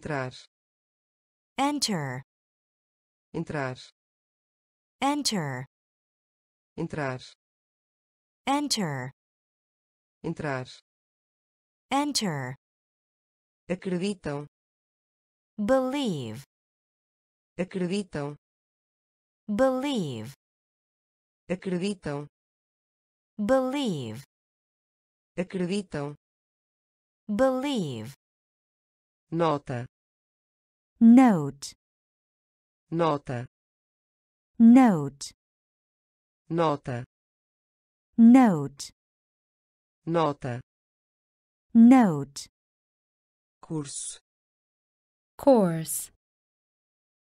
entrar, enter, entrar, enter, entrar, enter, entrar, enter, acreditam, believe, acreditam, believe, acreditam, believe, acreditam, believe, nota, note, nota, note, nota, note, nota, note, curso, course,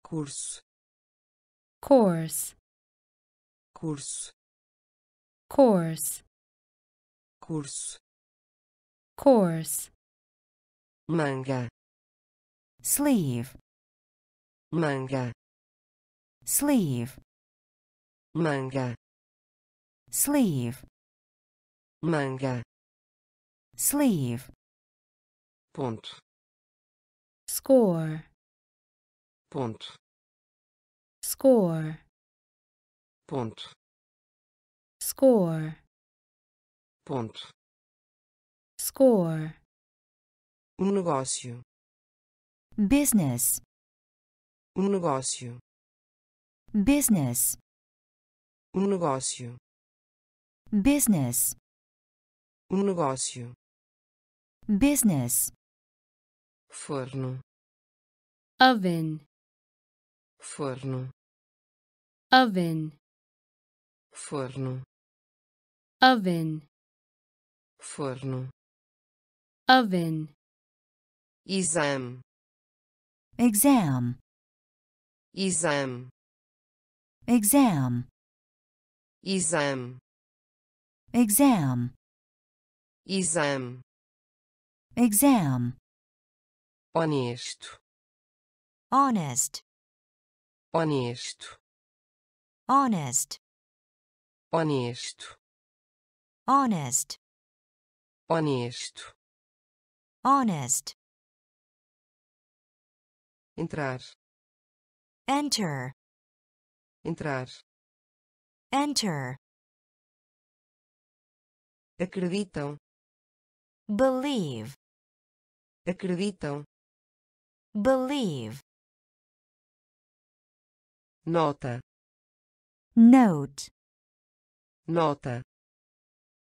curso, course, curso, course, curso, course, manga, sleeve, manga, sleeve, manga, sleeve, manga, sleeve, ponto, score, ponto, score, ponto, score, ponto, score, um negócio, business, um negócio, business, um negócio, business, um negócio, business, forno, oven, forno, oven, forno, oven, forno, oven, exame, exam, exame, exam, exame, exam, exame, exam, honesto, honest, honesto, honest, honesto, honest, honesto, honest, entrar, enter, entrar, enter, acreditam, believe, acreditam, believe, nota, note, nota,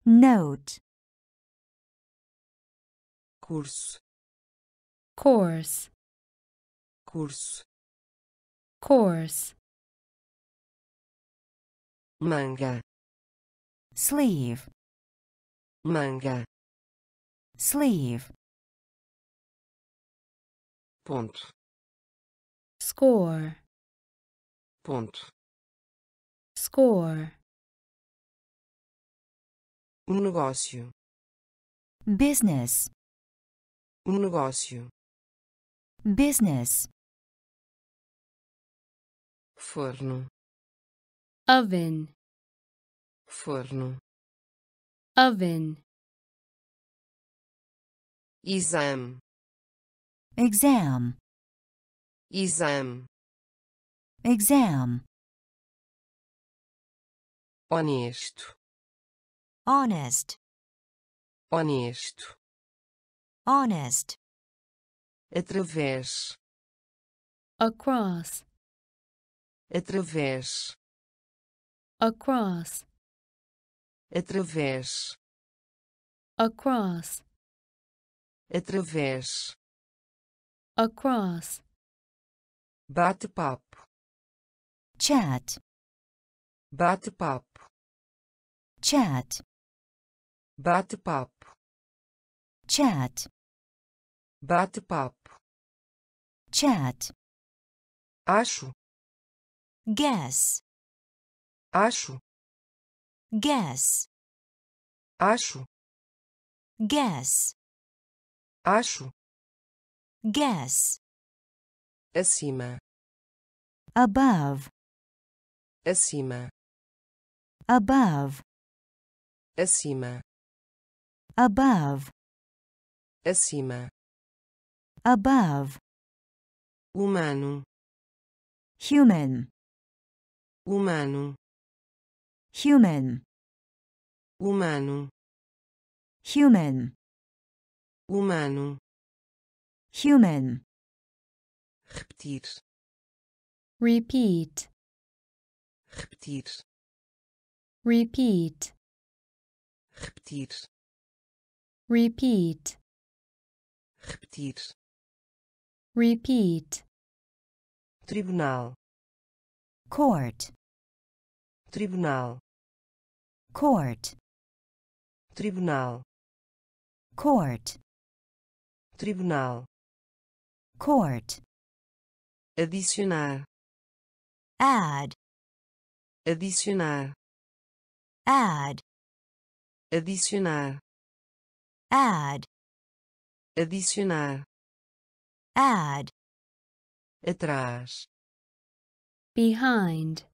note, curso, course, curso, course, manga, sleeve, manga, sleeve, ponto, score, ponto, score, um negócio, business, um negócio, business, forno, oven, forno, oven, exame, exam, exame, exam, honesto, honest, honesto, honest, através, across, através, across, através, across, através, across, bate-papo, chat, bate-papo, chat, bate-papo, chat, bate-papo, chat, acho, guess, acho, guess, acho, guess, acho, guess, acima, above, acima, above, acima, above, acima, above, humano, human, humano, human, humano, human, humano, human, repetir, repeat, repetir, repeat, repetir, repeat, repetir, repeat, tribunal, court, tribunal, court, tribunal, court, tribunal, court, adicionar, add, adicionar, add, adicionar, add, adicionar, add, atrás, behind,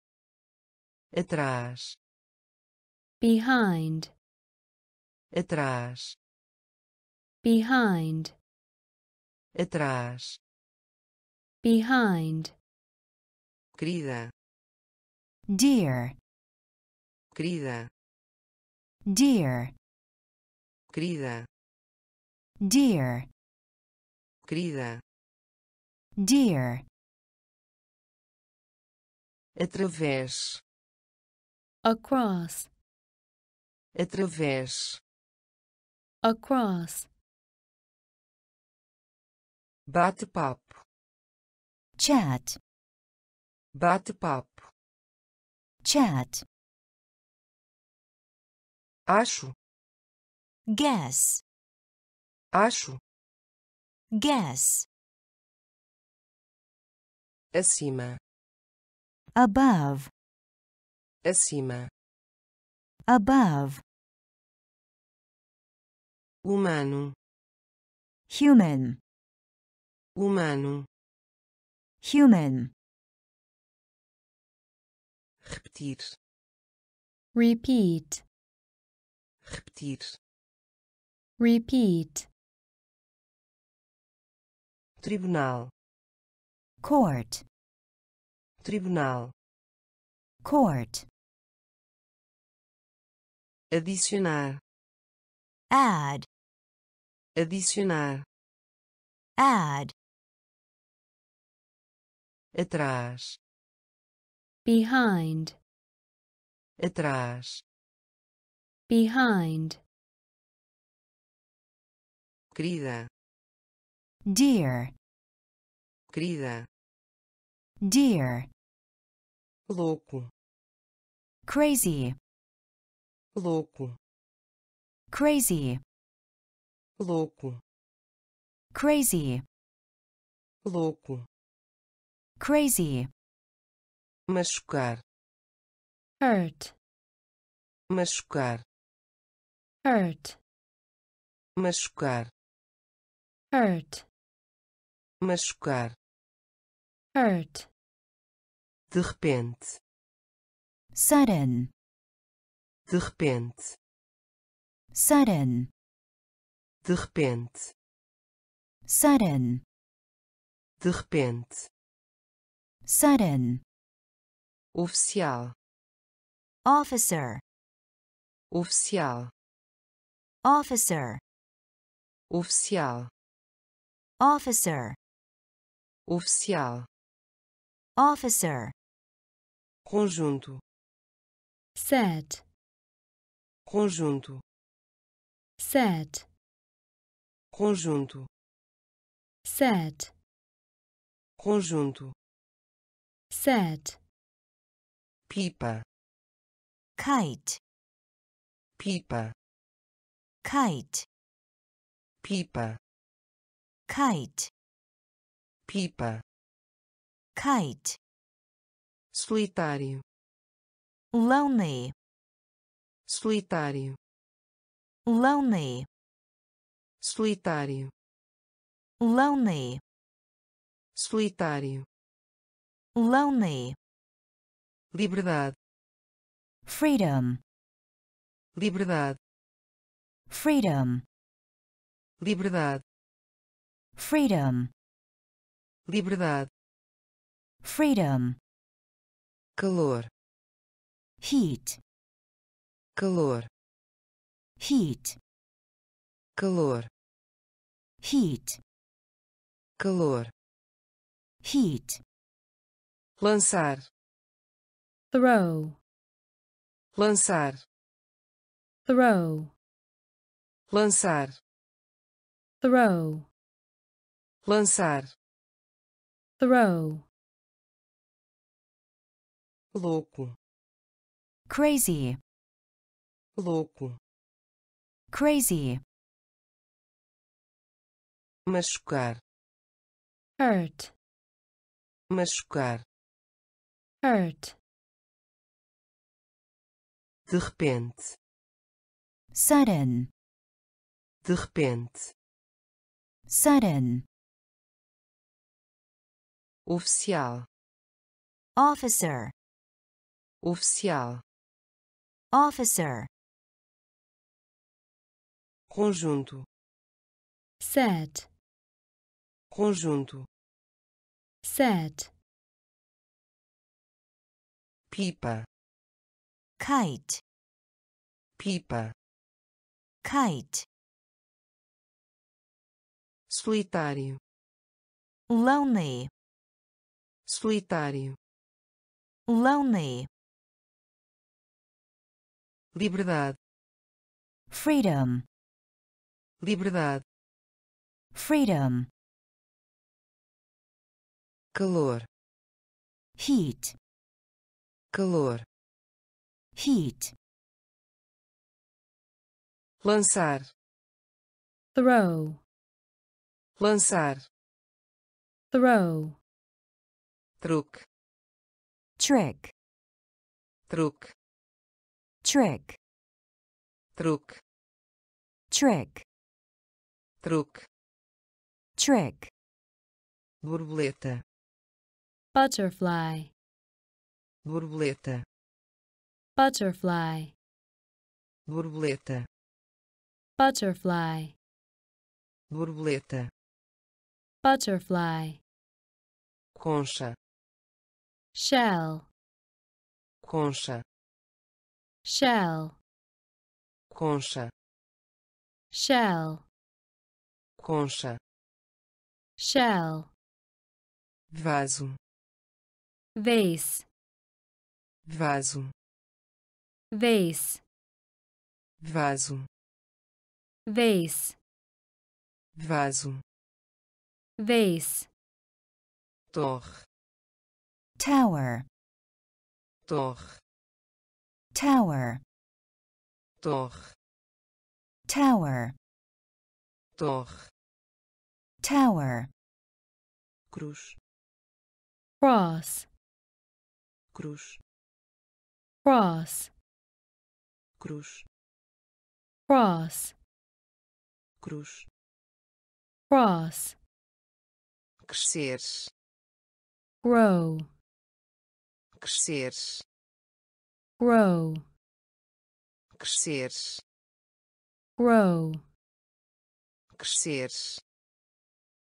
atrás, behind, atrás, behind, atrás, behind, querida, dear, querida, dear, querida, dear, querida, dear, através, across, através, across, bate-papo, chat, bate-papo, chat, acho, guess, acho, guess, acima, above, acima, above, humano, human, humano, human, repetir, repeat, repetir, repeat, tribunal, court, tribunal, court, adicionar, add, adicionar, add, atrás, behind, atrás, behind, querida, dear, querida, dear, louco, crazy, louco, crazy, louco, crazy, louco, crazy, machucar, hurt, machucar, hurt, machucar, hurt, machucar, hurt, de repente, sudden, de repente, sudden, de repente, sudden, de repente, sudden, oficial, officer, oficial, officer, oficial, officer, oficial, officer, conjunto, set, conjunto, set, conjunto, set, conjunto, set, pipa, kite, pipa, kite, pipa, kite, pipa, kite, solitário, lonely, solitário, lonely, solitário, lonely, solitário, lonely, liberdade, freedom, liberdade, freedom, liberdade, freedom, liberdade, freedom, calor, heat, calor, heat, calor, heat, calor, heat, lançar, throw, lançar, throw, lançar, throw, lançar, throw, louco, crazy, louco, crazy, machucar, hurt, machucar, hurt, de repente, sudden, de repente, sudden, oficial, officer, oficial, officer, conjunto, set, conjunto, set, pipa, kite, pipa, kite, solitário, lonely, solitário, lonely, liberdade, freedom, liberdade, freedom, calor, heat, calor, heat, lançar, throw, lançar, throw, truque, trick, truque, trick, truque, trick, truque, trick, borboleta, butterfly, borboleta, butterfly, borboleta, butterfly, borboleta, butterfly, concha, shell, concha, shell, concha, shell, concha, shell, vaso, vase, vaso, vase, vaso, vase, vaso, vase, torre, tower, torre, tower, torre, tower, torre, tower, cruz, cross, cruz, cross, cruz, cross, cruz, cross, crescer, grow, crescer, grow, crescer, grow, crescer,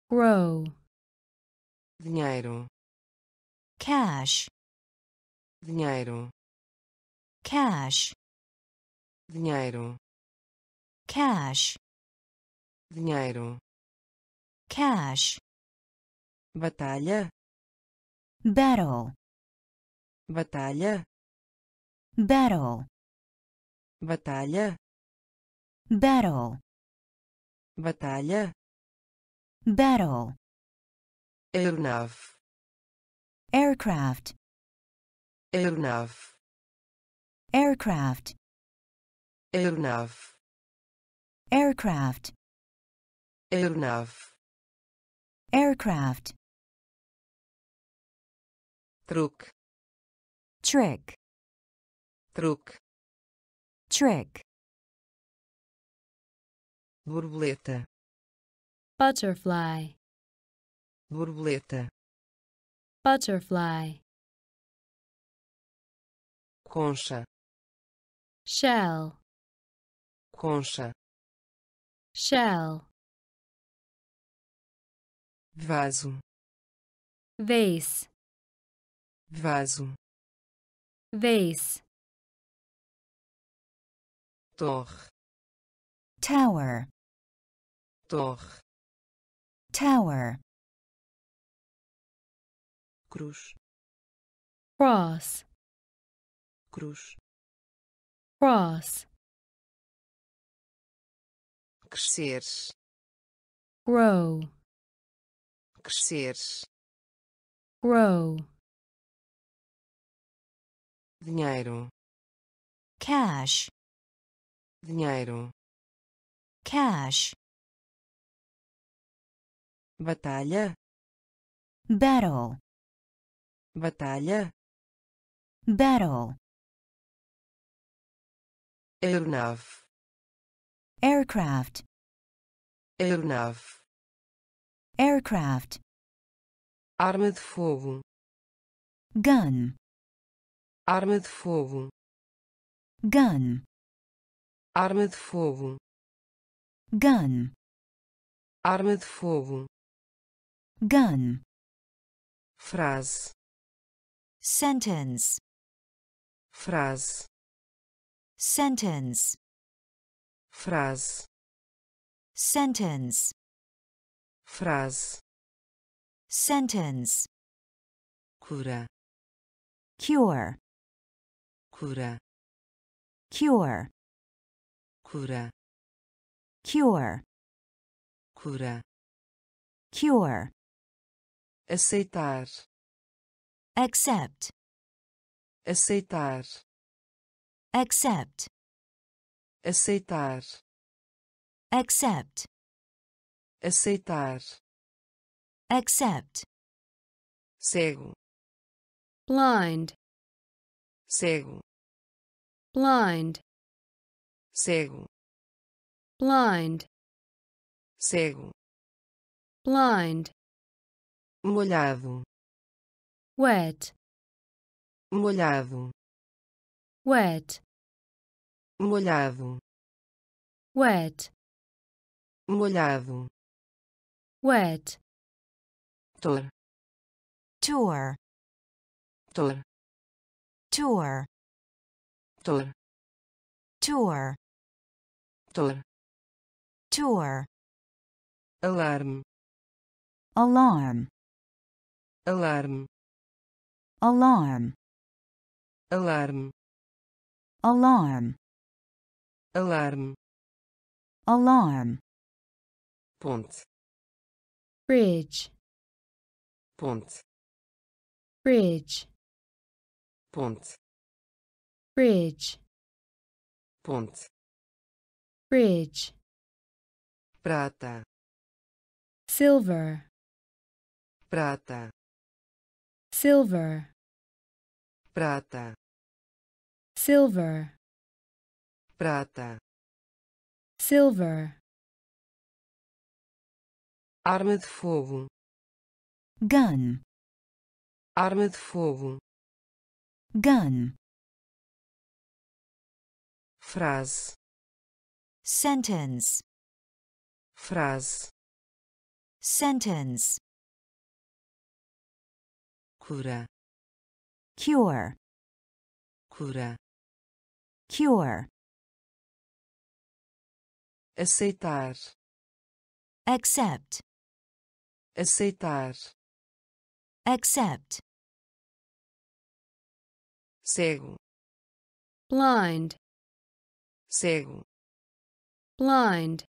grow, dinheiro, cash, dinheiro, cash, dinheiro, cash, dinheiro, cash, batalha, battle, batalha, battle, batalha, battle, batalha, battle, aeronave, aircraft, aeronave, aircraft, aeronave, aircraft, aeronave, aircraft, truque, trick, truque, trick, borboleta, butterfly, borboleta, butterfly, concha, shell, concha, shell, vaso, vase, vaso, vase, torre, tower, torre, tower, cruz, cross, cruz, cross, crescer, grow, crescer, grow, dinheiro, cash, dinheiro, cash, batalha, battle, batalha, battle, aeronave, aircraft, aeronave, aircraft, arma de fogo, gun, arma de fogo, gun, arma de fogo, gun, arma de fogo, gun, frase, sentence, frase, sentence, frase, sentence, frase, sentence, cura, cure, cura, cure, cura, cure, cura, cure, aceitar, accept, aceitar, accept, aceitar, accept, aceitar, accept, cego, blind, cego, blind, cego, blind, cego, blind, molhado, wet, molhado, wet, molhado, wet, molhado, wet, tor, tour, tor, tour, tor, tour, tor, tour, alarme, alarm, alarme, alarm, alarme, alarm, alarme, alarm, ponte, bridge, ponte, bridge, ponte, bridge, ponte, bridge, prata, silver, prata, silver, prata, silver, prata, silver, arma de fogo, gun, arma de fogo, gun, frase, sentence, frase, sentence, cura, cure, cura, cure, aceitar, accept, aceitar, accept, cego, blind, cego, blind,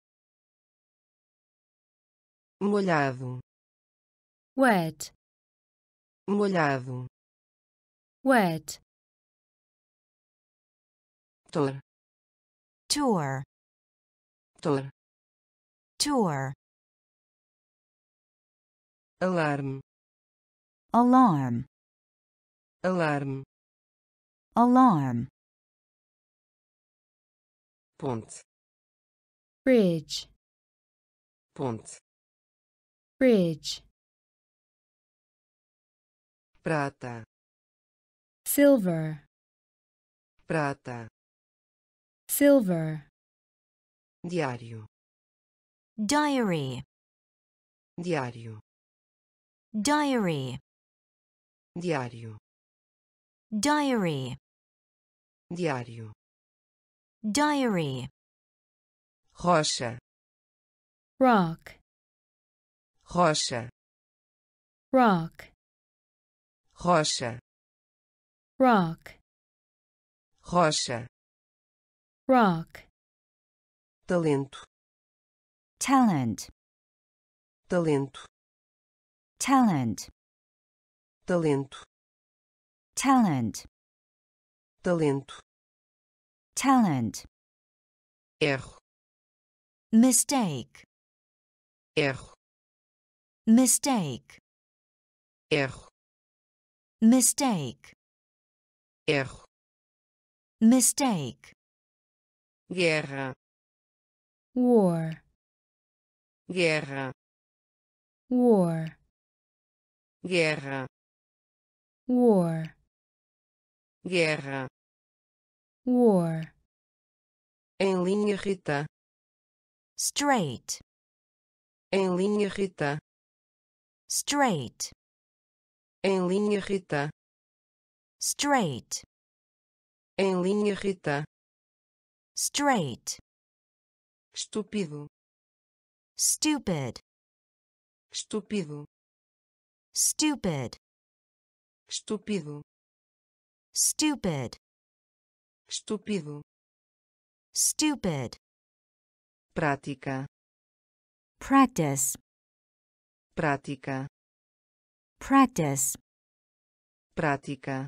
molhado, wet, molhado, wet, tor, tour, tor, tour, alarme, alarm, alarme, alarm, ponte, bridge, ponte, bridge, prata, silver, prata, silver, diário, diary, diário, diary, diário, diary, diário, diary, rocha, rock, rocha, rock, rocha, rock, rocha, rock, talento, talent, talento, talent, talento, talent, talento, talent, erro, mistake, erro, mistake, erro, mistake, erro, mistake, guerra, war, guerra, war, guerra, war, guerra, war, em linha reta, straight, em linha reta, straight, em linha reta, straight, em linha reta, straight, estúpido, stupid, estúpido, stupid, estúpido, stupid, estúpido, stupid, prática, practice, prática, practice, prática,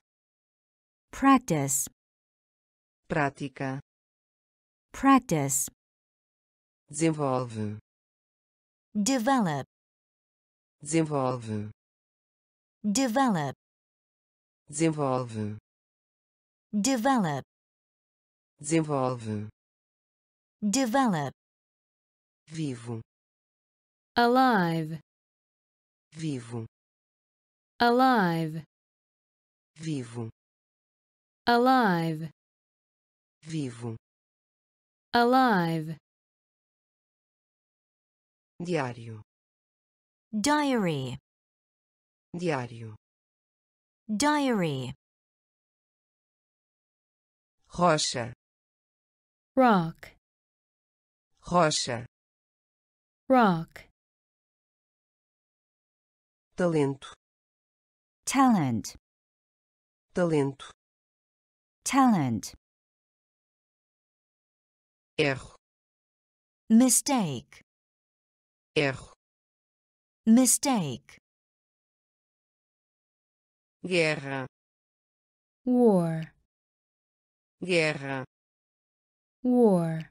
practice, prática, practice, desenvolve, develop, desenvolve, develop, desenvolve, develop, desenvolve, develop, vivo, alive, vivo, alive, vivo, alive, vivo, alive, diário, diary, diário, diary, rocha, rock, rocha, rock, talento, talent, talento, talent, erro, mistake, erro, mistake, guerra, war, guerra, war,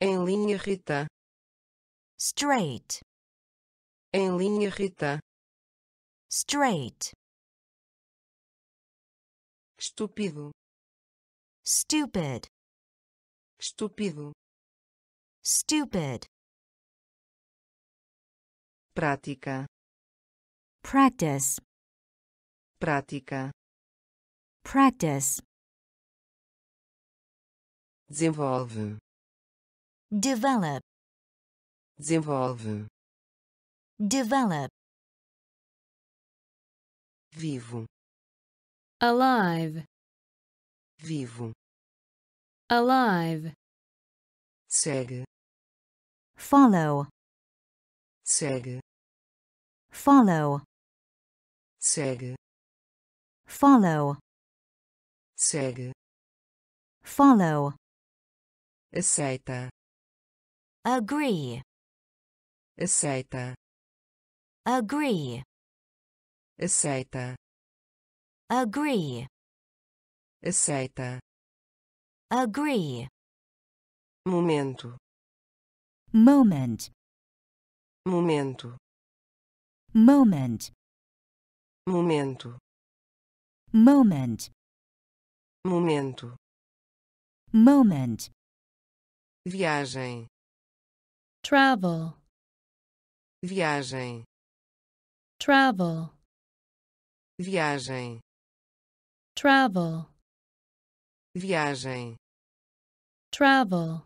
em linha reta, straight, em linha reta, straight, estúpido, stupid, estúpido, stupid, prática, practice, prática, practice, desenvolve, develop, desenvolve, develop, vivo, alive, vivo, alive, segue, follow, segue, follow, segue, follow, segue, follow, aceita, agree, aceita, agree, aceita, agree, aceita, agree, momento, moment, momento, moment, momento, moment, momento, moment, viagem, travel, viagem, travel, viagem, travel, viagem, travel,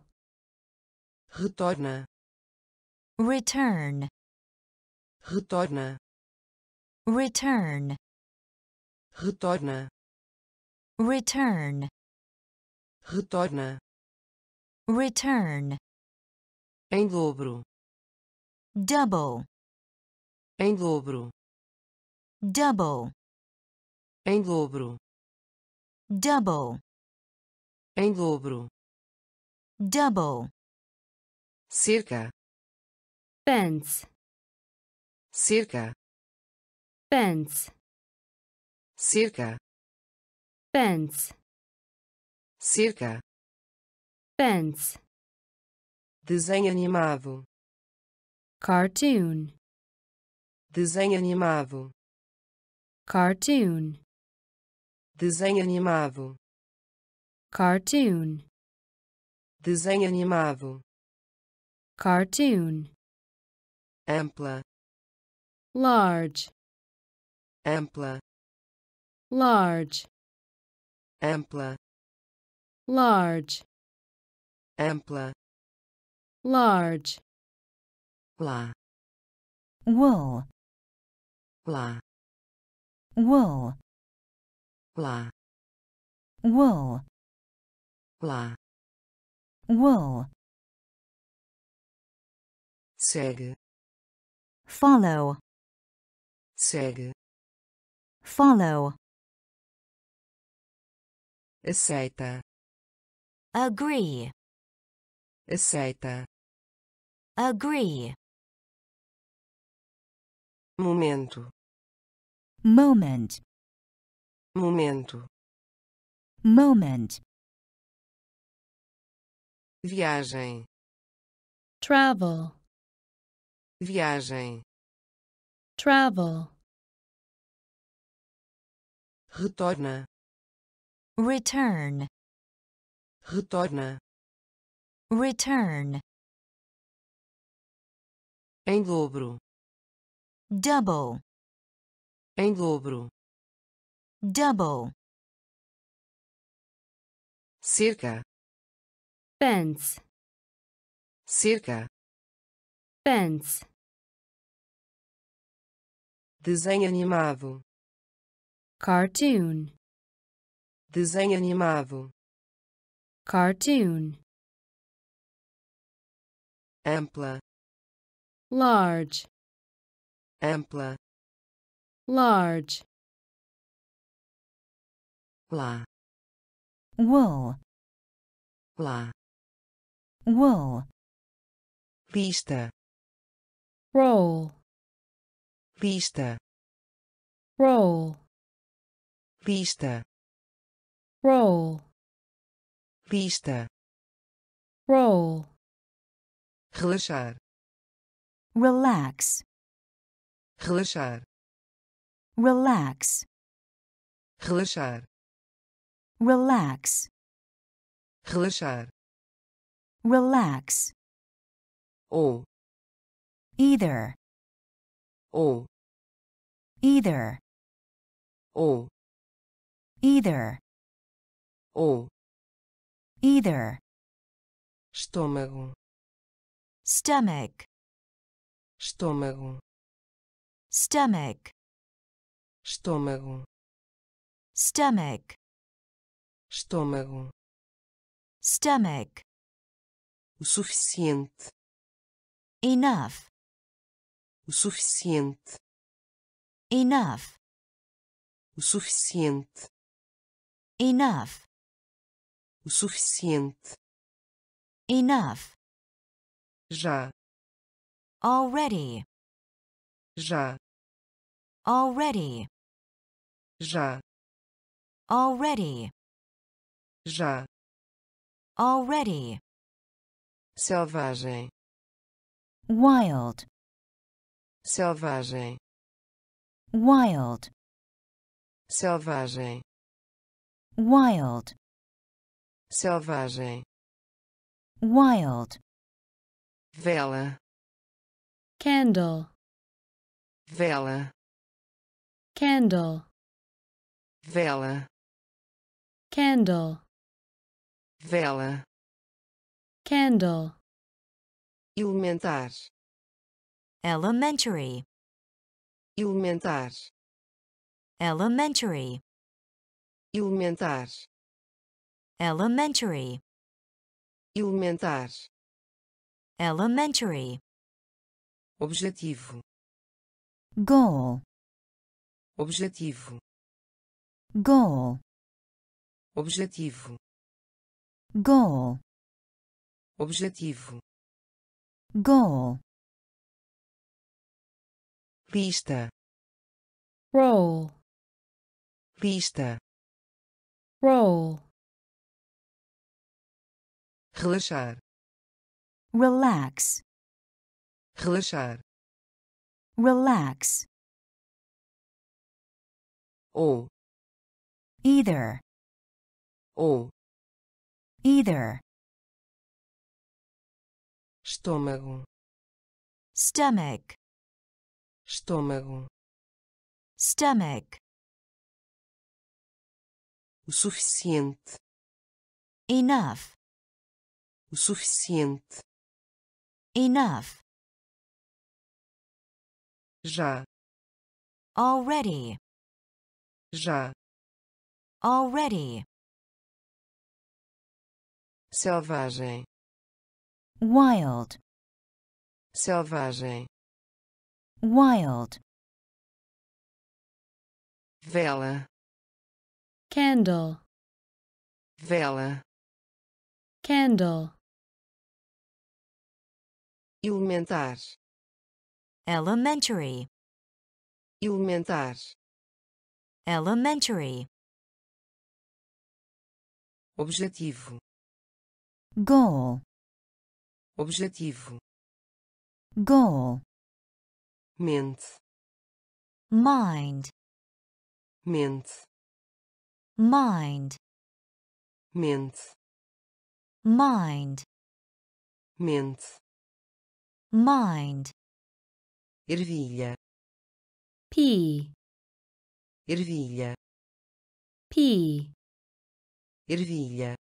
retorna, return, retorna, return, retorna, return, retorna, return, em dobro, double, em dobro, double, em dobro, double, em dobro, double, cerca, fence, cerca, fence, cerca, fence, cerca, fence, desenho animado, cartoon, desenho animado, cartoon, desenho animado, cartoon, desenho animado, cartoon, ampla, large, ampla, large, ampla, large, ampla, large, lá, wool, lá, wool, lá, wool, lá, wool, segue, follow, segue, follow, aceita, agree, aceita, agree, momento, moment, momento, moment, viagem, travel, viagem, travel, retorna, return, retorna, return, em dobro, double, em dobro, double, cerca, fence, cerca, fence, desenho animado, cartoon, desenho animado, cartoon, ampla, large, ampla, large, lá, wool, lá, wool, lista, roll, lista, roll, lista, roll, lista, roll, relaxar, relax, relaxar, relax, relaxar, relax, relaxar, relax, ou, either, ou, either, ou, either, ou, either, estômago, stomach, estômago, stomach, estômago, stomach, estômago, stomach, o suficiente, enough, o suficiente, enough, o suficiente, enough, o suficiente, enough, já, already, já, already, já, already, já, already, selvagem, wild, selvagem, wild, selvagem, wild, selvagem, wild, vela, candle, vela, candle, vela, candle, vela, candle, elementar, elementary, elementar, elementary, elementar, elementary, elementar, elementary, objetivo, goal, objetivo, goal, objetivo, goal, objetivo, goal, lista, roll, lista, roll, relaxar, relax, relaxar, relax, ou, either, ou, either, estômago, stomach, estômago, stomach, o suficiente, enough, o suficiente, enough, já, already, já, already, selvagem, wild, selvagem, wild, vela, candle, vela, candle, elementar, elementary, elementar, elementary, objetivo, goal, objetivo, goal, mente, mind, mente, mind, mente, mind, mente, mind, ervilha, pea, ervilha, pea, ervilha,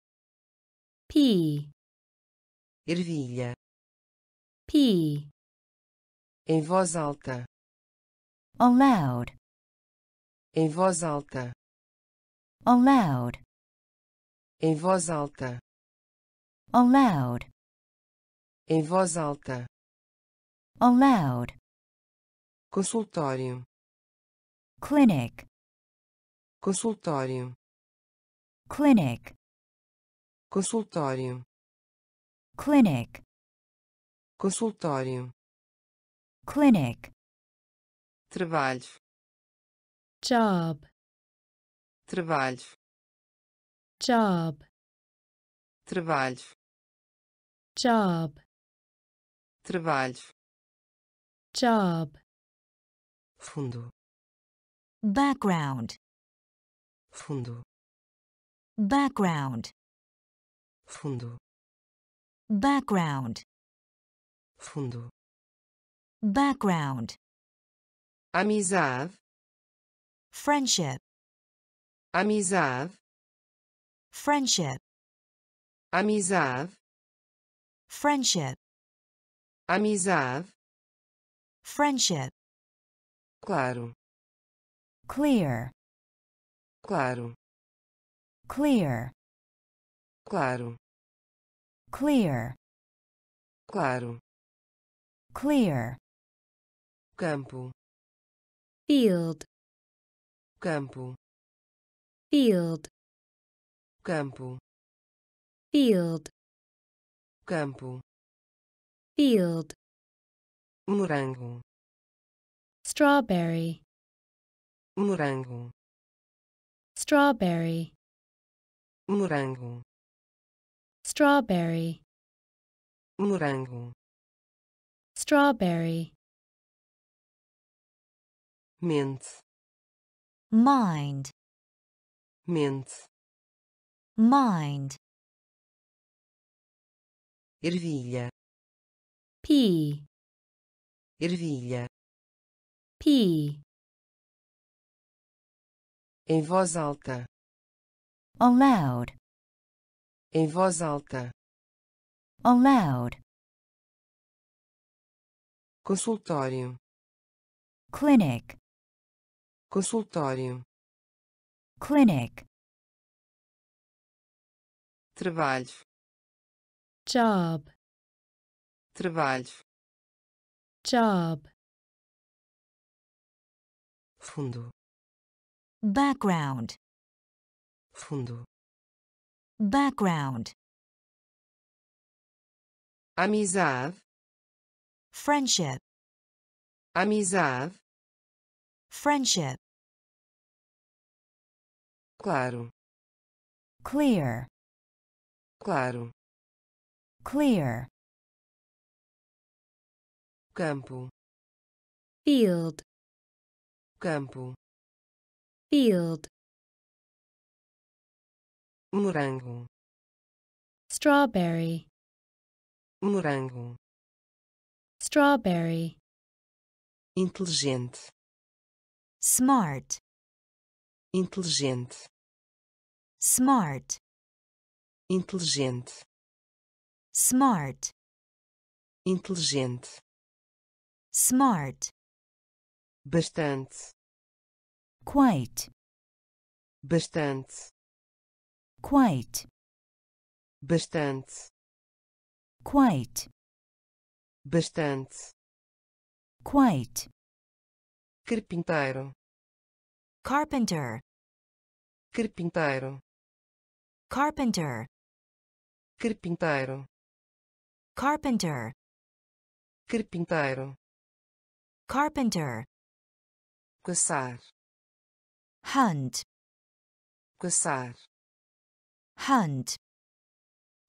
pea, ervilha, pea, em voz alta, aloud, em voz alta, aloud, em voz alta, aloud, em voz alta, aloud, consultório, clinic, consultório, clinic, consultório, clinic, consultório, clinic, trabalho, job, trabalho, job, trabalho, job, trabalho, job, fundo, background, fundo, background, fundo, background, fundo, background, amizade, friendship, amizade, friendship, amizade, friendship, amizade, friendship, claro, clear, claro, clear, claro, clear, claro, clear, campo, field, campo, field, campo, field, campo, field, morango, strawberry, morango, strawberry, morango, strawberry, morango, strawberry, mente, mind, mente, mind, ervilha, pea, ervilha, pea, em voz alta, aloud, em voz alta, aloud, consultório, clinic, consultório, clinic, trabalho, job, trabalho, job, fundo, background, fundo, background, amizade, friendship, amizade, friendship, claro, clear, claro, clear, campo, field, campo, field, morango, strawberry, morango, strawberry, inteligente, smart, inteligente, smart, inteligente, smart, inteligente, smart, bastante, quite, bastante, quite, bastante, quite, bastante, quite, carpinteiro, carpenter, carpinteiro, carpenter, carpinteiro, carpenter, carpinteiro, carpenter, caçar, hunt, caçar, hunt,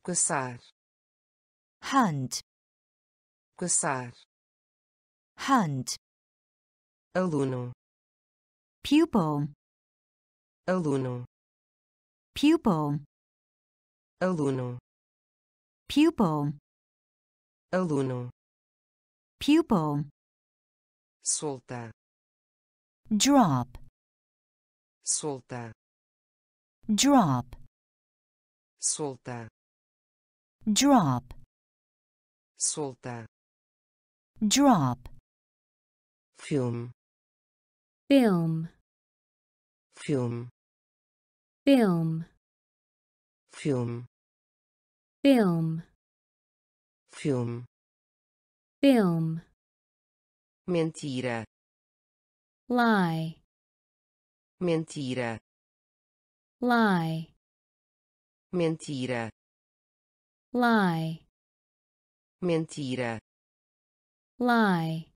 caçar, hunt, caçar, hunt, aluno, pupil, aluno, pupil, aluno, pupil, aluno, pupil, solta, drop, solta, drop, solta, drop, solta, drop, filme, film, filme, film, filme, film, filme, film, mentira, lie, mentira, lie, mentira, lie, mentira, lie,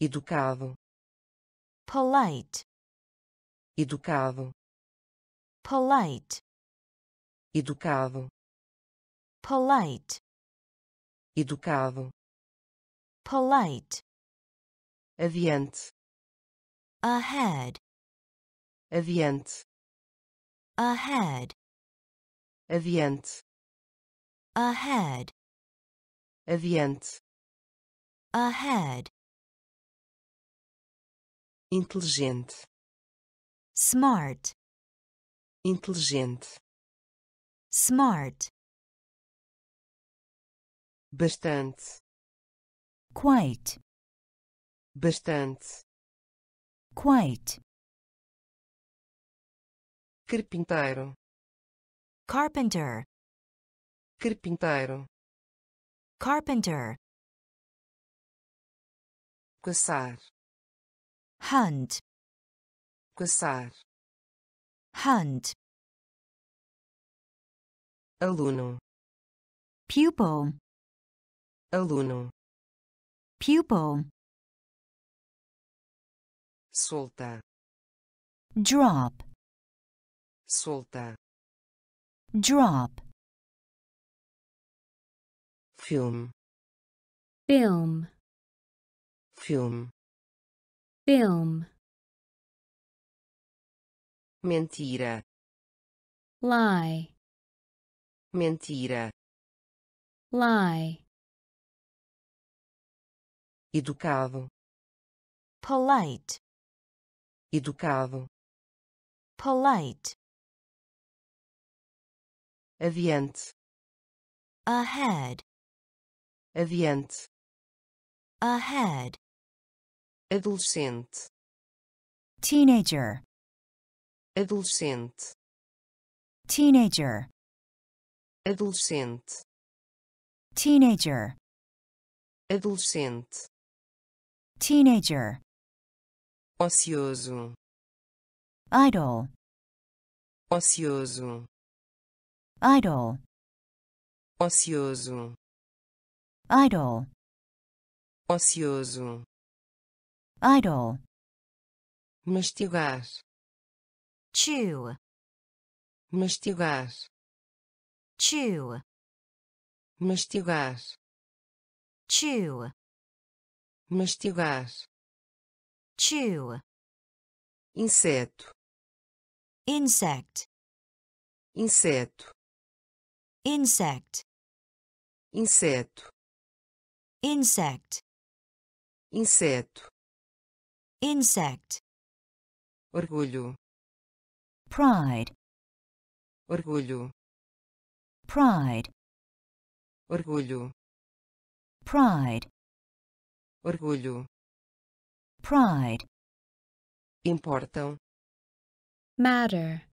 educado, polite, educado, polite, educado, polite, educado, polite, adiante, ahead, adiante, ahead, adiante, ahead, adiante, ahead, inteligente, smart, inteligente, smart, bastante, quite, bastante, quite, carpinteiro, carpenter, carpinteiro, carpenter, caçar, hunt, caçar, hunt, aluno, pupil, aluno, pupil, solta, drop, solta, drop, filme, film, filme, film, mentira, lie, mentira, lie, educado, polite, educado, polite, adiante, ahead, adiante, ahead, adolescente, teenager, adolescente, teenager, adolescente, teenager, adolescente, teenager, ocioso, idle, ocioso, idle, ocioso, idle, ocioso, idle, mastigar, chew, mastigar, chew, mastigar, chew, mastigar, chew, inseto, insect, inseto, insect, inseto, insect, inseto, insect, orgulho, pride, orgulho, pride, orgulho, pride, orgulho, pride, importam, matter,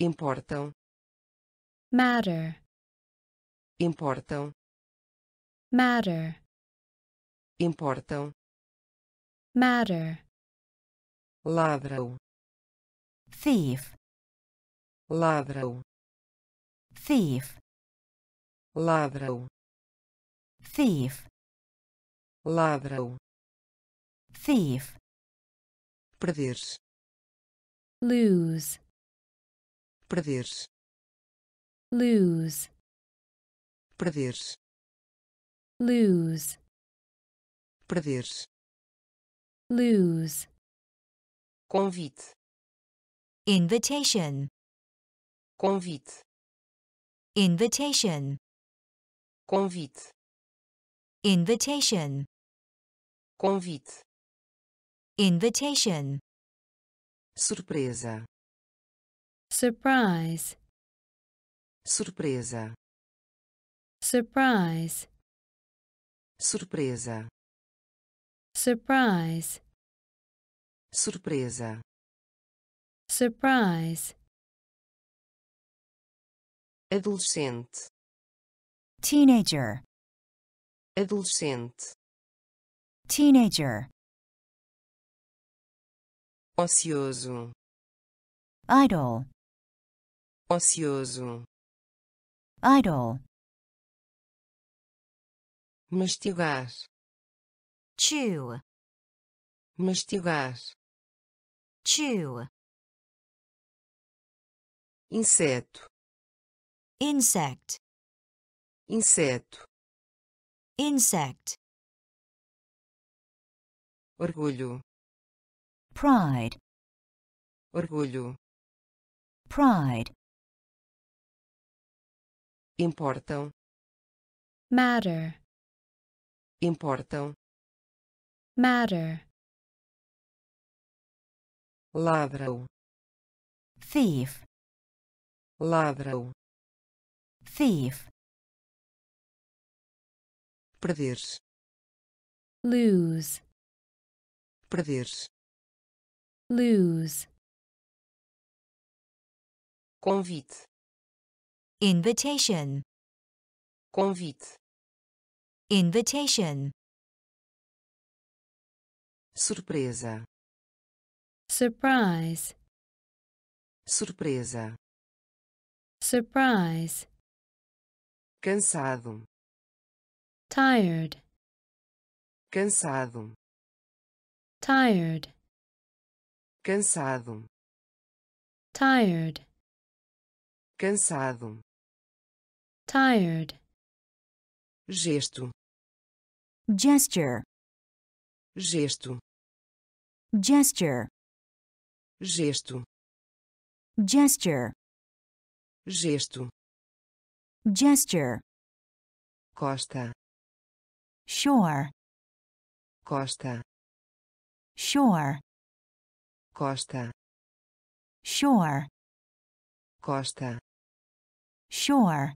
importam, matter, importam, matter, importam, matter, ladrão, thief, ladrão, thief, ladrão, thief, ladrão, thief, perder-se, lose, perder-se, lose, perder-se, lose, perder-se, lose, convite, invitation, convite, invitation, convite, invitation, convite, invitation, surpresa, surprise, surpresa, surprise, surpresa, surprise, surpresa, surprise, adolescente, teenager, adolescente, teenager, ocioso, idle, ocioso, idle, mastigar, chew, mastigar, chew, inseto, insect, inseto, insect, orgulho, pride, orgulho, pride, importam, matter, importam, matter, ladrão, thief, ladrão, thief, perder-se, lose, perder-se, lose, convite, invitation, convite, invitation, surpresa, surprise, surpresa, surprise, cansado, tired, cansado, tired, cansado, tired, cansado, tired, gesto, gesture, gesto, gesture, gesto, gesture, gesto, gesture, costa, shore, costa, shore, costa, shore, costa, shore,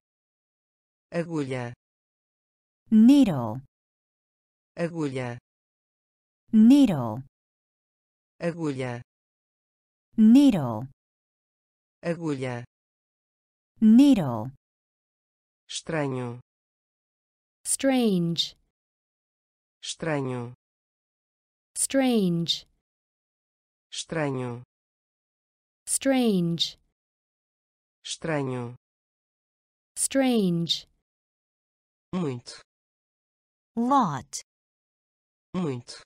agulha, needle, agulha, needle, agulha, needle, agulha, needle, estranho, strange, estranho, strange, estranho, strange, estranho, strange, muito, lot, muito,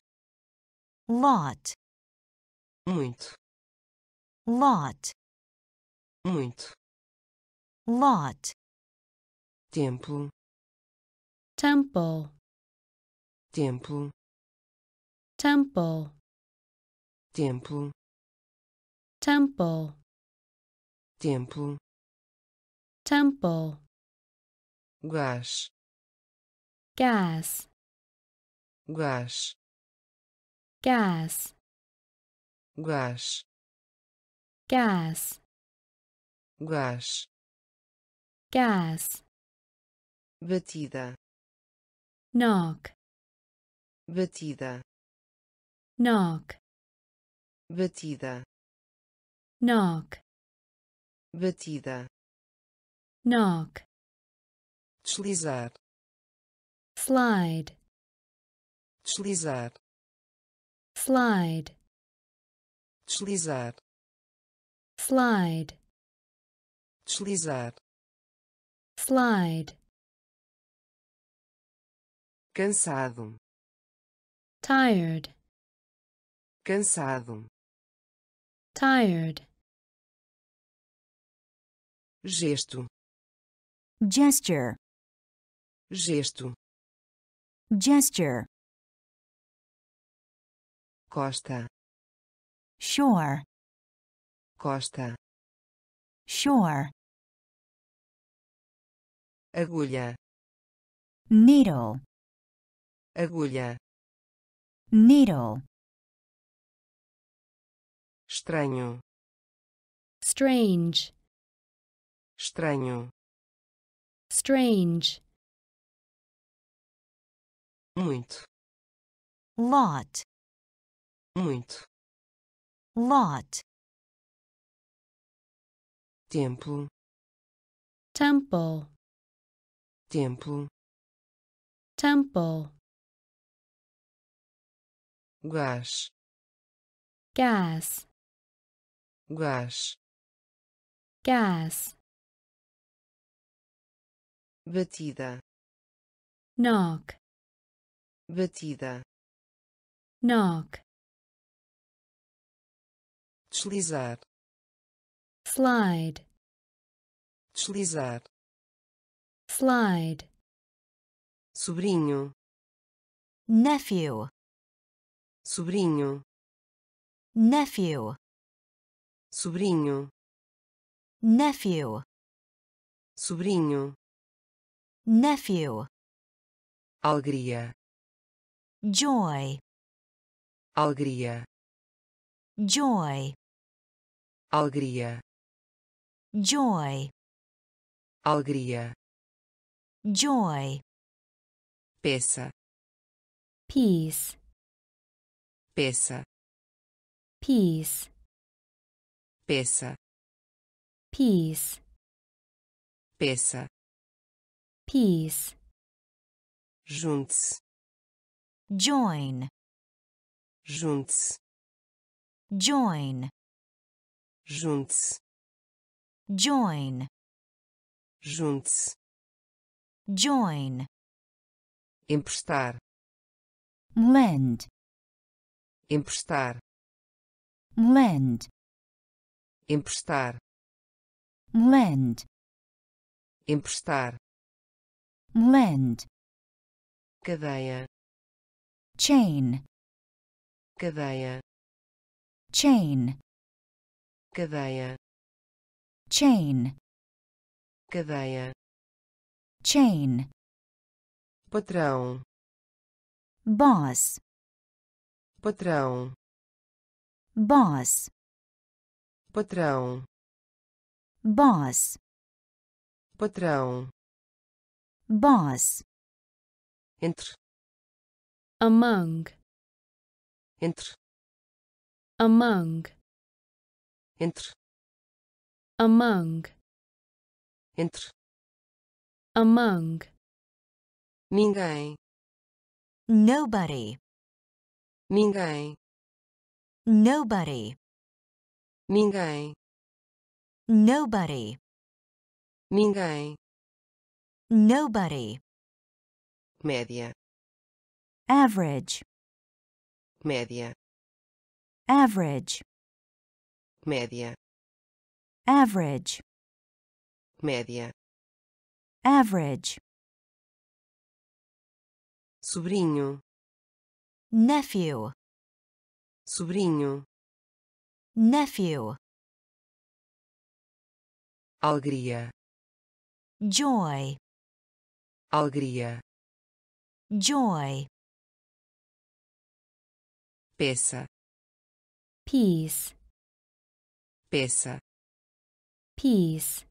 lot, muito, lot, muito, lot, templo, temple, templo, temple, templo, temple, templo, temple, gás, gas, gás, gas, gás, gas, gás, gas, batida, knock, batida, knock, batida, knock, batida, knock, deslizar, slide, deslizar, slide, deslizar, slide, deslizar, slide, cansado, tired, cansado, tired, gesto, gesture, gesto, gesture, costa, shore, costa, shore, agulha, needle, agulha, needle, estranho, strange, estranho, strange, muito, lot, muito, lot, templo, temple, templo, temple, gás, gas, gás, gas, batida, knock, batida, knock, deslizar, slide, deslizar, slide, sobrinho, nephew, sobrinho, nephew, sobrinho, nephew, sobrinho, nephew, alegria, joy, alegria, joy, alegria, joy, alegria, joy, peça, peace, peça, peace, peça, peace, peça, peace, junte-se, join, junte-se, join, junte-se, join, junte-se, join, emprestar, lend, emprestar, lend, emprestar, lend, emprestar, lend, cadeia, chain, cadeia, chain, cadeia, chain, cadeia, chain, patrão, boss, patrão, boss, patrão, boss, patrão, boss, entre, among, entre, among, entre, among, entre, among, ninguém, nobody, ninguém, nobody, ninguém, nobody, ninguém, nobody, média, average, média, average, média, average, média, average, sobrinho, nephew, sobrinho, nephew, alegria, joy, alegria, joy, peça, peace, peça, peace,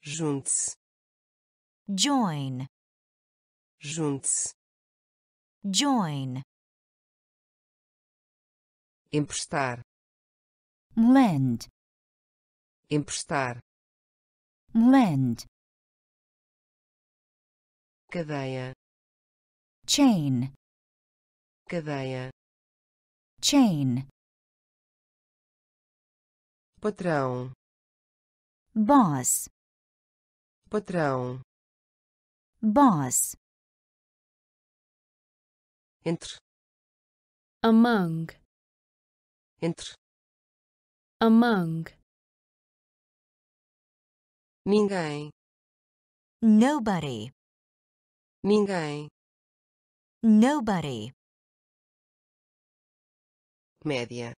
junte-se, join, junte-se, join, emprestar, lend, emprestar, lend, cadeia, chain, cadeia, chain, patrão, boss, patrão, boss, entre, among, entre, among, ninguém, nobody, ninguém, nobody, média,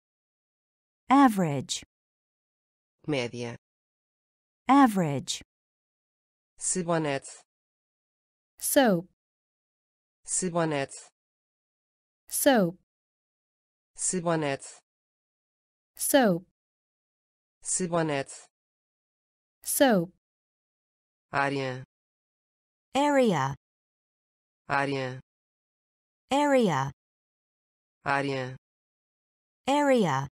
average, média, average, cibonete, soap, cibonete, soap, cibonete, soap, cibonete, soap, área, area, área, area, área, area,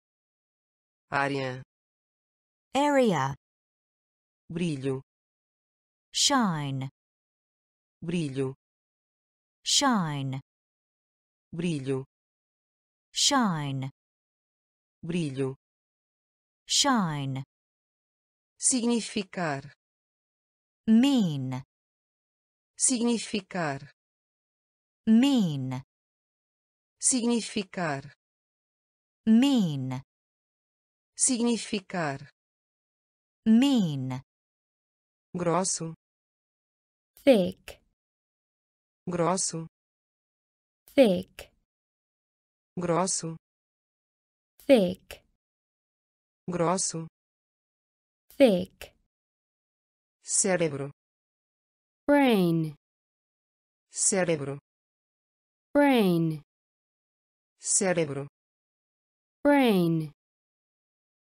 área, area, brilho, shine, brilho, shine, brilho, shine, brilho, shine, significar, mean, significar, mean, significar, mean, significar, mean, grosso, thick, grosso, thick, grosso, thick, grosso, thick, cérebro, brain, cérebro, brain, cérebro, brain,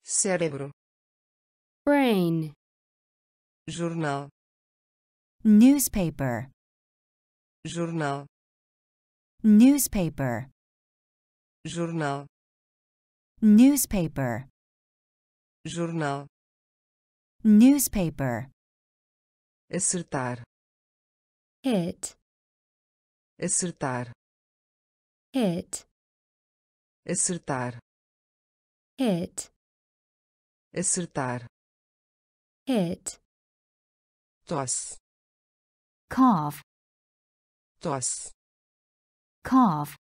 cérebro, brain, jornal, newspaper, jornal, newspaper, jornal, newspaper, jornal, newspaper, acertar, hit, acertar, hit, acertar, hit, acertar, hit, tosse, cough, tosse, cough,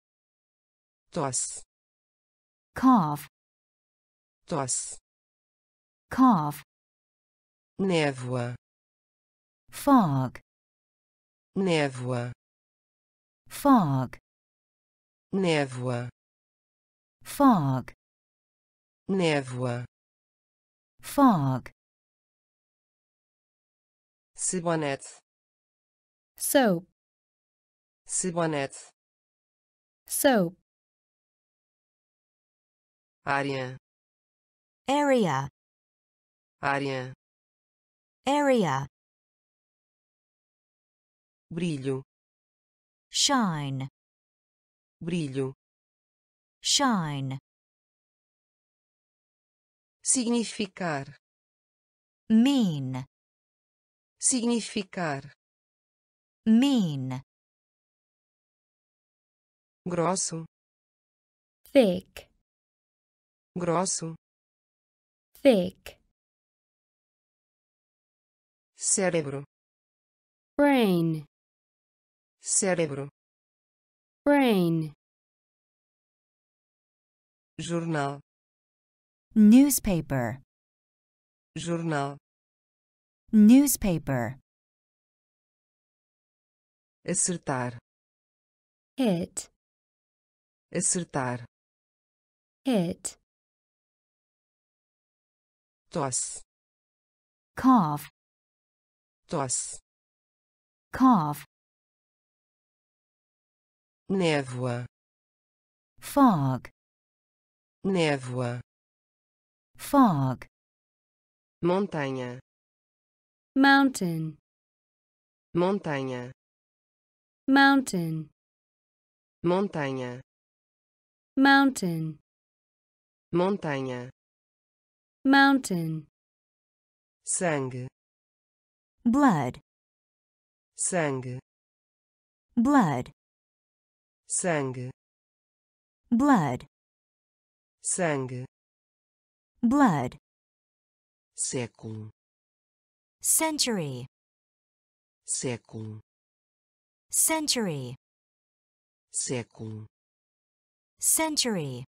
tosse, cough, tosse, cough, névoa, fog, névoa, fog, névoa, fog, névoa, fog, cibonete, soap, cibonete, soap, área, area, área, area, brilho, shine, brilho, shine, significar, mean, significar, mean, grosso, thick, grosso, thick, cérebro, brain, cérebro, brain, jornal, newspaper, jornal, newspaper, acertar, hit, acertar, hit, tosse, cough, tosse, cough, névoa, fog, névoa, fog, montanha, mountain, montanha, mountain, montanha, mountain, montanha, mountain, sangue, blood, sangue, blood, sangue, blood, sangue, blood, século, century, século, century, século, century,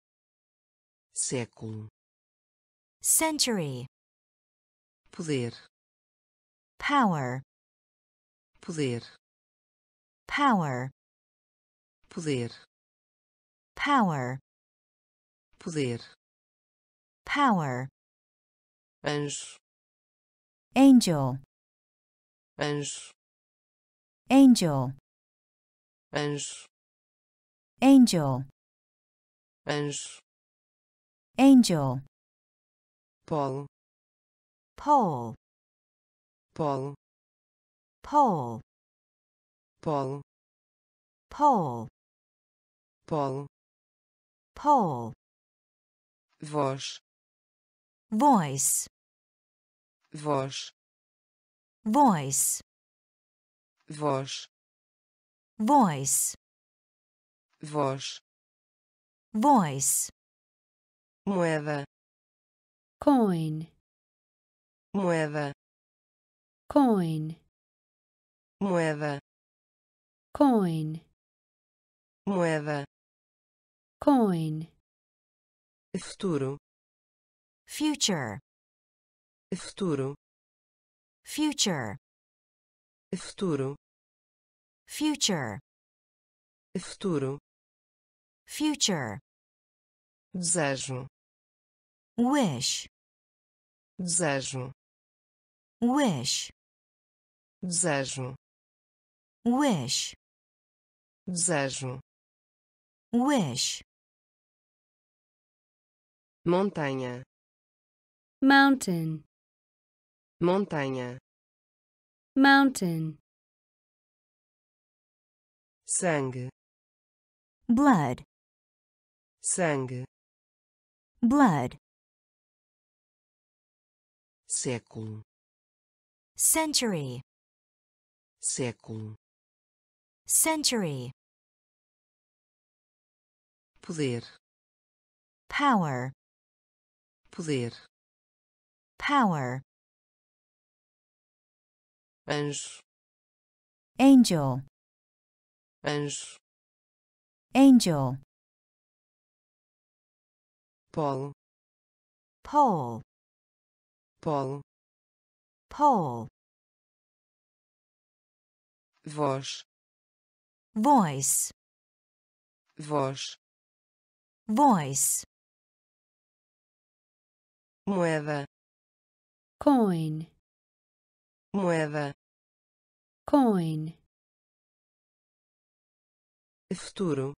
século, century, poder, power, poder, power, poder, power, poder, power, anjo, angel, anjo, angel, anjo, angel, anjo, angel, polo, pole, polo, pole, polo, pole, polo, pole, voz, voice, voz, voice, voz, voice, voz, voice, moeda, coin, moeda, coin, moeda, coin, moeda, coin, futuro, future, futuro, future, futuro, future, futuro, future, desejo, wish, desejo, wish, desejo, wish, desejo, wish, montanha, mountain, montanha, mountain, sangue, blood, sangue, blood, século, century, século, century, poder, power, poder, power, anjo, angel, anjo, angel, polo, pole, polo, pole, voz, voice, voz, voice, moeda, coin, moeda, coin, futuro,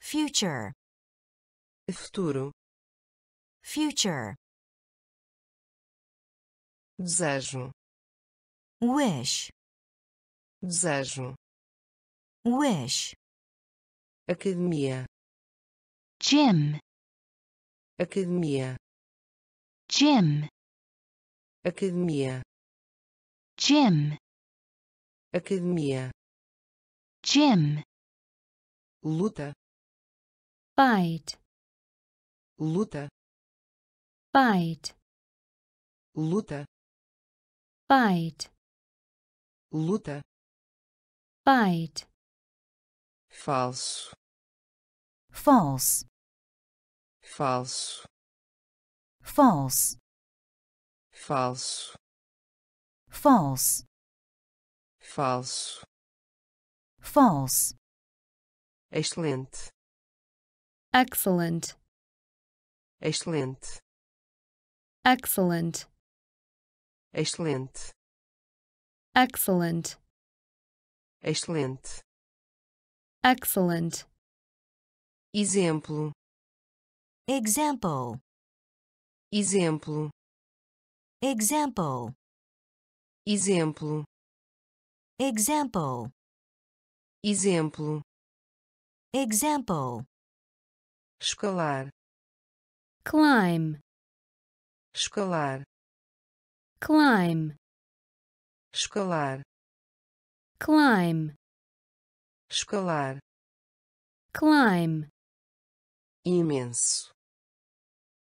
future, futuro, future, desejo, wish, desejo, wish, academia, gym, academia, gym, academia, gym, academia, gym, luta, fight, luta, fight, luta, fight, luta, fight, falso, false, falso, false, falso, false, falso, false, excelente, excellent, excelente, excellent, excelente, excellent, excelente, excellent, exemplo, example, exemplo, example, exemplo, example, exemplo, example, escalar, climb, escalar, climb, escalar, climb, escalar, climb, imenso,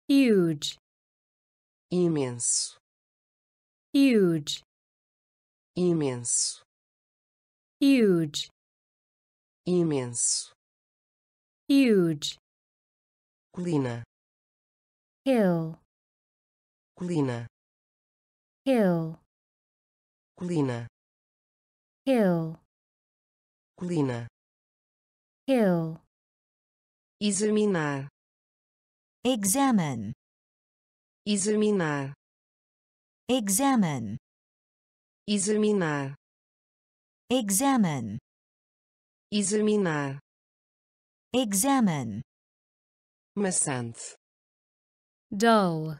huge, imenso, huge, imenso, huge, imenso, huge, colina, hill, colina, hill, colina, hill, colina, hill, examinar, examine, examinar, examine, examinar, examine, examinar, examine, maçante, dull,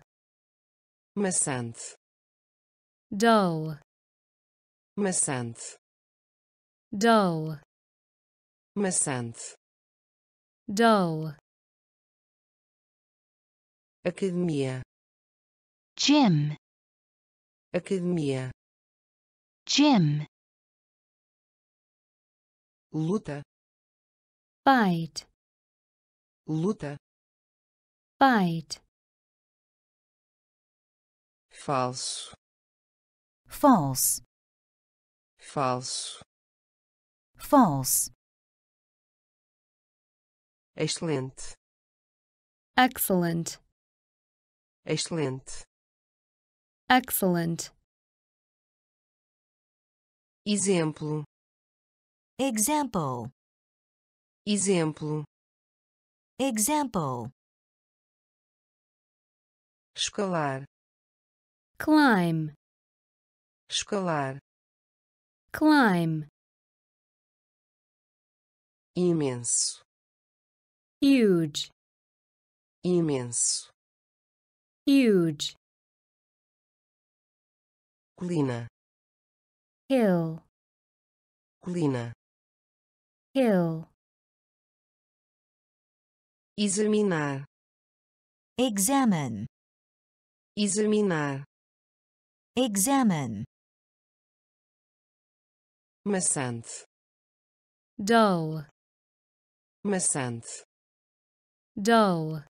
maçante, dull, maçante, dull, maçante, dull, academia, gym, academia, gym, luta, fight, luta, fight, falso, false, falso, false, excelente, excellent, excelente, excellent, exemplo, example, exemplo, example, escalar, climb, escalar, climb, imenso, huge, imenso, huge, colina, hill, colina, hill, examinar, examine, examinar, examine, maçante, dull, maçante, dull,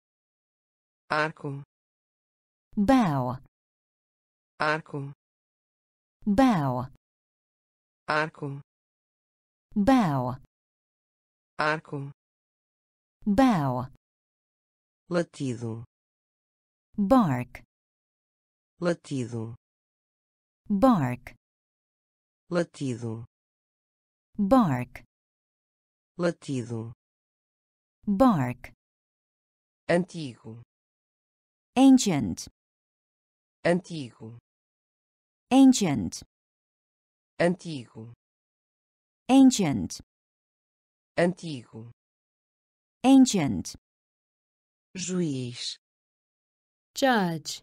arco, bow, arco, bow, arco, bow, arco, bow, latido, bark, latido, bark, latido, bark, latido, bark, antigo, ancient, antigo, ancient, antigo, ancient, antigo, ancient, juiz, judge,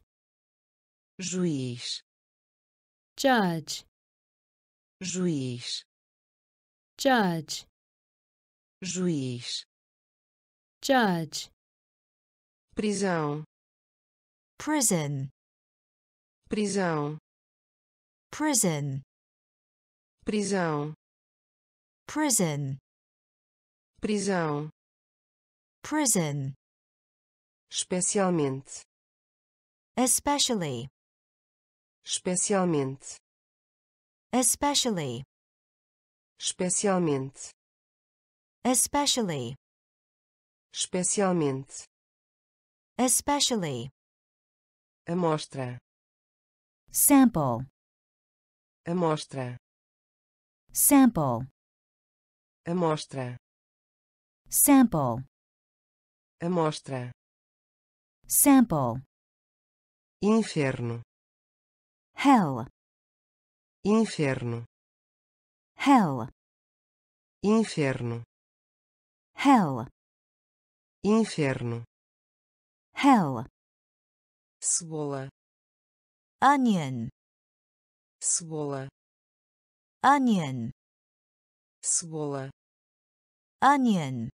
juiz, judge, juiz, judge, juiz, judge, prisão, prison, prisão, prison, prisão, prison, prisão, prison, especialmente, especially, especialmente, especially, especialmente, especially, especialmente, especially, amostra, sample, amostra, sample, amostra, sample, amostra, sample, inferno, hell, inferno, hell, inferno, hell, inferno, hell, cebola, onion, cebola, onion, cebola, onion,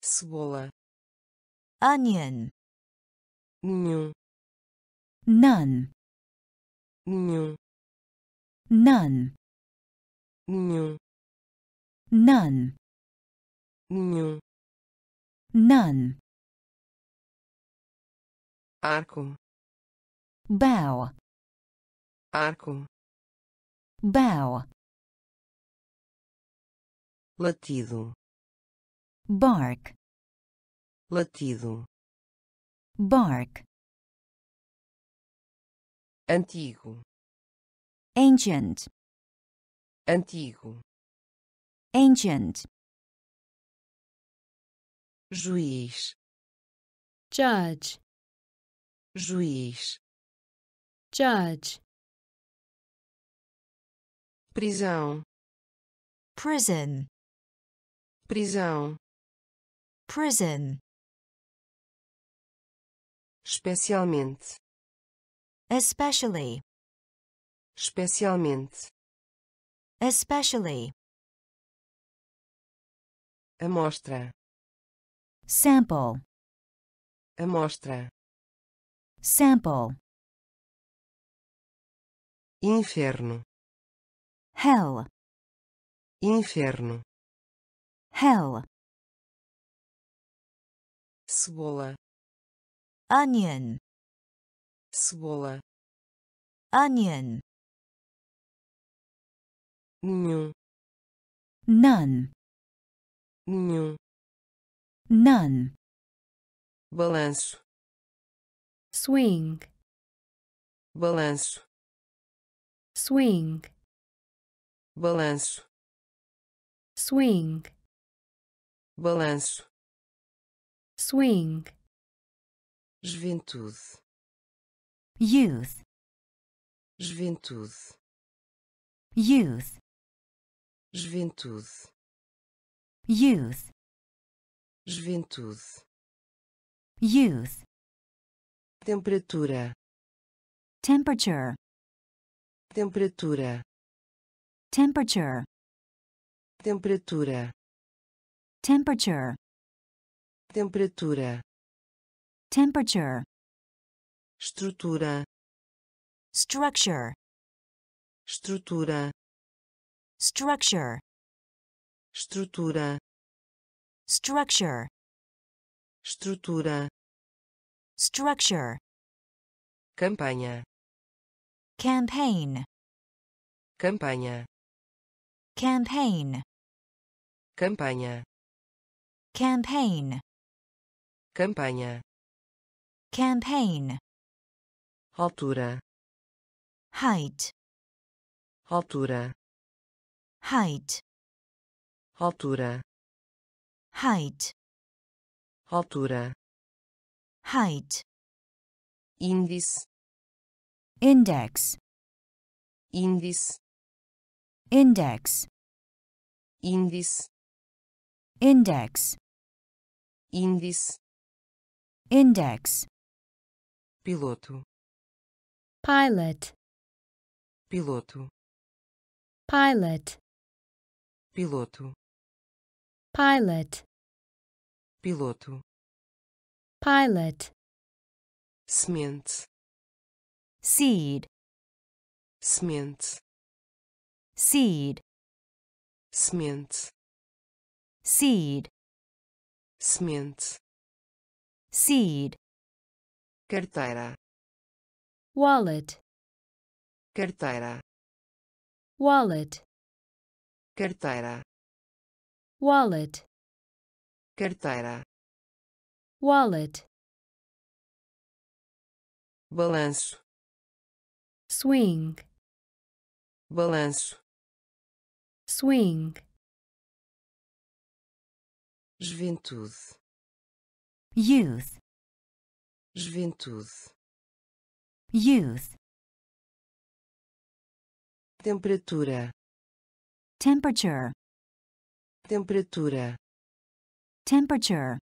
cebola, onion, nenhum, none, nenhum, none, nenhum, none, nenhum, none, arco, bow, arco, bow, latido, bark, latido, bark, antigo, ancient, antigo, ancient, juiz, judge, juiz, judge, prisão, prison, prisão, prison, especialmente, especially, especialmente, especially, amostra, sample, amostra, sample, inferno, hell, inferno, hell, cebola, onion, cebola, onion, nenhum, none, nenhum, none, balanço, swing, balanço, swing, balanço, swing, balanço, swing, juventude, youth, juventude, youth, juventude, youth, juventude, youth, temperatura, temperature, temperatura, temperature, temperatura, temperature, temperatura, temperature, estrutura, structure, estrutura, structure, estrutura, structure, estrutura, structure, campanha, campaign, campanha, campaign, campanha, campaign, campanha, campaign, altura, height, altura, height, altura, height, altura, height, índice, index, índice, index, índice, index, índice, index, piloto, pilot, piloto, pilot, piloto, pilot, piloto, pilot, semente, seed, semente, seed, semente, seed, semente, seed, carteira, wallet, carteira, wallet, carteira, wallet, carteira, wallet, balanço, swing, balanço, swing, juventude, youth, juventude, youth, temperatura, temperature, temperatura, temperature,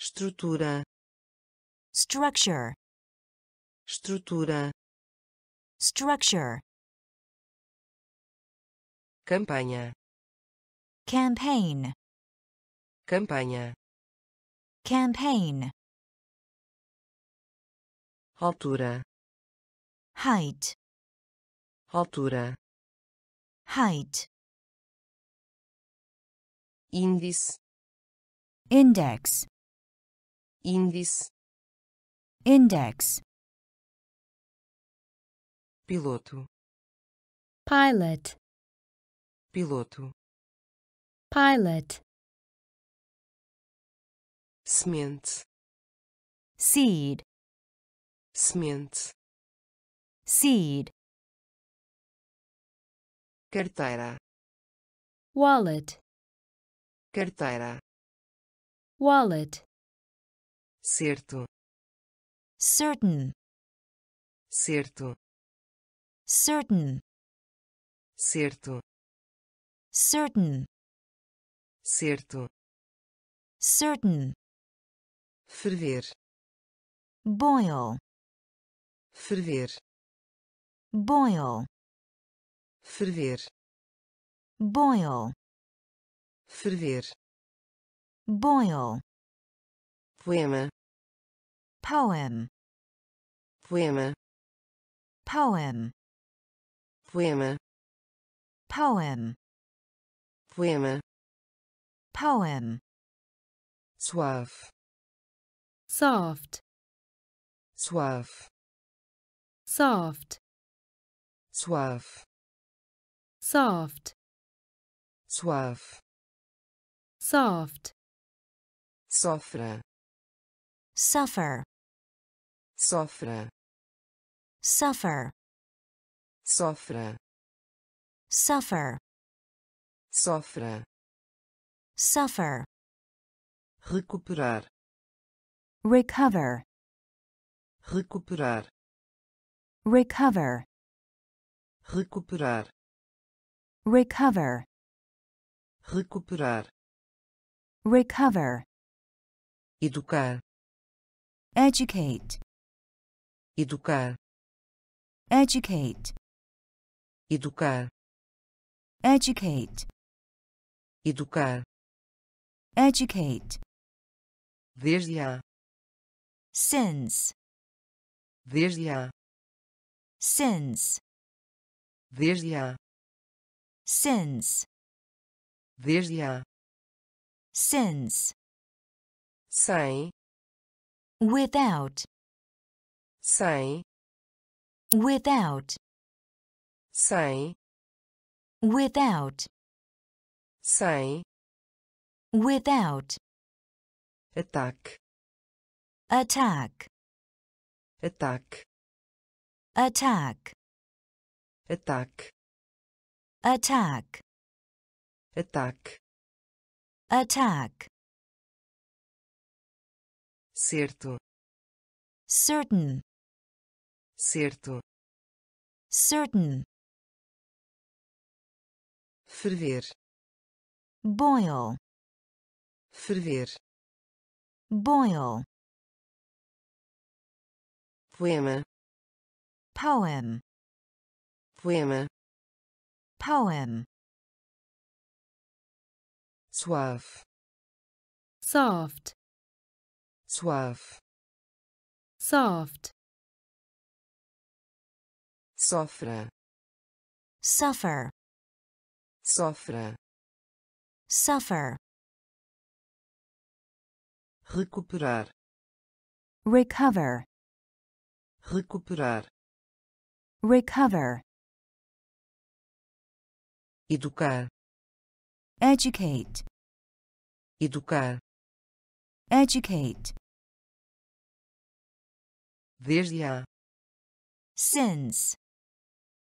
estrutura, structure, estrutura, structure, campanha, campaign, campanha, campaign, altura, height, altura, height, índice, index, índice, index, piloto, pilot, piloto, pilot, semente, seed, semente, seed, carteira, wallet, carteira, wallet, certo, certain, certo, certain, certo, certain, certo, certain, ferver, boil, ferver, boil, ferver, boil, ferver, boil, poema, poem, poema, poem, poema, poem, poema, poem, suave, soft, suave, soft, suave, soft, suave, soft, sofra, suffer, sofra, suffer, sofra, suffer, sofra, suffer, recuperar, recover, recuperar, recover, recuperar, recover, recuperar, recover, educar, educate, educar, educate, educar, educate, educar, educate, desde a, since, desde a, since, desde a, since, desde a, since, sem, without, sem, without, sem, without, sem, without, ataque, attack, ataque, attack, ataque, attack, ataque, attack, certo, certain, certo, certain, ferver, boil, ferver, boil, poema, poem, poema, poem, suave, soft, suave, soft, sofra, suffer, sofra, suffer, recuperar, recover, recuperar, recover, educar, educate, educar, educate, desde a, since,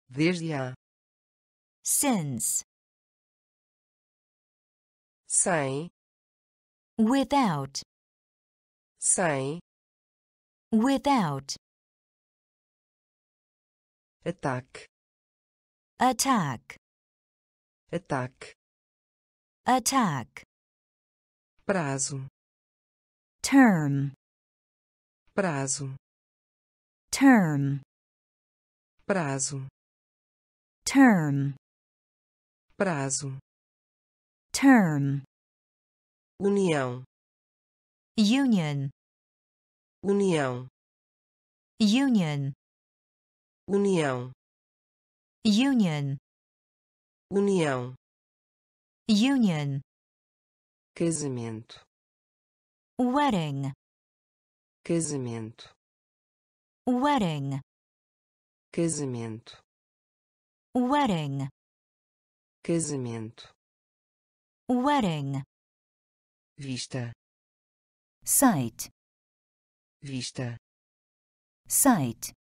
desde a, since, sem, without, sem, without, ataque, attack, ataque, attack, prazo, term, prazo, term, prazo, term, prazo, term, união, union, união, union, união, union, união, union, casamento, wedding, casamento, wedding, casamento, wedding, casamento, wedding, vista, sight, vista, sight,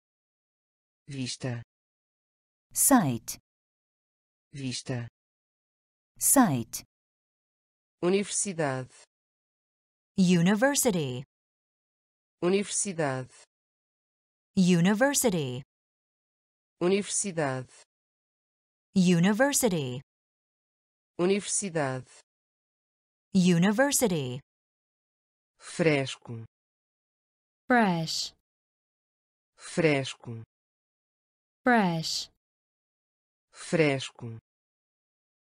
vista, sight, vista, sight, universidade, university, universidade, university, universidade, university, universidade, university, fresco, fresh, fresco, fresh, fresco,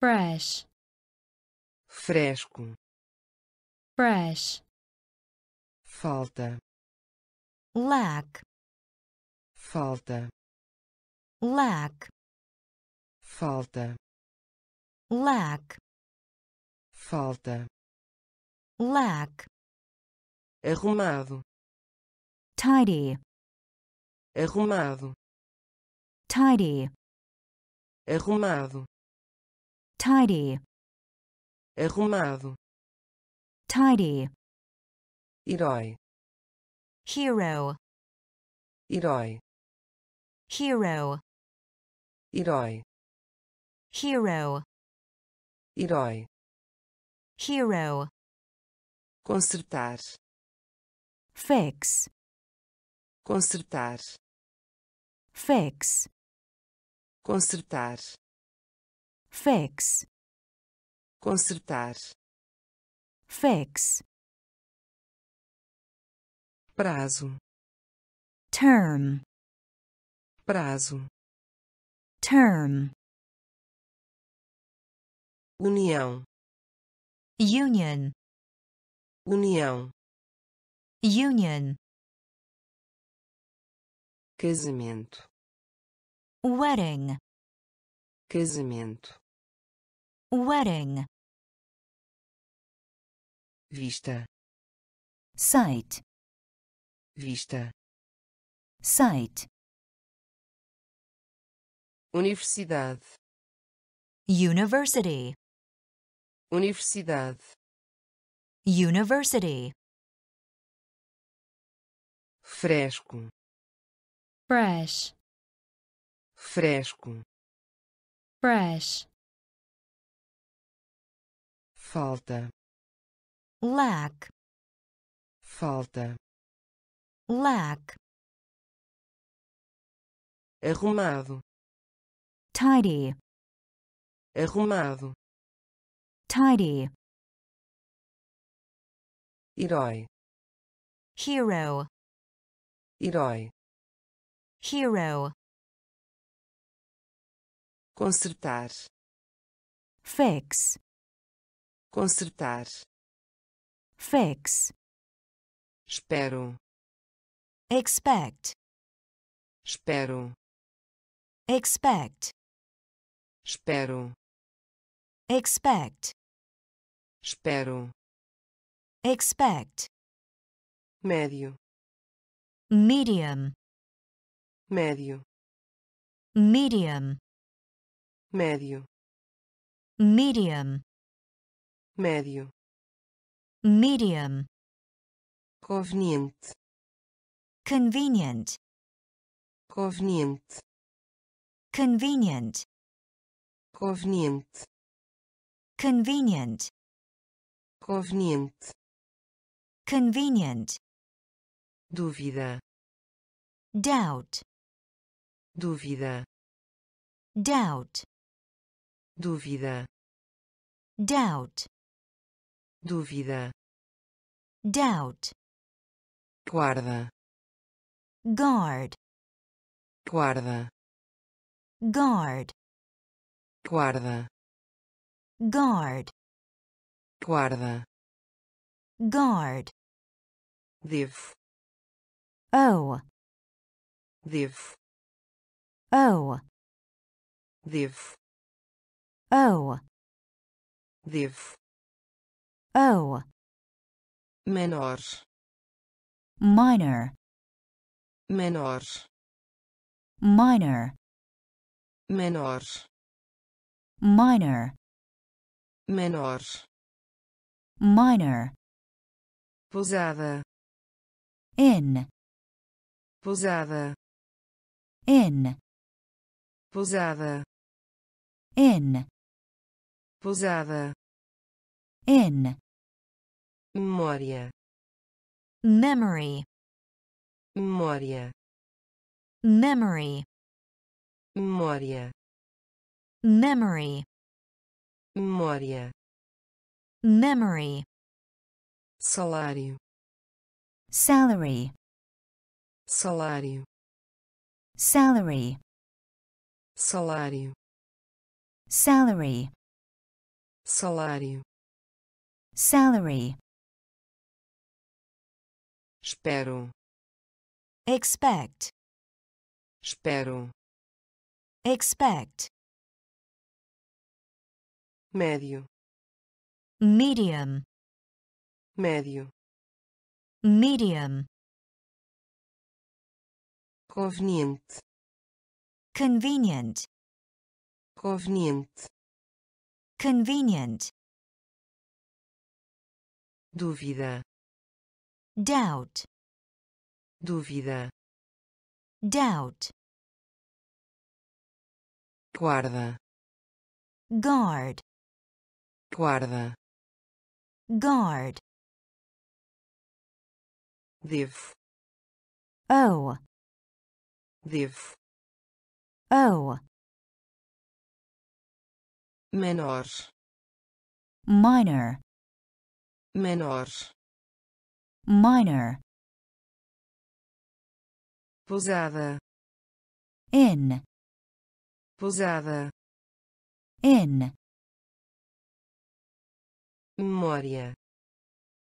fresh, fresco, fresh, falta, lack, falta, lack, falta, lack, falta, lack, arrumado, tidy, arrumado, tidy, arrumado, tidy, arrumado, tidy, herói, hero, herói, hero, herói, hero, herói, hero, consertar, fix, consertar, fix, consertar, fix, consertar, fix, prazo, term, prazo, term, união, union, união, union, casamento, wedding, casamento, wedding, vista, sight, vista, sight, universidade, university, universidade, university, fresco, fresh, fresco, fresh, falta, lack, falta, lack, arrumado, tidy, arrumado, tidy, herói, hero, herói, hero, consertar, fix, consertar, fix, espero, expect, espero, expect, espero, expect, espero, expect, médio, medium, médio, medium, médio, medium, médio, medium, conveniente, convenient, conveniente, convenient, conveniente, convenient, conveniente, convenient, dúvida, doubt, dúvida, doubt, dúvida, doubt, dúvida, doubt, guarda, guard, guarda, guard, guarda, guard, guarda, guard, devo, oh, devo, oh, devo, oh, devo, oh, menor, minor, menor, minor, menor, minor, menor, minor, pousada, in, pousada, in, pousada, in, pousada, in, memória, memory, memória, memory, memória, memory, memória, memory, salário, salary, salário, salary, salário, salary, salário, salary, espero, expect, espero, expect, médio, medium, médio, medium, conveniente, convenient, conveniente, convenient, dúvida, doubt, dúvida, doubt, guarda, guard, guarda, guard, devo, oh, devo, oh, menor, minor, menor, minor, pousada, in, pousada, in, memória,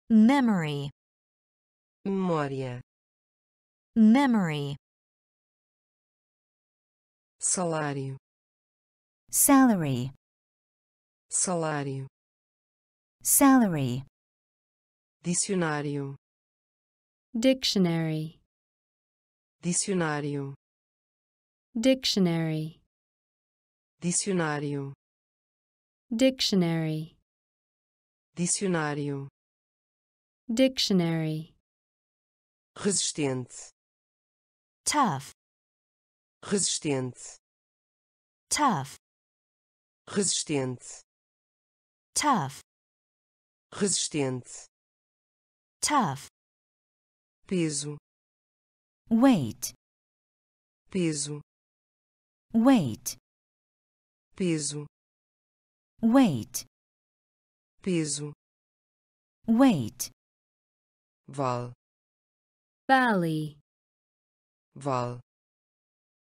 memory, memória, memory, salário, salary, salário, salary, dicionário, dictionary, dicionário, dictionary, dicionário, dictionary, dicionário, dictionary, resistente, tough, resistente, tough, resistente, tough, resistente, tough, peso, weight, peso, weight, peso, weight, peso, weight, val, valley, val,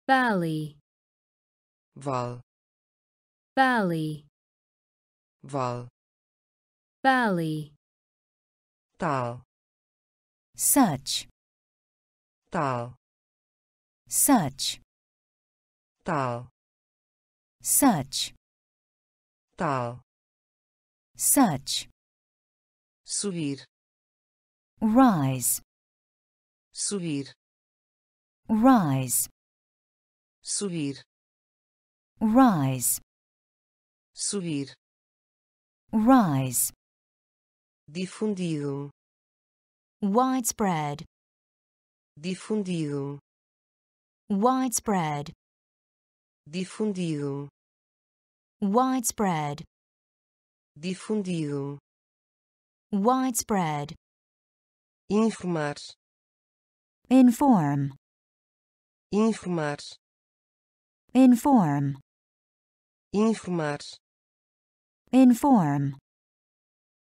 valley, val, valley, val, valley, tal, such, tal, such, tal, such, tal, such, subir, rise, subir, rise, subir, rise, subir, rise, difundido, widespread, difundido, widespread, difundido, widespread, difundido, widespread, informar, inform, informar, inform, informar, inform,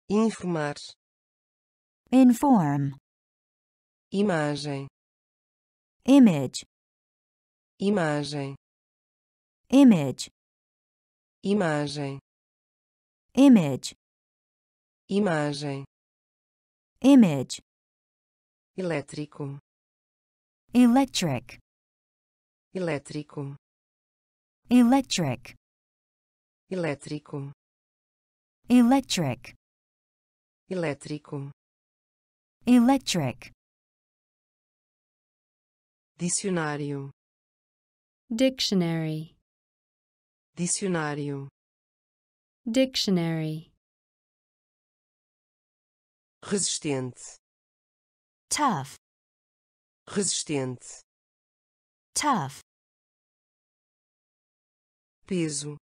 informar, inform, imagem, image, imagem, image, imagem, image, imagem, image, elétrico, electric, elétrico, electric, elétrico, electric, elétrico, electric, dicionário, dictionary, dicionário, dictionary, resistente, tough, resistente, tough, peso,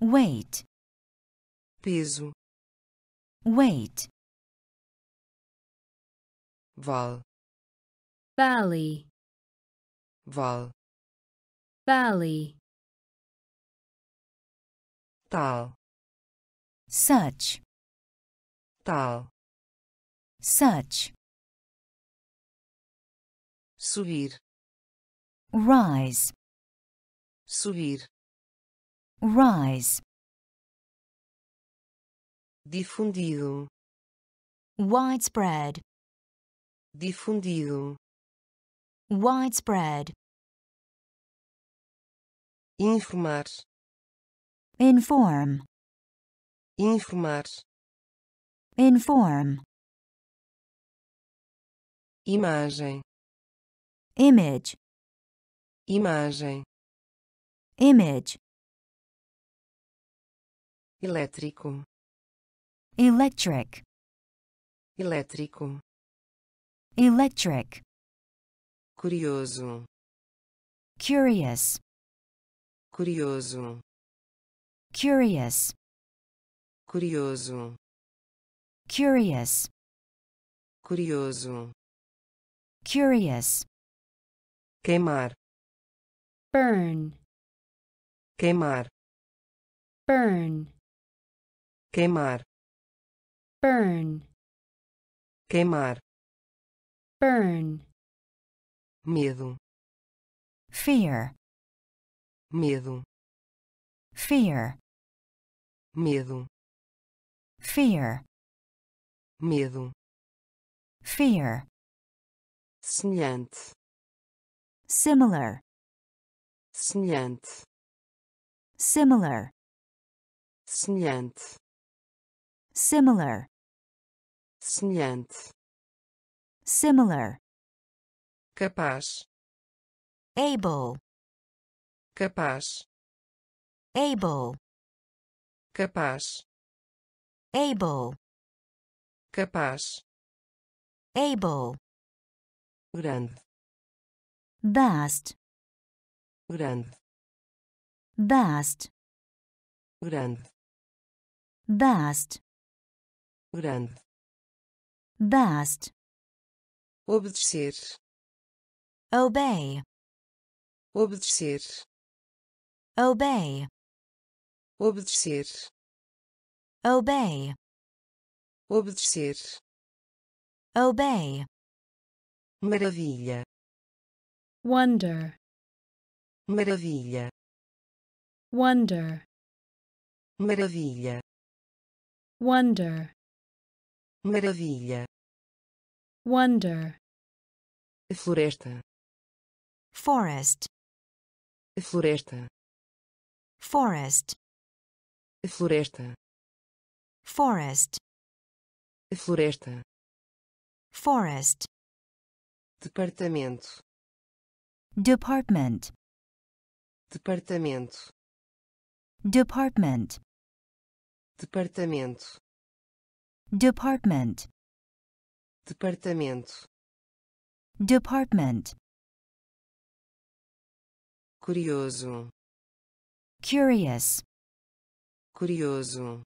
weight, peso, weight, val, valley, val, valley, tal, such, tal, such, subir, rise, subir, rise, difundido, widespread, difundido, widespread, informar, inform, informar, inform, imagem, image, imagem, image, elétrico, electric, elétrico, electric, curioso, curious, curioso, curious, curioso, curious, curioso, curious, queimar, burn, queimar, burn, queimar, burn, queimar, burn, medo, fear, medo, fear, medo, fear, medo, fear, semelhante, similar, semelhante, similar, semelhante, similar, semelhante, similar, capaz, able, capaz, able, capaz, able, capaz, able, grande, vast, grande, vast, grande, vast, grande, vast, obedecer, obey, obedecer, obey, obedecer, obey, obedecer, obey, maravilha, wonder, maravilha, wonder, maravilha, wonder, maravilha, wonder, floresta, forest, floresta, forest, floresta, forest, floresta, forest, departamento, department, departamento, department, departamento, department, departamento, department, curioso, curious, curioso,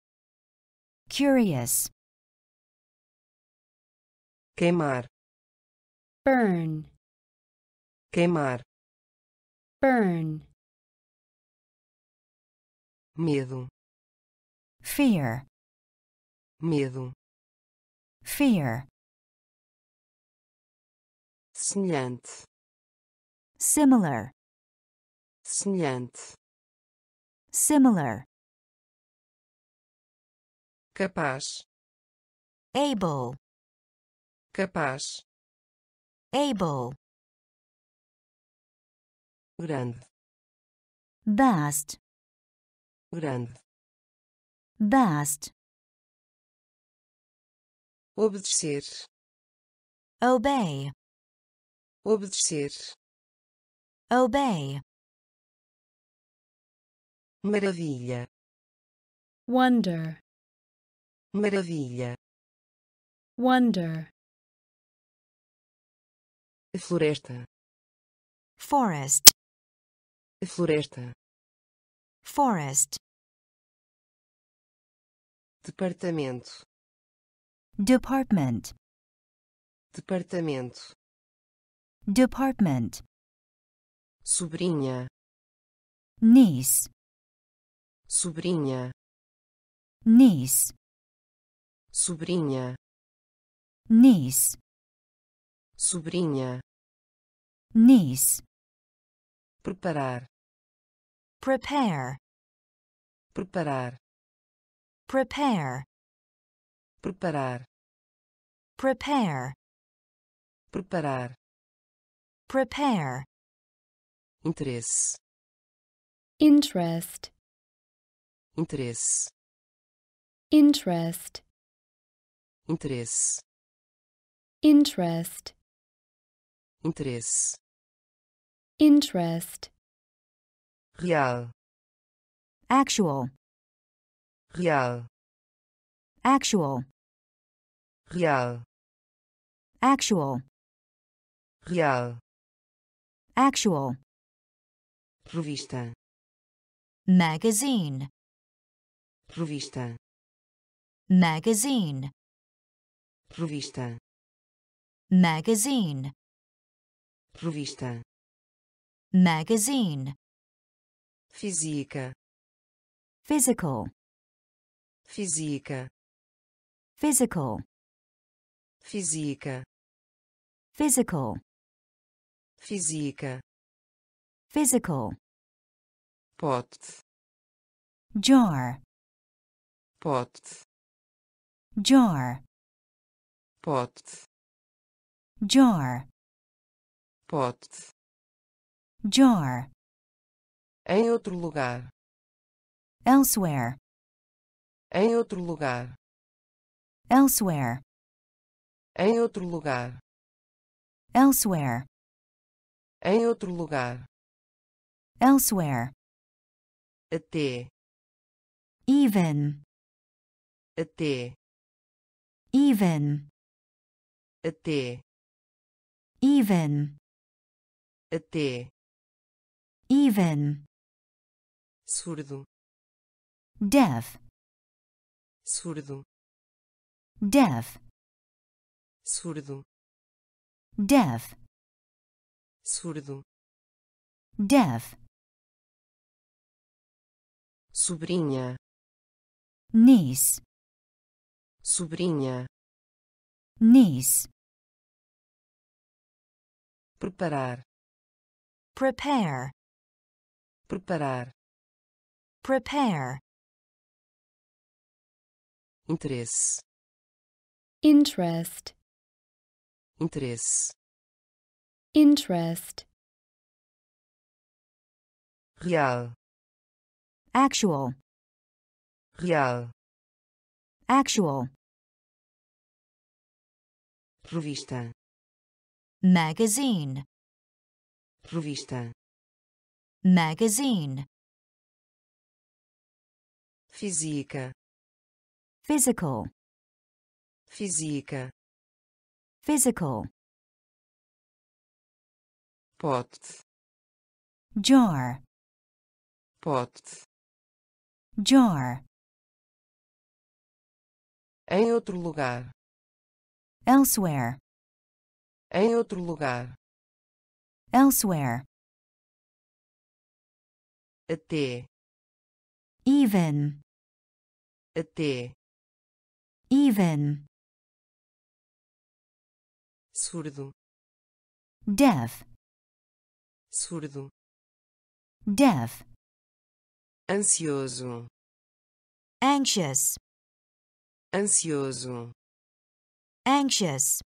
curious, queimar, burn, queimar, burn, medo, fear, medo, fear, semelhante, similar, semelhante, similar, capaz, able, capaz, able, grande, vast, grande, vast, obedecer, obey, obedecer, obey, maravilha, wonder, maravilha, wonder, floresta, forest, floresta, forest, departamento, department, departamento, department, sobrinha, niece, sobrinha, niece, sobrinha, niece, sobrinha, niece, preparar, prepare, preparar, prepare, preparar, prepare, preparar, prepare, interesse, interest, interesse, interest, interesse, interest, interesse, interest, real, actual, real, actual, real, actual, real, actual, revista, magazine, revista, magazine, revista, magazine, revista, magazine, física, physical, física, physical, física, physical, física, physical, pote, jar, pote, jar, pote, jar, pote, jar, em outro lugar, elsewhere, em outro lugar, elsewhere, em outro lugar, elsewhere, em outro lugar, elsewhere, até, even, até, even, até, even, até, even, surdo, deaf, surdo, deaf, surdo, deaf, surdo, deaf, sobrinha, niece, sobrinha, niece, preparar, prepare, preparar, prepare, interesse, interest, interesse, interest, real, actual, real, actual, revista, magazine, revista, magazine, física, physical, física, physical, pote, jar, pote, jar, em outro lugar, elsewhere, em outro lugar, elsewhere, até, even, até, even, surdo, deaf, surdo, deaf, ansioso, anxious, ansioso, anxious,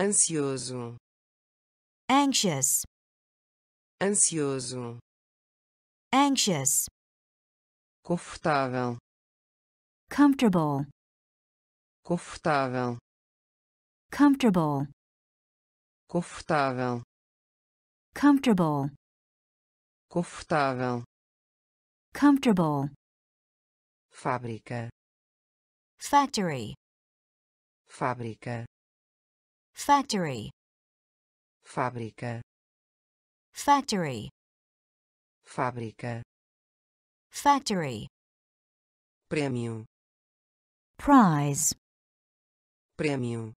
ansioso, anxious, ansioso, anxious, confortável, comfortable, confortável, comfortable, confortável, comfortable, confortável, comfortable, fábrica, factory, fábrica, factory, fábrica, factory, fábrica, factory, prêmio, prize, prêmio,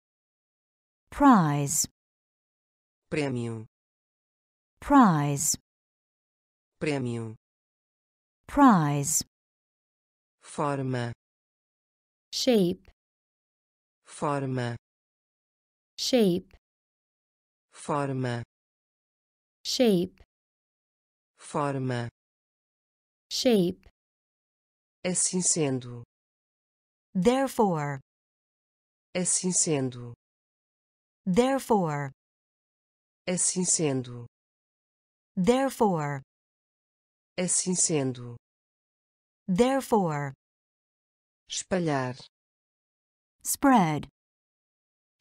prize, prêmio, prize, prêmio, prize, forma, shape, forma, shape, forma, shape, forma, shape, assim sendo, therefore, assim sendo, therefore, assim sendo, therefore, assim sendo, therefore, espalhar, spread,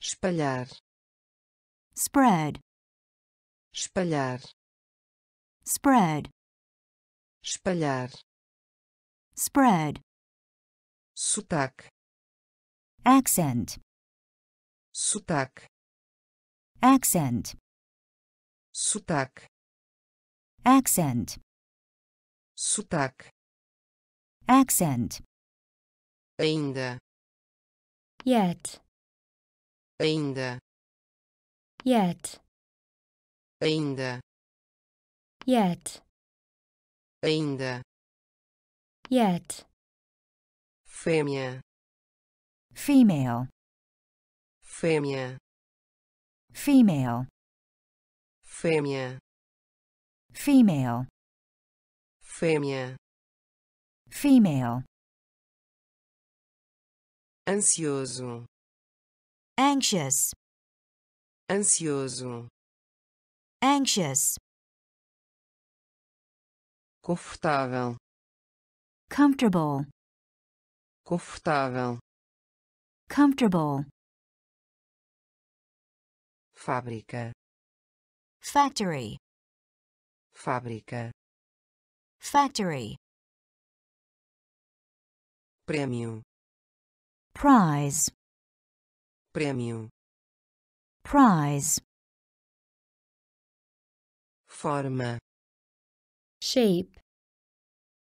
espalhar, spread, espalhar, spread, espalhar, spread, sotaque, accent, sotaque, accent, sotaque, accent, sotaque, accent, ainda, yet, ainda, yet, ainda, yet, ainda, yet, fêmea, female, fêmea, female, fêmea, female, fêmea, female, ansioso, anxious, ansioso, anxious, confortável, comfortable, confortável, comfortable, fábrica, factory, fábrica, factory, prêmio, prize, prêmio, prize, forma, shape,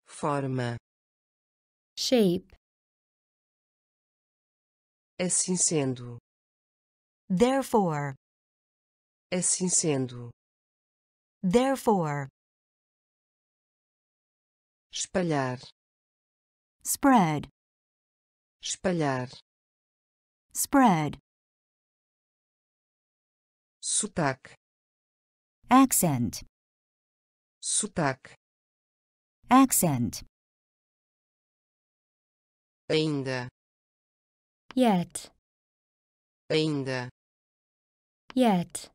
forma, shape, assim sendo, therefore, assim sendo, therefore, espalhar, spread, espalhar, spread, sotaque, accent, sotaque, accent, ainda, yet, ainda, yet,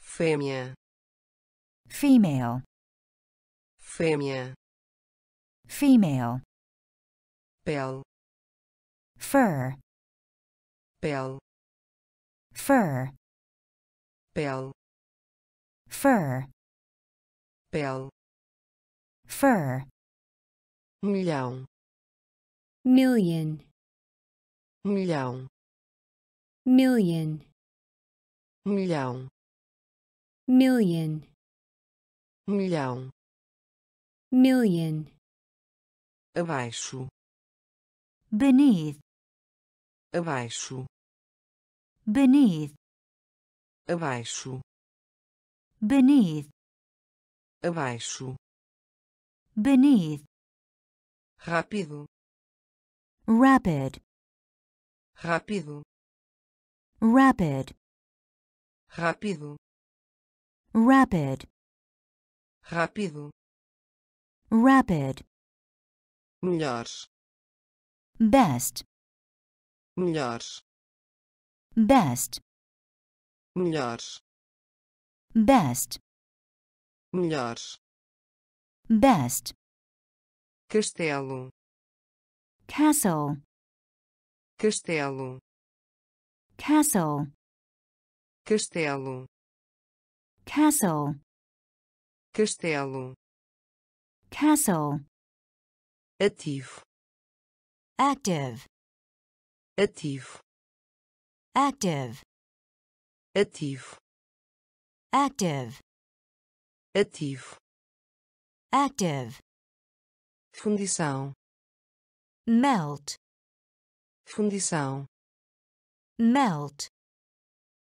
fêmea, female, fêmea, female, pele, fur, pele, fur, pele, fur, pele, fur, milhão, million, milhão, million, milhão, million, milhão, million, abaixo, beneath, abaixo, beneath, abaixo, beneath, abaixo, beneath, rápido, rapid, rápido, rapid, rápido, rapid, rápido, rapid, melhores, best, melhores, best, melhores, best, melhores, best, castelo, castle, castelo, castle, castelo, castle, castelo, castle, ativo, active, ativo, active, ativo, active, ativo, active, fundição, melt, fundição, melt,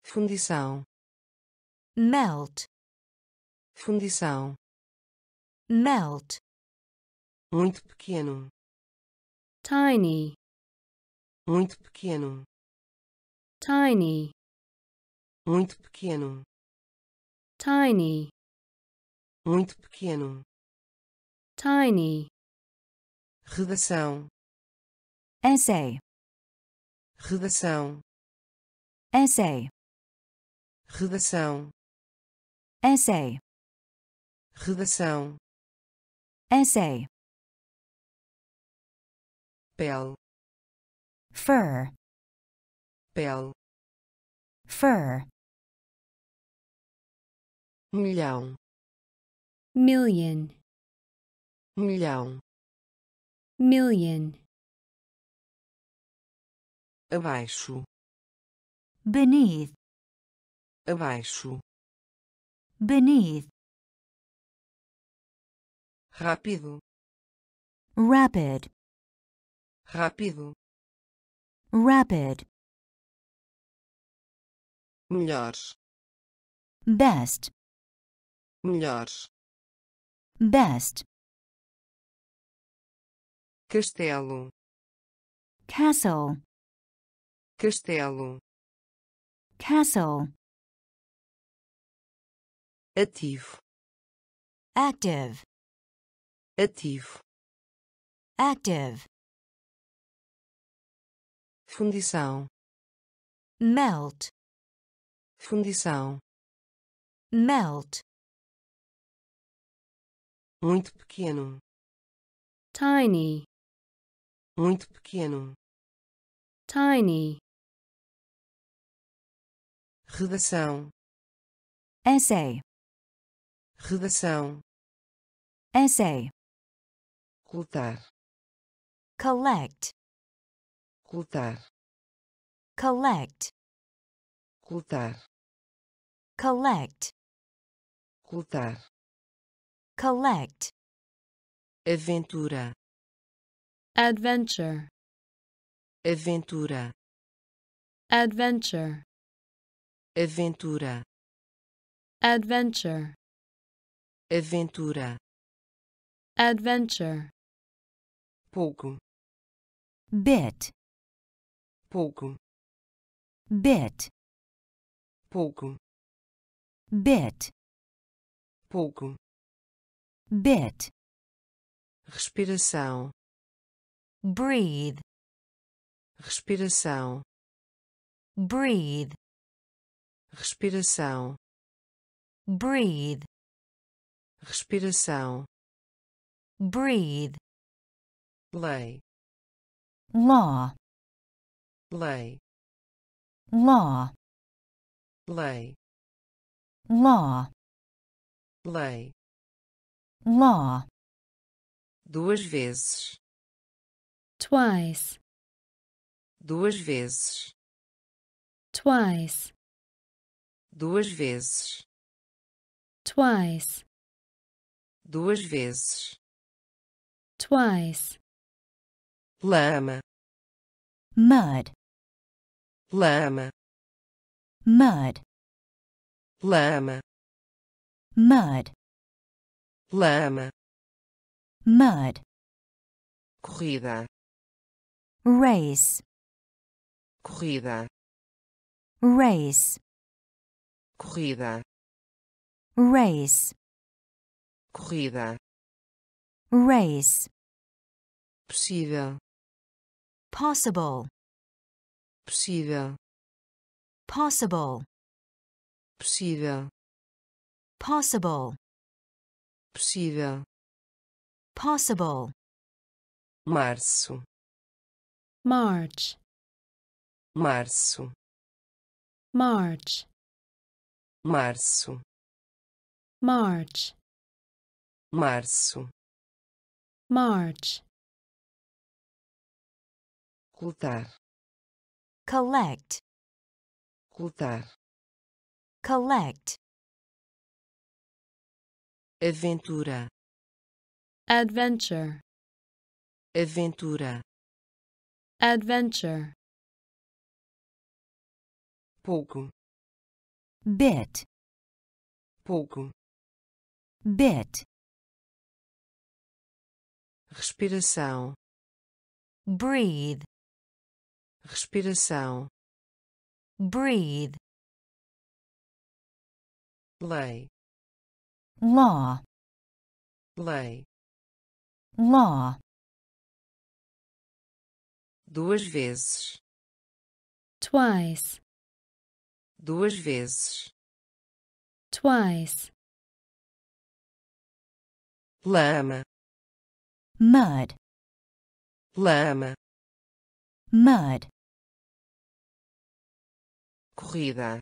fundição, melt, fundição, melt, muito pequeno, tiny, muito pequeno, tiny, muito pequeno, tiny, muito pequeno, tiny, redação, essay, redação, essay, redação, essay, redação, essay, pele, fur, pele, fur, milhão, million, milhão, million, abaixo, beneath, abaixo, beneath, rápido, rapid, rápido, rapid, melhores, best, melhores, best, castelo, castle, castelo, castle, ativo, active, ativo, active, fundição, melt, fundição, melt, muito pequeno, tiny, muito pequeno, tiny, redação, essay, redação, essay, coletar, collect, coletar, collect, coletar, collect, coletar, collect, aventura, adventure, aventura, adventure, aventura, adventure, aventura, adventure, pouco, bit, pouco, bit, pouco, bit, pouco, bit, respiração, breathe, respiração, breathe, respiração, breathe, respiração, breathe, lei, law, lei, law, lei, law, lei, law, duas vezes, twice, duas vezes, twice, duas vezes, twice, duas vezes, twice, lama, mud, lama, mud, lama, mud, lama, mud, corrida, race, corrida, race, corrida, race, corrida, race, possível, possible, possível, possible, possível, possible, possível, possible, março, March, março, March, março, March, março, March, coletar, collect, coletar, collect, aventura, adventure, aventura, adventure, pouco, bit, pouco, bit, respiração, breathe, respiração, breathe, lei, law, lei, law, duas vezes, twice, duas vezes, twice, lama, mud, lama, mud, corrida,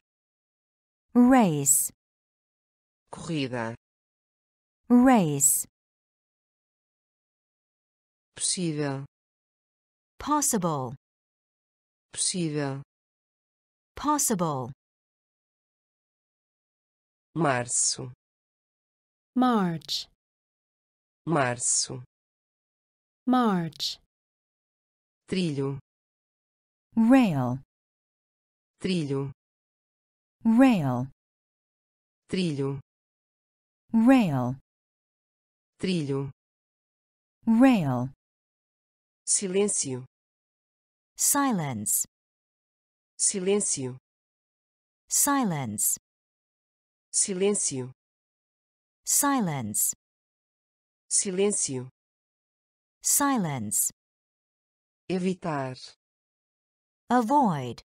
race, corrida, race, possível, possible, possível, possible, março, March, março, March, trilho, rail, trilho, rail, trilho, rail, trilho, rail, silêncio, silence, silêncio, silence, silêncio, silence, silêncio, silence, evitar, avoid,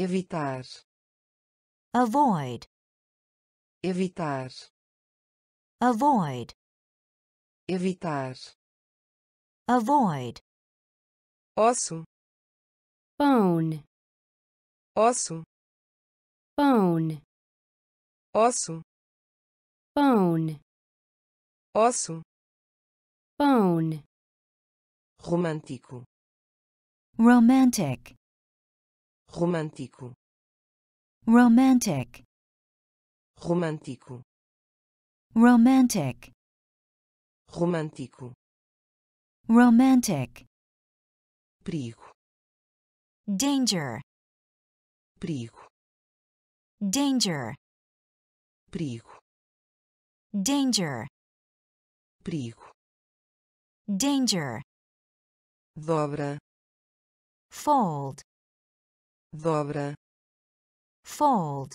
evitar, avoid, evitar, avoid, evitar, avoid, osso, bone, osso, bone, osso, bone, osso, bone, romântico, romantic, romântico, romantic, romântico, romantic, romântico, romantic, perigo, danger, perigo, danger, perigo, danger, perigo, danger, dobra, fold, dobra, fold,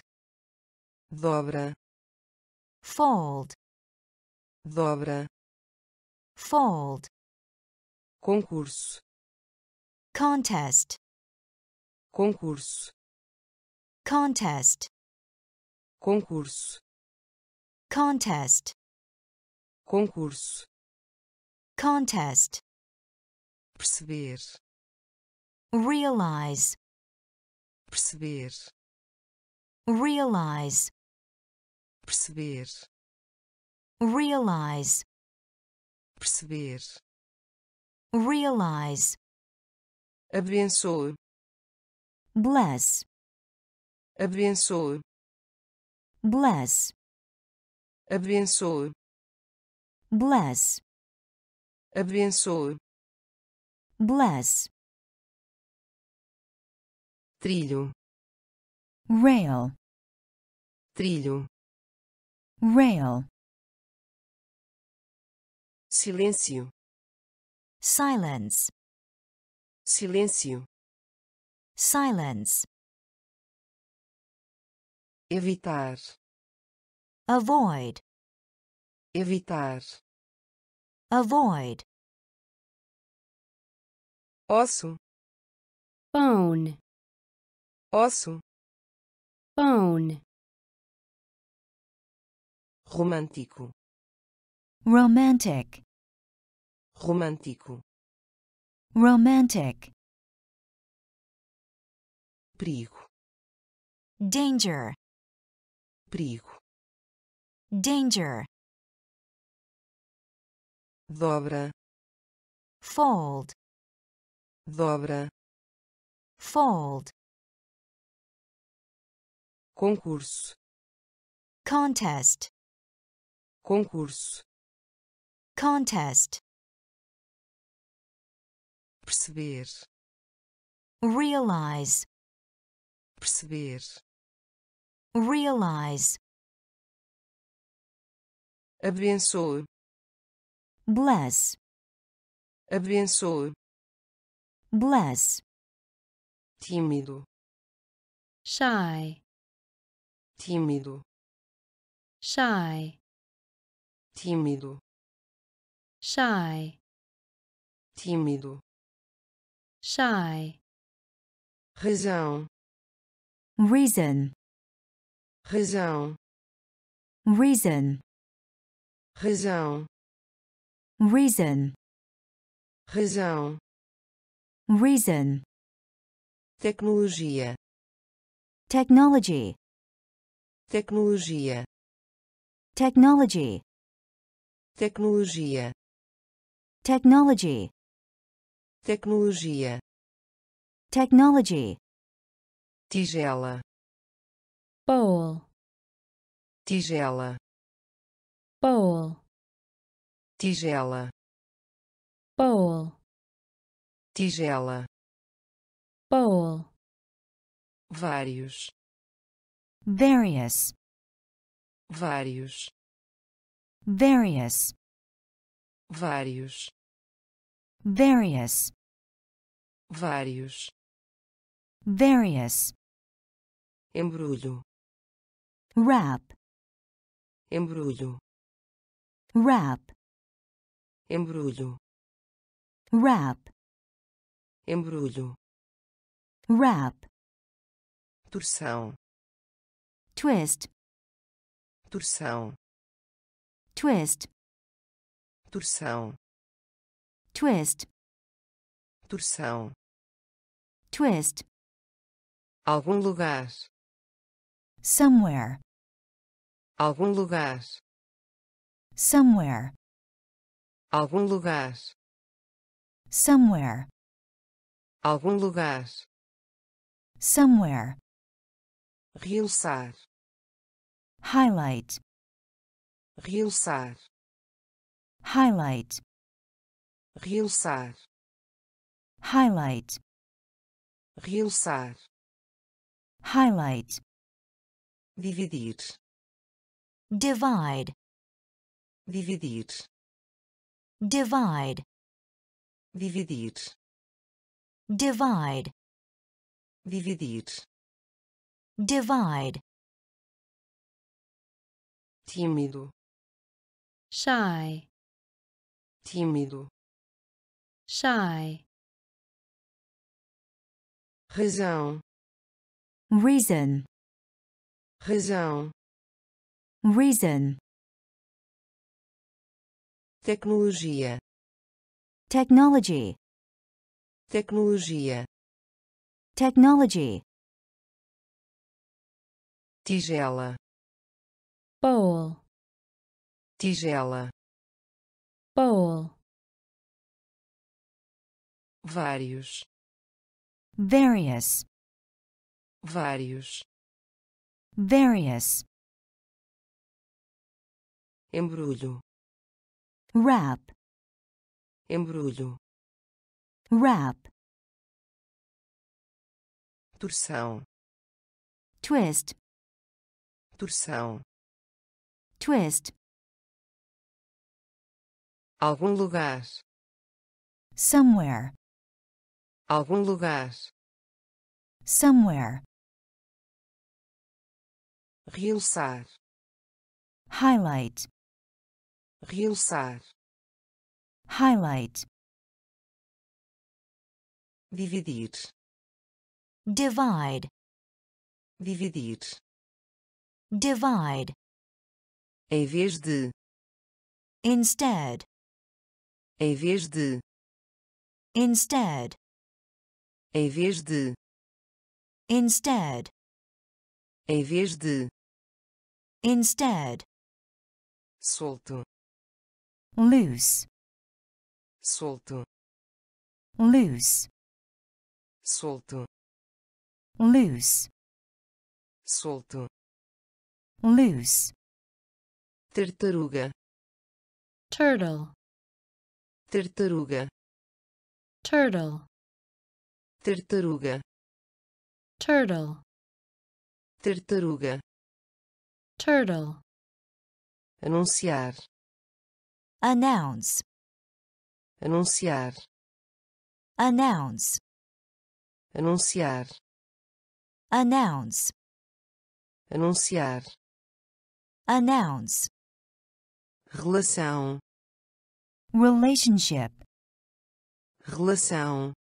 dobra, fold, dobra, fold, concurso, contest, concurso, contest, concurso, contest, concurso, contest, perceber, realize, perceber, realize, perceber, realize, perceber, realize, abençoe, bless, abençoe, bless, abençoe, bless, abençoe, bless, trilho, rail, trilho, rail, silêncio, silence, silêncio, silence, evitar, avoid, evitar, avoid, osso, bone, osso, bone, romântico, romantic, romântico, romantic, perigo, danger, perigo, danger, dobra, fold, dobra, fold, concurso, contest, concurso, contest, perceber, realize, perceber, realize, abençoe, bless, abençoe, bless, tímido, shy, tímido, shy, tímido, shy, tímido, shy, razão, reason, razão, reason, razão, reason, razão, reason, tecnologia, technology, tecnologia, technology, tecnologia, technology, tecnologia, technology, tigela, bowl, tigela, bowl, tigela, bowl, tigela, bowl, vários, various, vários, various, vários, various, vários, various, embrulho, wrap, embrulho, wrap, embrulho, wrap, embrulho, wrap, torção, twist, torção, twist, torção, twist, torção, twist, algum lugar, somewhere, algum lugar, somewhere, algum lugar, somewhere, algum lugar, somewhere, realçar, highlight, realçar, highlight, realçar, highlight, realçar, highlight, dividir, divide, dividir, divide, dividir, divide, dividir, divide, tímido, shy, tímido, shy, razão, reason, razão, reason, tecnologia, technology, tecnologia, technology, tigela, bowl, tigela, bowl, vários, various, vários, various, embrulho, wrap, embrulho, wrap, torção, twist, torção, twist, algum lugar, somewhere, algum lugar, somewhere, realçar, highlight, realçar, highlight, dividir, divide, dividir, divide, em vez de, instead, em vez de, instead, em vez de, instead, em vez de, instead, solto, loose, solto, loose, solto, loose, solto, loose, tartaruga, turtle, tartaruga, turtle, tartaruga, turtle, tartaruga, turtle, anunciar, announce, anunciar, announce, anunciar, announce, anunciar, announce, relação, relationship, relação,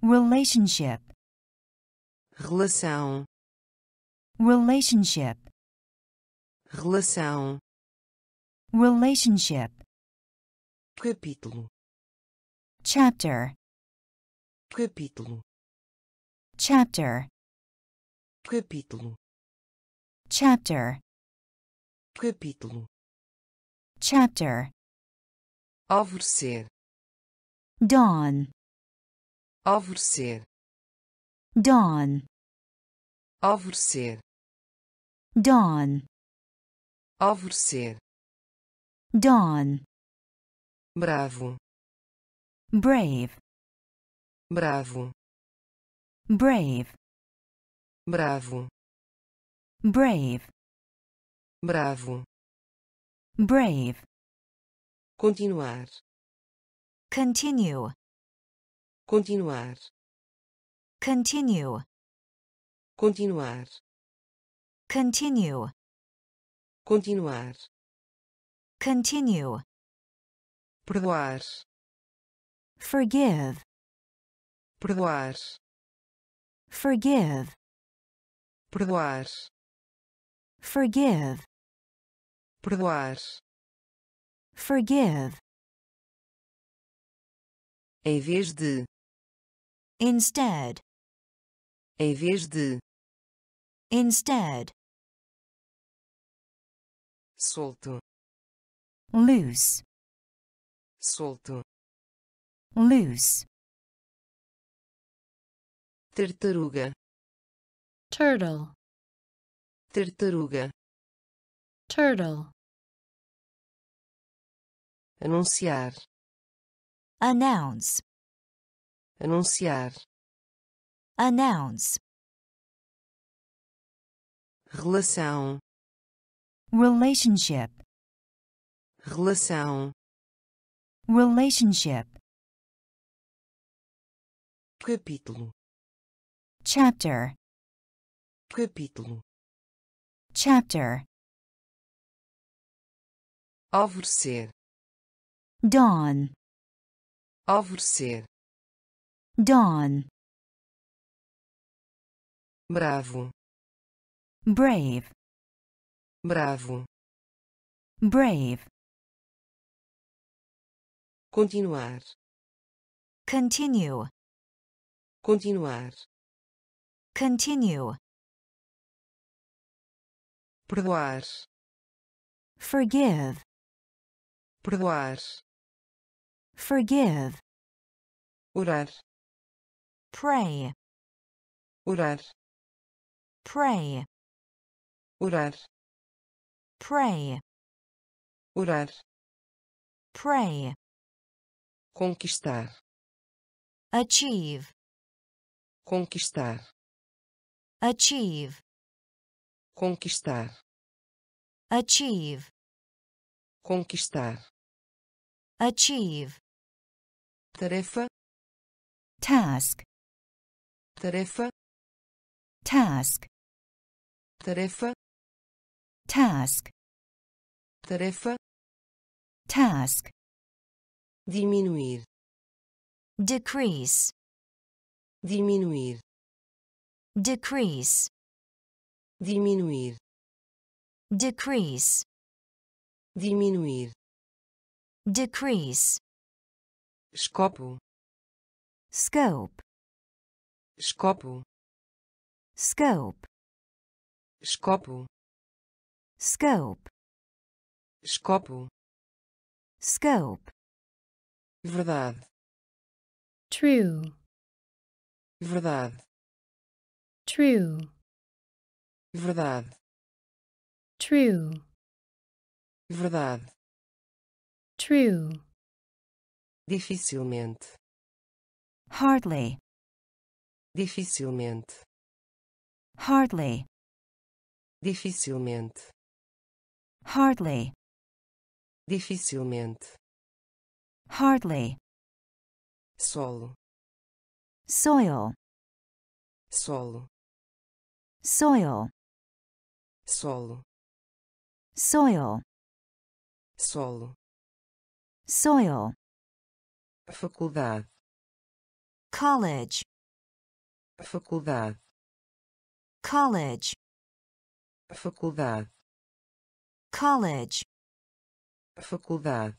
relationship, relação, relationship, relação, relationship, capítulo, chapter, capítulo, chapter, capítulo, chapter, capítulo, chapter, alvorecer, dawn, alvorecer, dawn, alvorecer, dawn, alvorecer, dawn, bravo, brave, bravo, brave, bravo, brave, bravo, brave, continuar, continue, continuar, continue, continuar, continue, continuar, continue, perdoar, forgive, perdoar, forgive, perdoar, forgive, perdoar, forgive, em vez de, instead, em vez de, instead, solto, loose, solto, loose, tartaruga, turtle, tartaruga, turtle, anunciar, announce, anunciar, announce, relação, relationship, relação, relationship, capítulo, chapter, capítulo, chapter, alvorecer, dawn, alvorecer, dawn, bravo, brave, bravo, brave, continuar, continue, continuar, continue, perdoar, forgive, perdoar, forgive, orar, pray, orar, pray, orar, pray, orar, pray, conquistar, achieve, conquistar, achieve, conquistar, achieve, conquistar, achieve, tarefa, task, tarefa, task, tarefa, task, tarefa, task, diminuir, decrease, diminuir, decrease, diminuir, decrease, diminuir, decrease, escopo, scope, escopo, scope, escopo, scope, escopo, scope, verdade, true, verdade, true, verdade, true, verdade, true, dificilmente, hardly, dificilmente, hardly, dificilmente, hardly, dificilmente, hardly, solo, soil, solo, soil, solo, soil, solo, soil, faculdade, college, faculdade, college, faculdade, college, faculdade,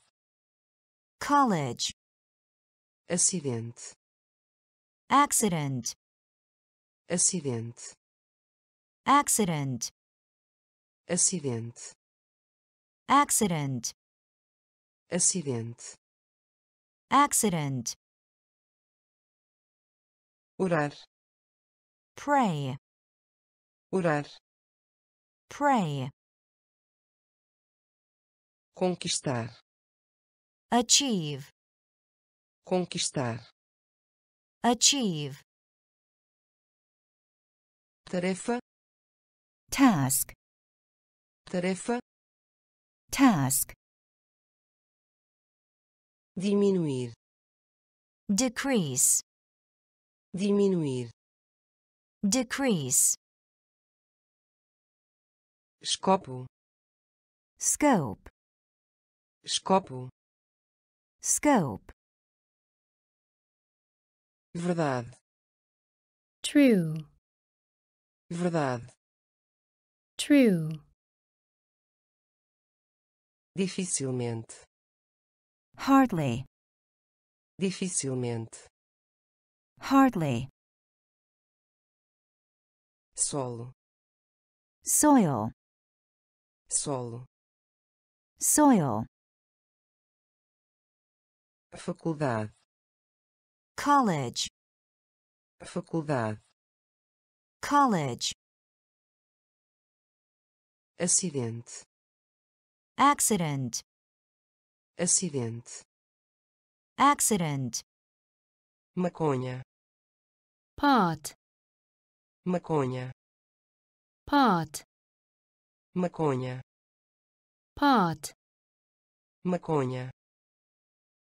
college, acidente, accident, acidente, accident, acidente, accident, acidente, accident, orar, pray, orar, pray, conquistar, achieve, conquistar, achieve, tarefa, task, tarefa, task, diminuir, decrease, diminuir, decrease, escopo, scope, escopo, scope, verdade, true, verdade, true, dificilmente, hardly, dificilmente, hardly, solo, soil, solo, soil, faculdade, college, faculdade, college, acidente, accident, acidente, accident, maconha, pot, maconha, pot, maconha, pot, maconha,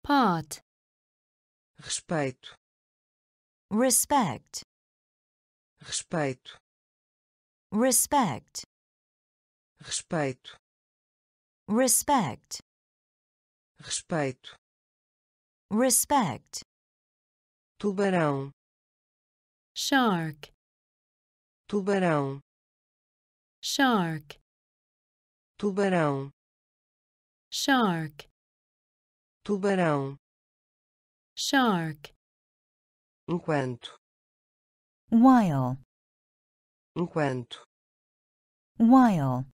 pot, respeito, respect, respeito, respect, respeito, respect, respeito, respect, tubarão, shark, tubarão, shark, tubarão, shark, tubarão, shark, enquanto, while, enquanto, while,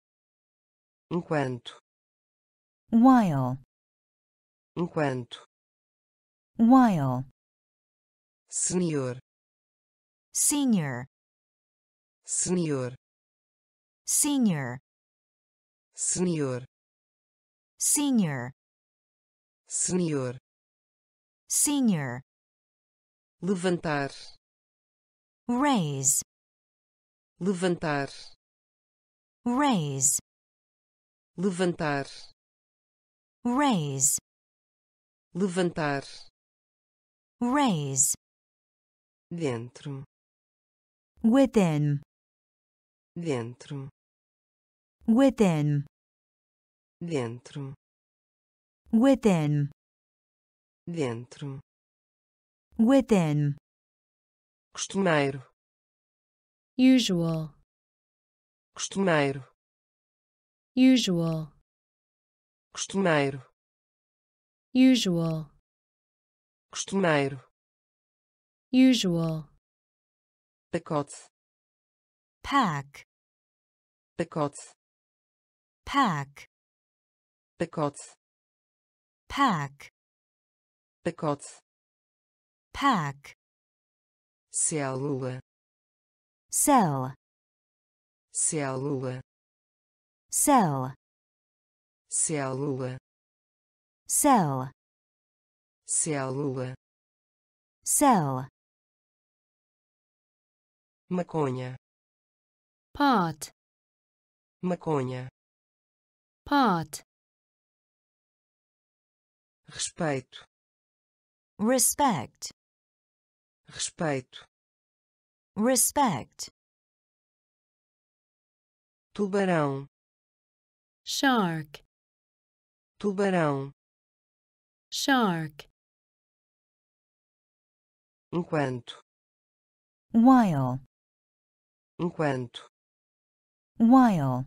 enquanto, while, enquanto, while, senhor, senior, senhor, senior, senhor, senior, senhor, senior, levantar, raise, levantar, raise, levantar, raise, levantar, raise, dentro, within, dentro, within, dentro, within, dentro, within, costumeiro, usual, costumeiro, usual, costumeiro, usual, costumeiro, usual, pacote, pack, pacote, pack, pacote, pack, pacote, pack, célula, cell, célula, cell, célula, cell, célula, cell, maconha, pot, maconha, pot, respeito, respect, respeito, respect, tubarão, shark, tubarão, shark, enquanto, while, enquanto, while,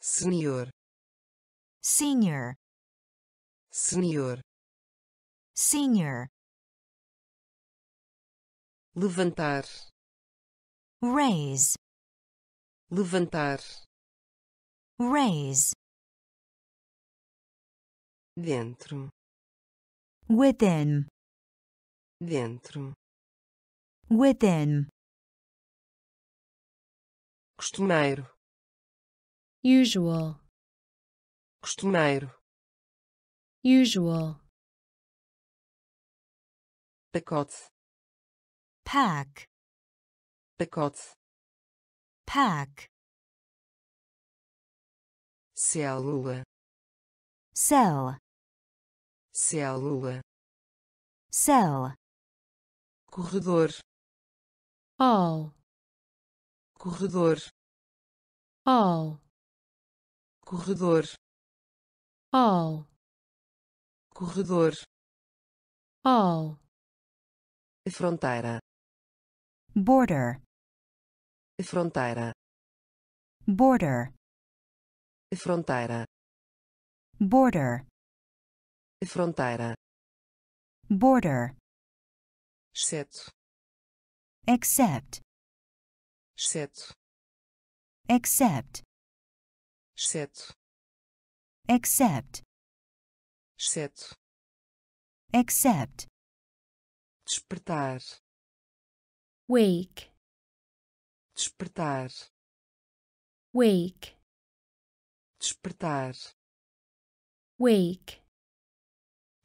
senhor, senior, senhor, senior, levantar, raise, levantar, raise, dentro, within, dentro, within, costumeiro, usual, costumeiro, usual, pacote, pack, pacote, pack, célula, cell, célula, cell, corredor, all, corredor, all, corredor, all, corredor, all, fronteira, border, fronteira, border, fronteira, border, fronteira, border, exceto, except, exceto, except, exceto, except, exceto, except, despertar, wake, despertar, wake, despertar, wake,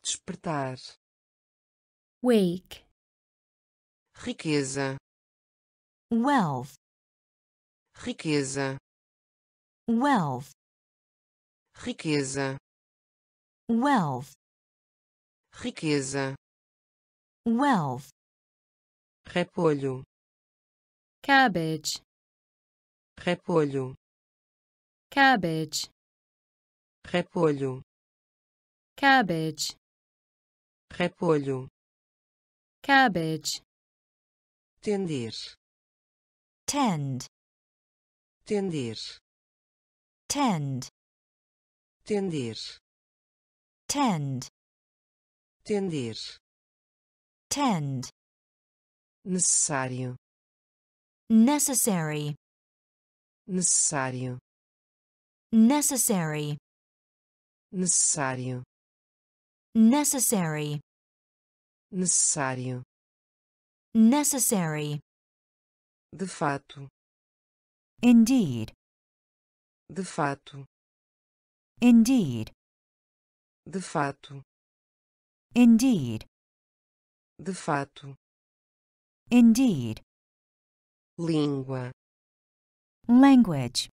despertar, wake, riqueza, wealth, riqueza, wealth, riqueza, wealth, riqueza, wealth, repolho, cabbage, repolho, cabbage, repolho, cabbage, repolho, cabbage, tender, tend, tender, tend, tender, tend, tender, tend, necessário, necessary, necessário, necessary, necessário, necessary, necessário, necessary, de fato, indeed, de fato, indeed, de fato, indeed, de fato, indeed, língua, language,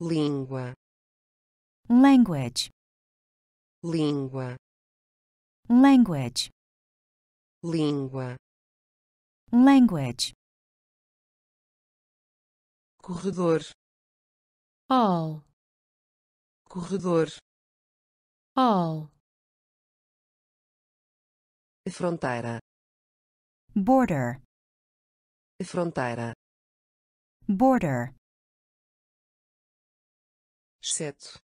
língua, language, língua, language, língua, language, corredor, all, corredor, all, fronteira, border, fronteira, border, exceto,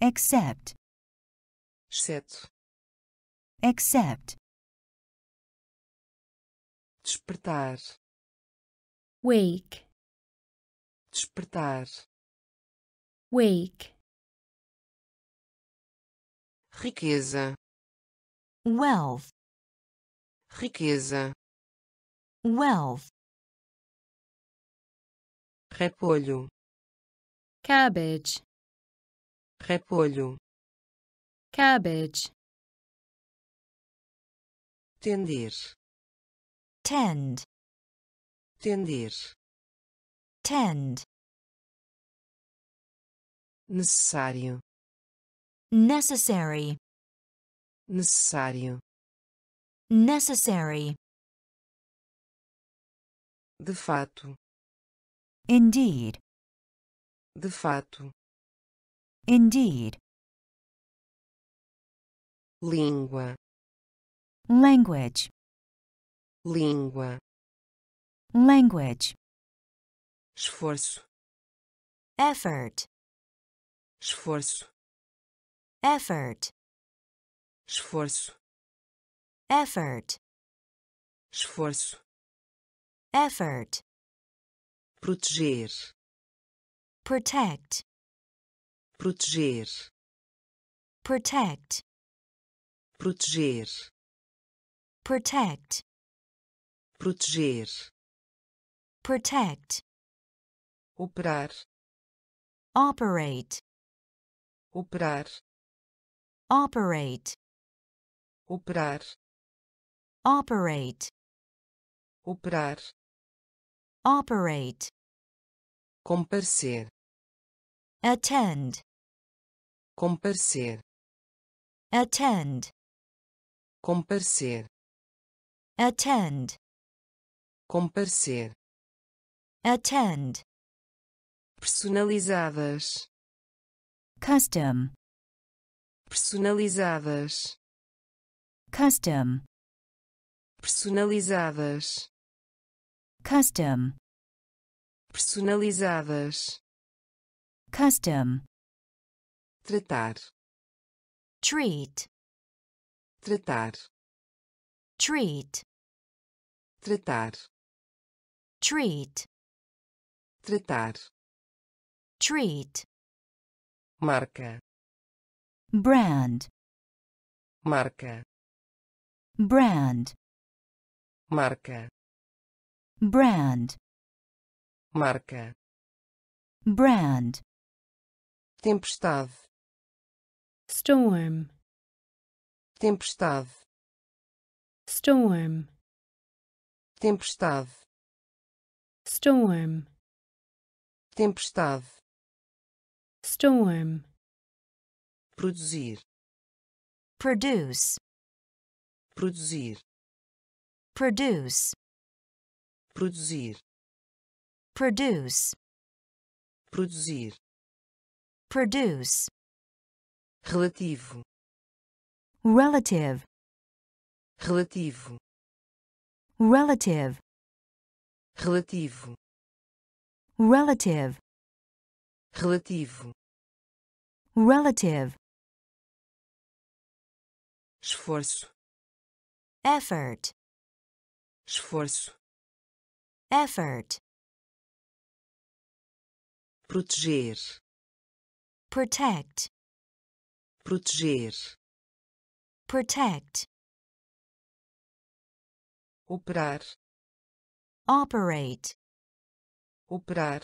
except, exceto, except, despertar, wake, despertar, wake, riqueza, wealth, riqueza, wealth, repolho, cabbage, repolho, cabbage, tender, tend, tender, tend, necessário, necessary, necessário, necessary, de fato, indeed, de fato, indeed, língua, language, língua, language, esforço, effort, esforço, effort, esforço, effort, esforço, effort, proteger, protect, proteger, protect, proteger, protect, proteger, protect, operar, operate, operar, operate, operar, operate, operar, operate, comparecer, attend, comparecer, attend, comparecer, attend, comparecer, attend, personalizadas, custom, personalizadas, custom, personalizadas, custom, personalizadas, custom, tratar, treat, tratar, treat, tratar, treat, tratar, treat, marca, brand, marca, brand, marca, brand, marca, brand, tempestade, storm, tempestade, storm, tempestade, storm, tempestade, storm, produzir, produce, produzir, produce, produzir, produce, produzir, produce, relativo, relative, relativo, relative, relativo, relative, relativo, relative, esforço, effort, esforço, effort, proteger, protect, proteger, protect, operar, operate, operar,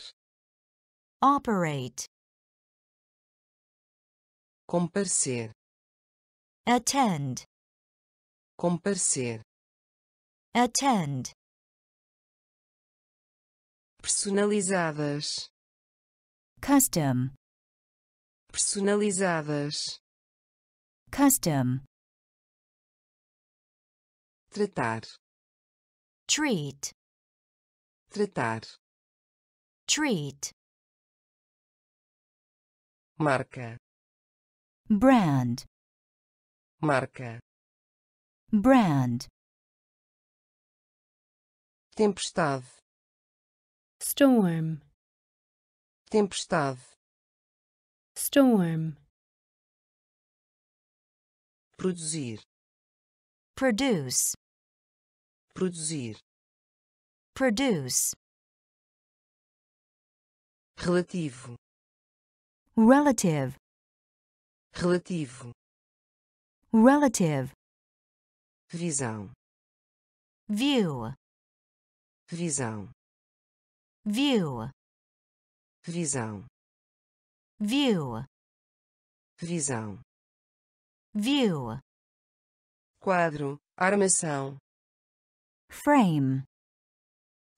operate, comparecer, attend, comparecer, attend, personalizadas, custom, personalizadas, custom, tratar, treat, tratar, treat, marca, brand, marca, brand, tempestade, storm, tempestade, storm, produzir, produce, produzir, produce, relativo, relative, relativo, relative, visão, view, visão, view, visão, view, visão, view, quadro, armação, frame,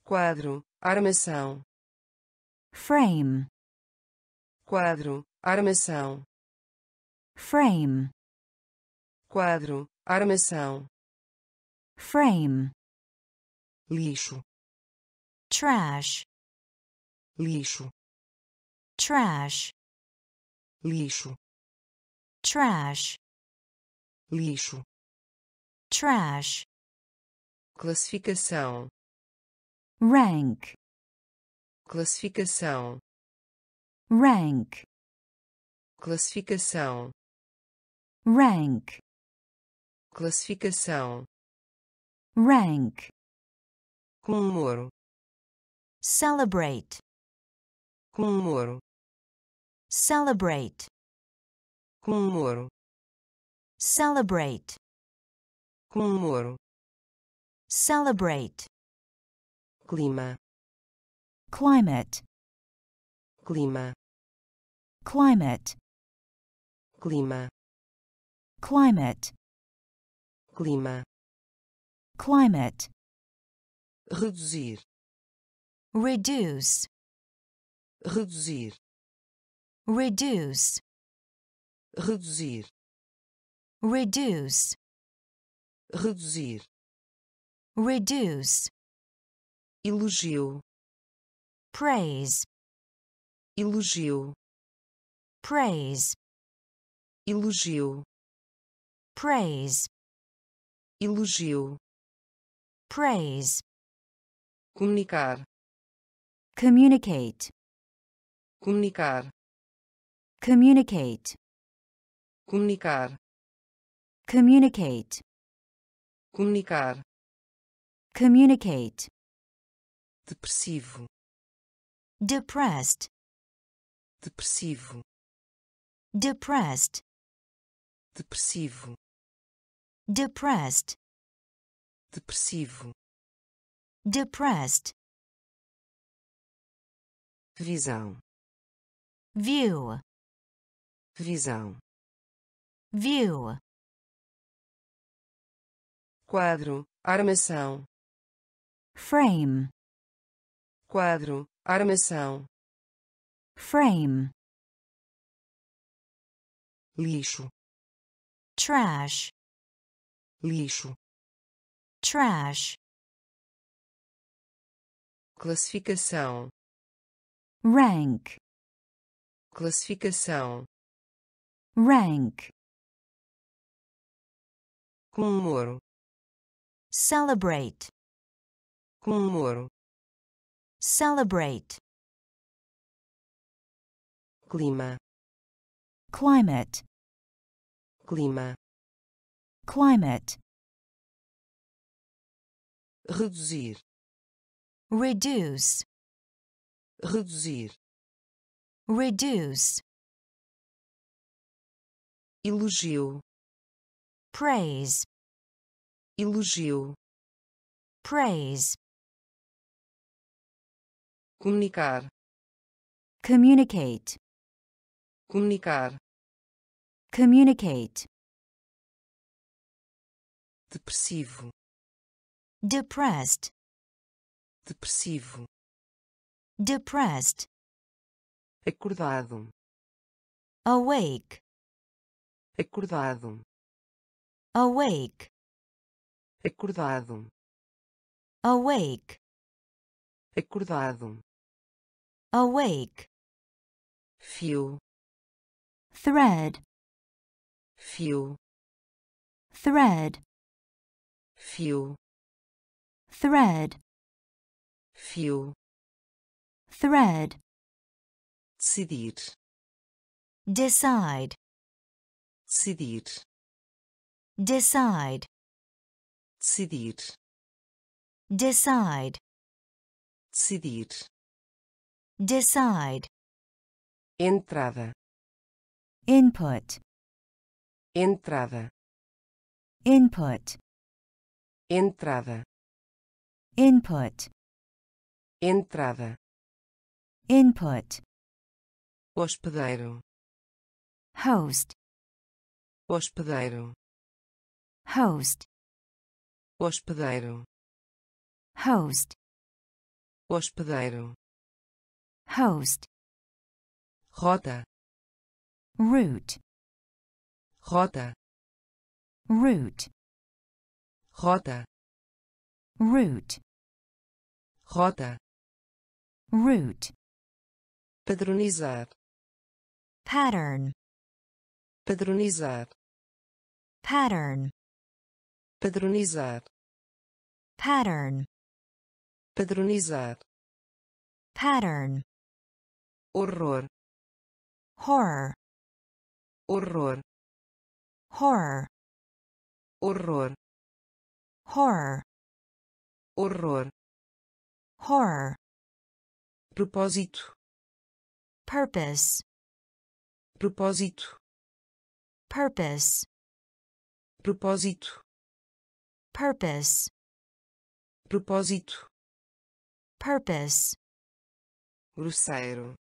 quadro, armação, frame, quadro, armação, frame, quadro, armação, frame, lixo, trash, lixo, trash, lixo, trash, lixo, trash, classificação, rank, classificação, rank, classificação, rank, classificação, rank, comemoro, celebrate, comemoro, celebrate, comemoro, celebrate, comemoro, celebrate, clima, climate, clima, climate, clima, climate, clima, climate, reduzir, reduce, reduzir, reduce, reduzir, reduce, reduzir, reduce, elogio, praise, elogio, praise, elogio, praise, elogio, praise, comunicar, communicate, comunicar, communicate, comunicar, communicate, comunicar, communicate, depressivo, depressed, depressivo, depressed, depressivo, depressed, depressivo, depressed, visão, view, visão, view, quadro, armação, frame, quadro, armação, frame, lixo, trash, lixo, trash, classificação, rank, classificação, rank, comemoro, celebrate, comemoro, celebrate, clima, climate, clima, climate, reduzir, reduce, reduzir, reduce, elogio, praise, elogio, praise, comunicar, communicate, comunicar, communicate, depressivo, depressed, depressivo, depressed, acordado, awake, acordado, awake, acordado, awake, acordado, awake, fio, thread, fio, thread, fio, thread, fio, thread, decidir, decide, decidir, decide, decidir, decide, decidir, decide, entrada, input, entrada, input, entrada, input, entrada, input, hospedeiro, host, hospedeiro, host, hospedeiro, host, hospedeiro, host, rota, route, rota, route, rota, route, rota, route, padronizar, pattern, padronizar, pattern, padronizar, pattern, padronizar, pattern, horror, horror, horror, horror, horror, horror, horror, horror, propósito, purpose, propósito, purpose, propósito, purpose, propósito, purpose, grosseiro,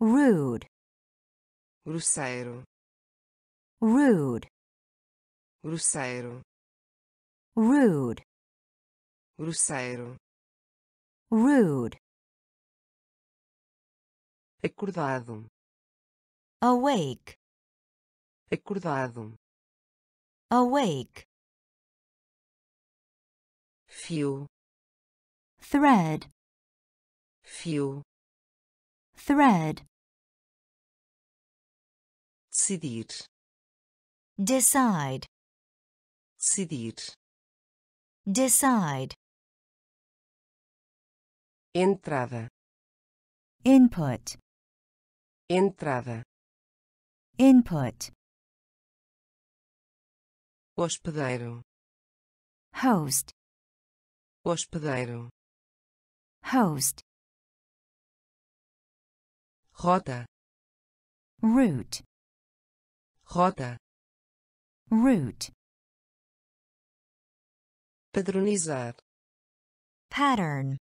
rude, grosseiro, rude, grosseiro, rude, grosseiro, rude, acordado, awake, acordado, awake, few thread, fio, thread, decidir, decide, decidir, decide, entrada, input, entrada, input, hospedeiro, host, hospedeiro, host, rota, route, rota, route, padronizar, pattern,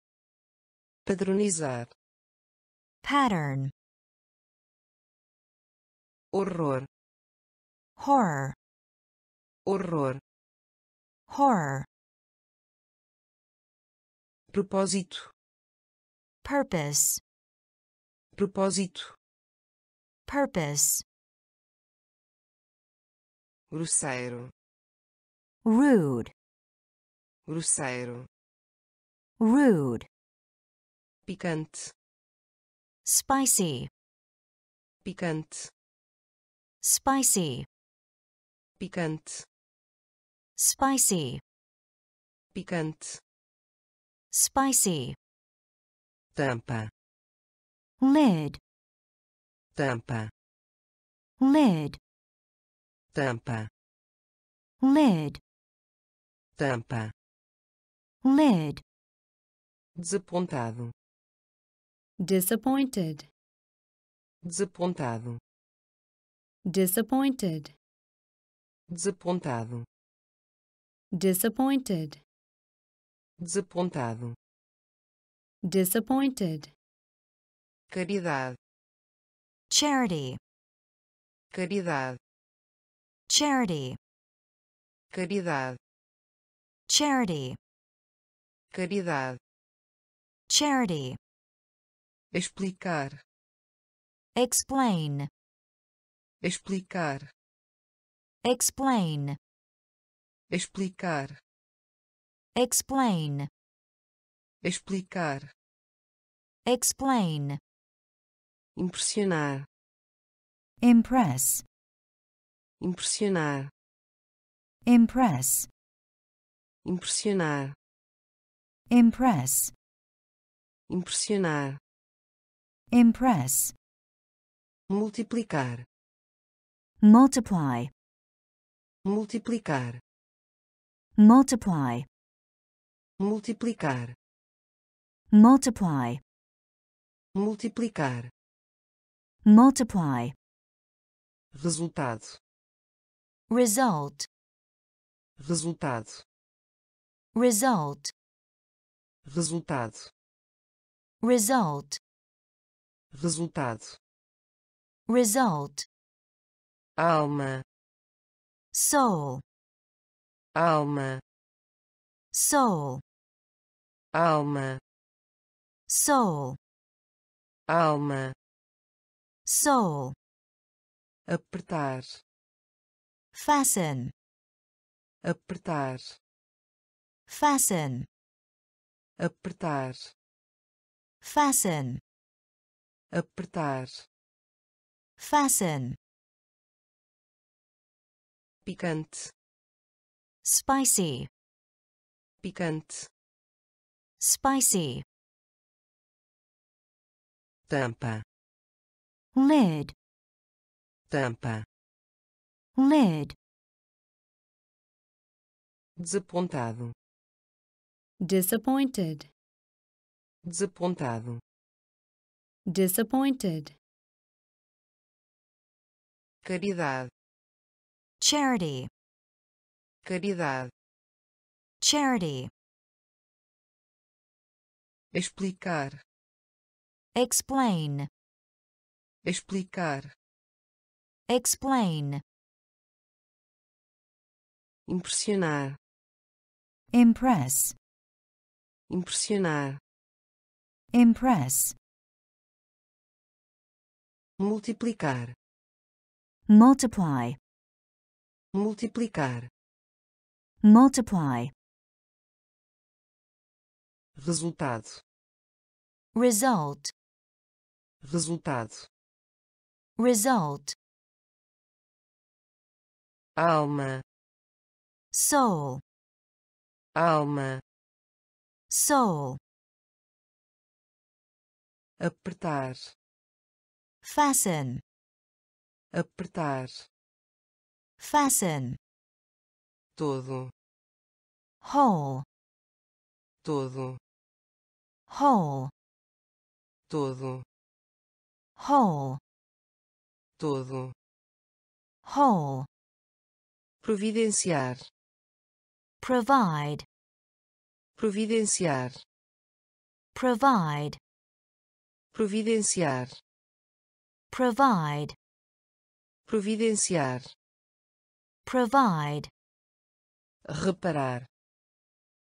padronizar, pattern, horror, horror, horror, horror, propósito, purpose, propósito, purpose, grosseiro, rude, grosseiro, rude, picante, spicy, picante, spicy, picante, spicy, picante, spicy, tampa, lid, tampa, lid, tampa, lid, tampa, lid, desapontado, disappointed, desapontado, disappointed, desapontado, disappointed, desapontado, disappointed, caridade, charity, caridade, charity, caridade, charity, caridade, charity, explicar, explain, explicar, explain, explicar, explain, explicar, explain, impressionar, impress, impressionar, impress, impressionar, impress, impressionar, impress, multiplicar, multiply, multiplicar, multiply, multiplicar, multiply, multiplicar, multiply, resultado, result, resultado, result, resultado, result, resultado, result, alma, soul, alma, soul, alma, soul, alma, soul, apertar, fasten, apertar, fasten, apertar, fasten, apertar, fasten, picante, spicy, picante, spicy, tampa, lid, tampa, lid, desapontado, disappointed, desapontado, disappointed, caridade, charity, caridade, charity, explicar, explain, explicar, explain, impressionar, impress, impressionar, impress, multiplicar, multiply, multiplicar, multiply, resultado, result, resultado, result, alma, soul, alma, soul, apertar, fasten, apertar, fasten, todo, whole, todo, whole, todo, whole, todo, whole, providenciar, provide, providenciar, provide, providenciar, provide, providenciar, provide, reparar,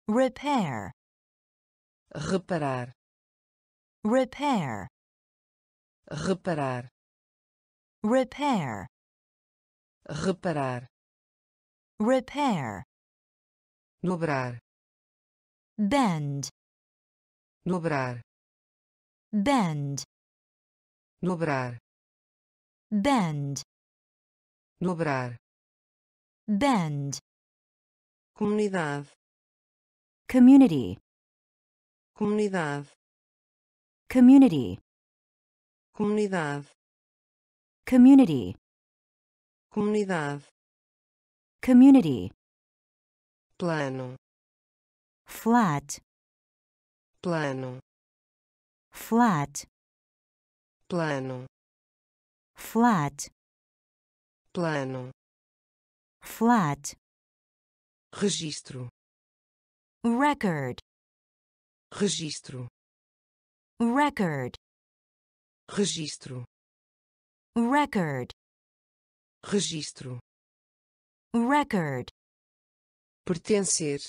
repair, reparar, repair, reparar, repair, reparar, repair, dobrar, bend, dobrar, bend, dobrar, bend, dobrar, bend, comunidade, community, comunidade, community, comunidade, community, comunidade, community, plano, flat, plano, flat, plano, flat, plano, flat, registro, record, registro, record, registro, record, registro, record, pertencer,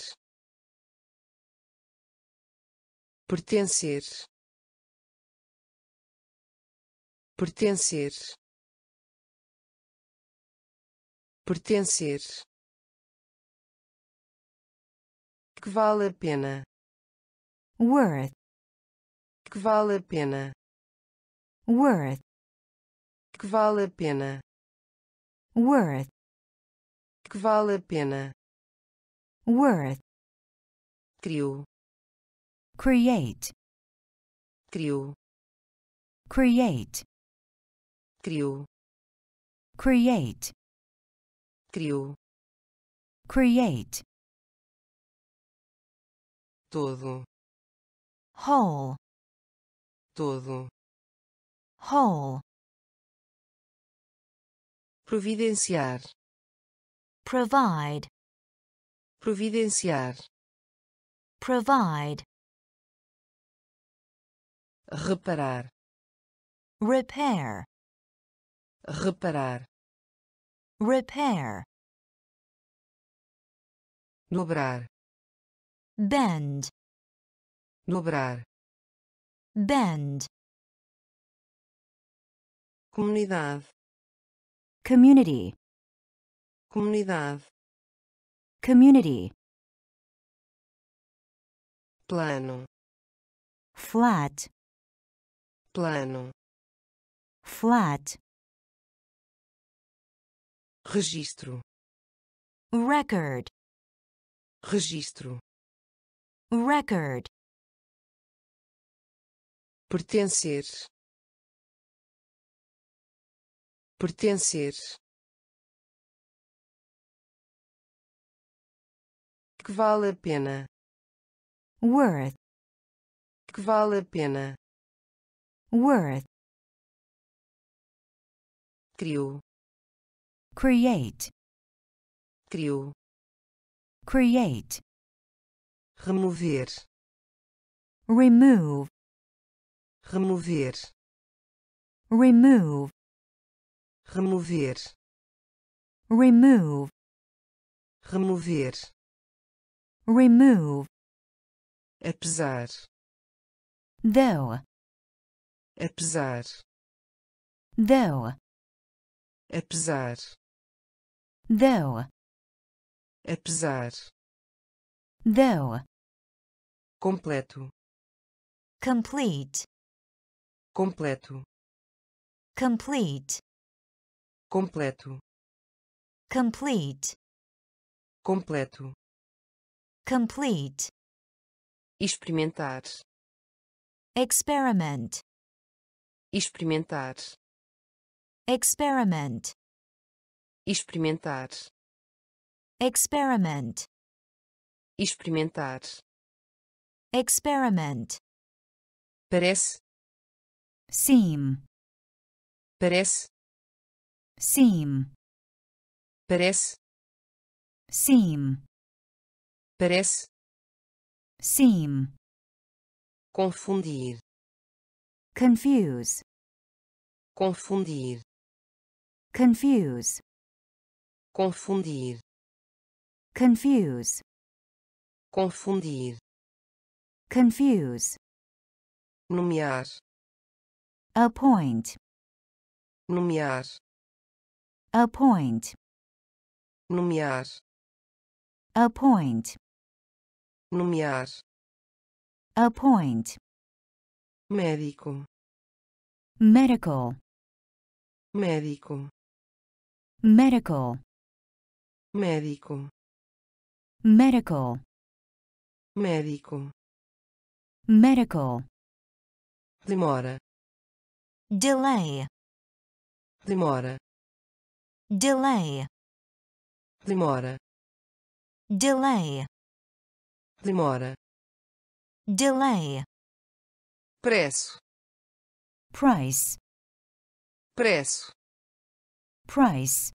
pertencer, pertencer, pertencer, que vale a pena, worth, que vale a pena, worth, que vale a pena, worth, que vale a pena, worth, criou, create, criou, create, criou, create, criou, create, todo, whole, todo, whole, providenciar, provide, providenciar, provide, reparar, repair, reparar, repair, dobrar, bend, dobrar, bend, comunidade, community, comunidade, community, plano, flat, plano, flat, registro, record, registro, record, pertencer, pertencer, que vale a pena, worth, que vale a pena, worth, criou, create, criou, create, remover, remove, remover, remove, remover, remove, remover, remove, apesar, though, apesar, though, apesar, though, apesar, though, completo, complete, completo, complete, completo, complete, completo, complete, experimentar, experiment, experimentar, experiment, experimentar, experiment, experimentar, experiment, parece, seem, parece, seem, parece, seem, parece, seem, confundir, confuse, confundir, confuse, confundir, confuse, confundir, confuse, nomear, appoint, nomear, appoint, nomear, appoint, nomear, appoint, médico, medical, médico, medical, médico, medical, médico, medical, demora, delay, demora, delay, demora, delay, demora, delay, preço, price, preço, price,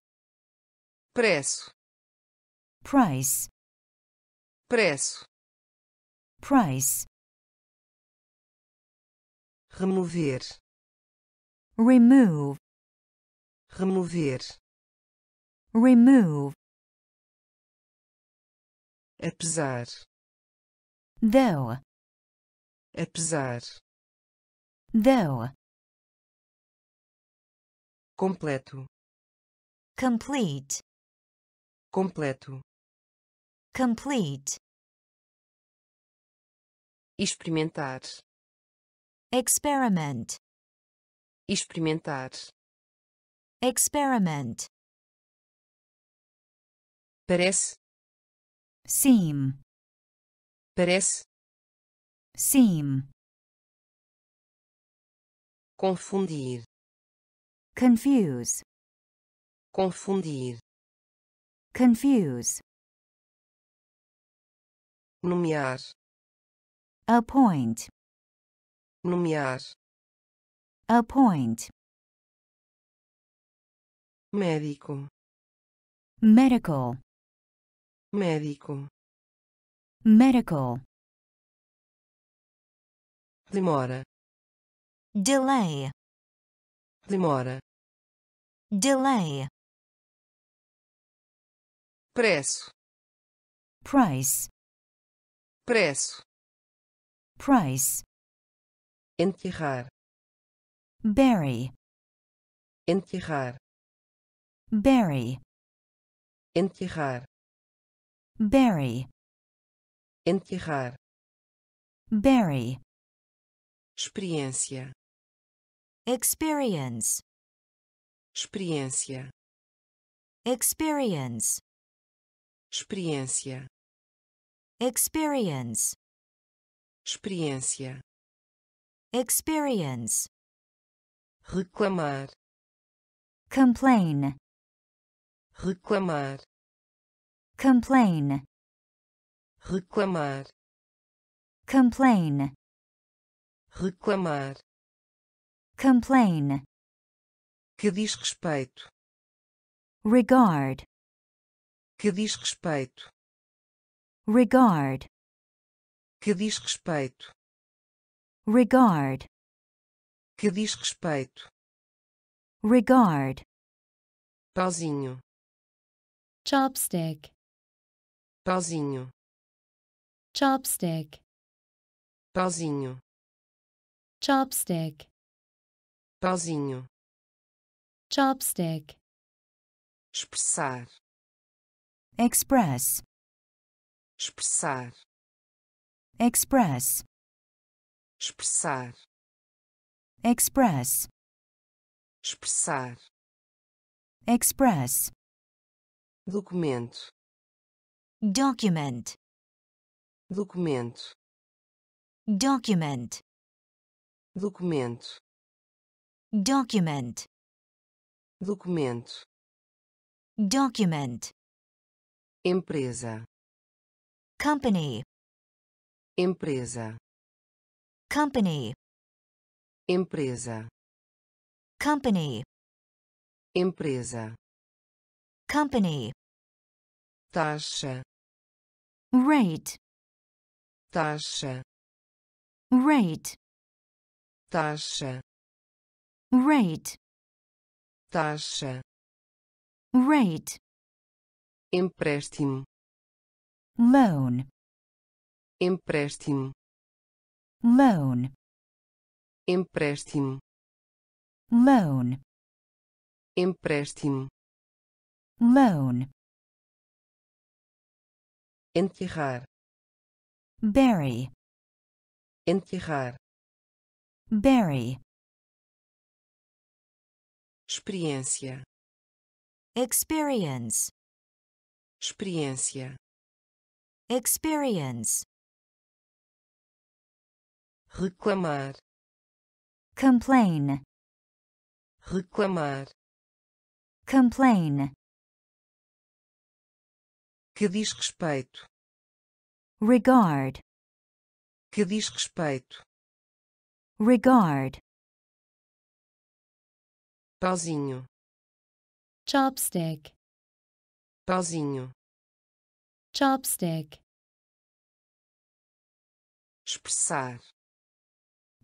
preço, price, preço, price, remover, remove, remover, remove, apesar, though, apesar, though, completo, complete, completo, complete, experimentar, experiment, experimentar, experiment, parece, seem, parece, seem, confundir, confuse, confundir, confuse, nomear, appoint, nomear, appoint, médico, medical, médico, medical, demora, delay, demora, delay, preço, price, preço, price, enterrar, bury, enterrar, bury, enterrar, bury, enterrar, bury, experiência, experience, experiência, experience, experiência, experience, experiência, experience, reclamar, complain, reclamar, complain, reclamar, complain, reclamar, complain, que diz respeito, regard, que diz respeito, regard, que diz respeito, regard, que diz respeito, regard, pauzinho, chopstick, pauzinho, chopstick, pauzinho, chopstick, pauzinho, chopstick, expressar, express, expressar, express, expressar, express, expressar, express, documento, document, documento, document, documento, document, documento, document, empresa, company, empresa, company, empresa, company, empresa, company, taxa, rate, taxa, rate, taxa, rate, taxa, rate, empréstimo, loan, empréstimo, loan, empréstimo, loan, empréstimo, loan, enterrar, bury, enterrar, bury, experiência, experience, experiência, experience, reclamar, complain, reclamar, complain, que diz respeito, regard, que diz respeito, regard, pauzinho, chopstick, pauzinho, chopstick, expressar,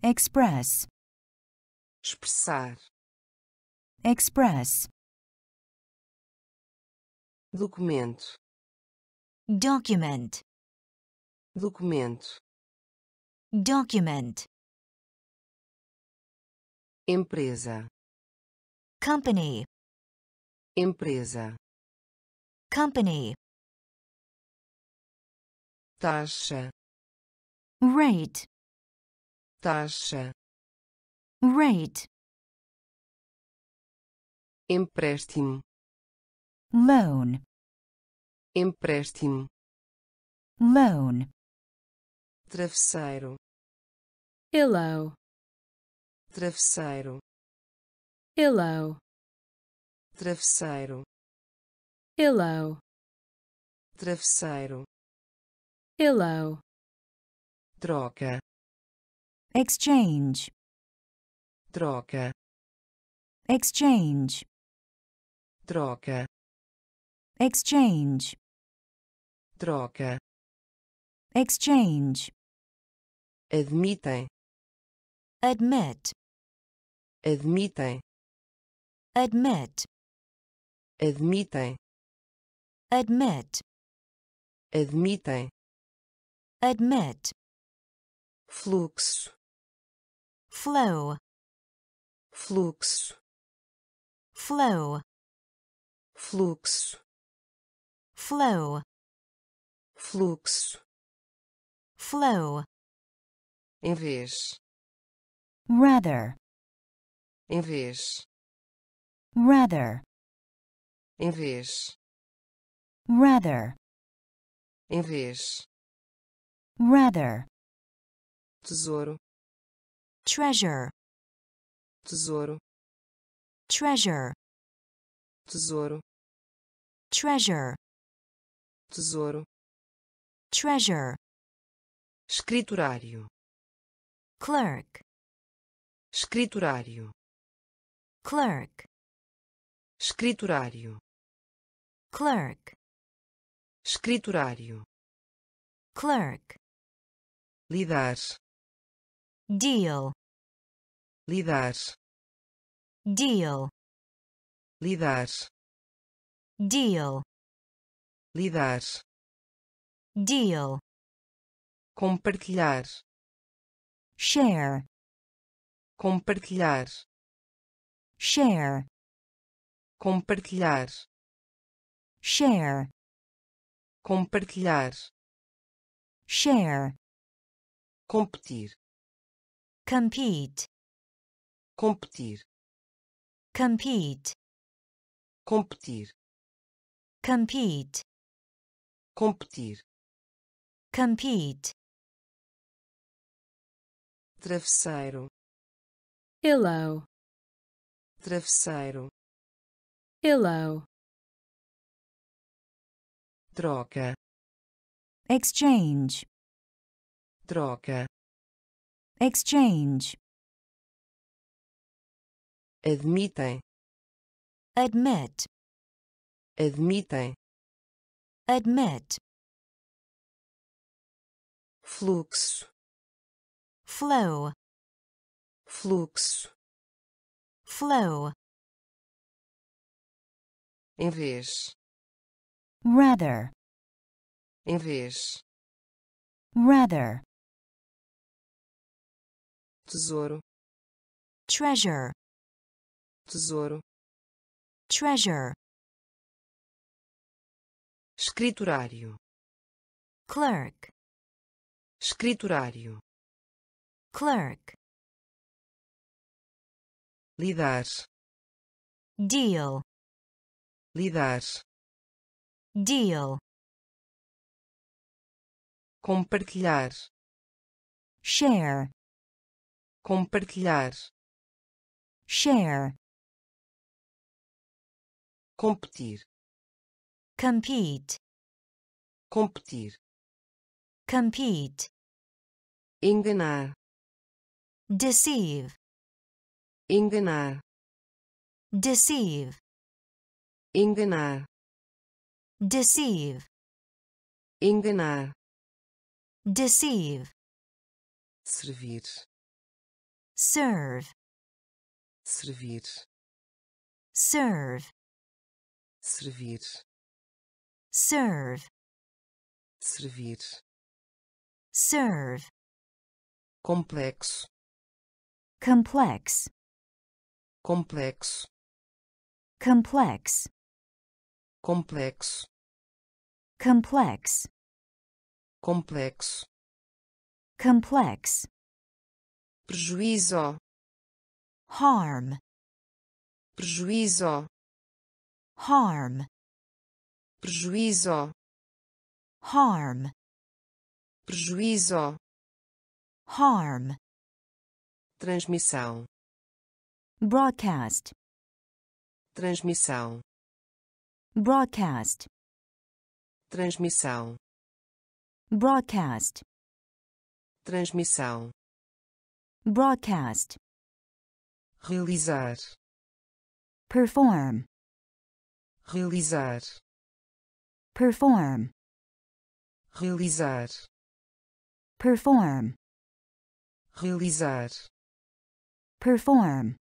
express, expressar, express, documento, document, documento, document, empresa, company, empresa, company, taxa, rate, taxa, rate, empréstimo, loan, empréstimo, loan, travesseiro, pillow, travesseiro, pillow, travesseiro, pillow, travesseiro, pillow, troca, exchange, troca, exchange, troca, exchange, troca, exchange, admitem, admit, admitem, admit, admitem, admit, admitem, admit, fluxo, flow, fluxo, flow, fluxo, flow, fluxo, flow, em vez, rather, em vez, rather, em vez, rather, em vez, rather, tesouro, treasure, tesouro, treasure, tesouro, treasure, tesouro, treasure, escriturário, clerk, escriturário, clerk, escriturário, clerk, escriturário, clerk, lidar, deal, lidar, deal, lidar, deal, lidar, deal, compartilhar, share, compartilhar, share, compartilhar, share, compartilhar, share, competir, compete, competir, compete, competir, compete, competir, compete, travesseiro, pillow, travesseiro, pillow, troca, exchange, troca, exchange, admitem, admit, admitem, admit, fluxo, flow, fluxo, flow, em vez, rather, em vez, rather, tesouro, treasure, tesouro, treasure, escriturário, clerk, escriturário, clerk, lidar, deal, lidar, deal, compartilhar, share, compartilhar, share, competir, compete, competir, compete, enganar, deceive, enganar, deceive, enganar, deceive, enganar, deceive, servir, serve, servir, serve, servir, serve, servir, serve, complexo, complex, complexo, complex, complexo, complex, complexo, complex, prejuízo, harm, prejuízo, harm, prejuízo, harm, prejuízo, harm, transmissão, broadcast, transmissão, broadcast, transmissão, broadcast, transmissão, broadcast, realizar, perform, realizar, perform, realizar, perform, realizar, perform,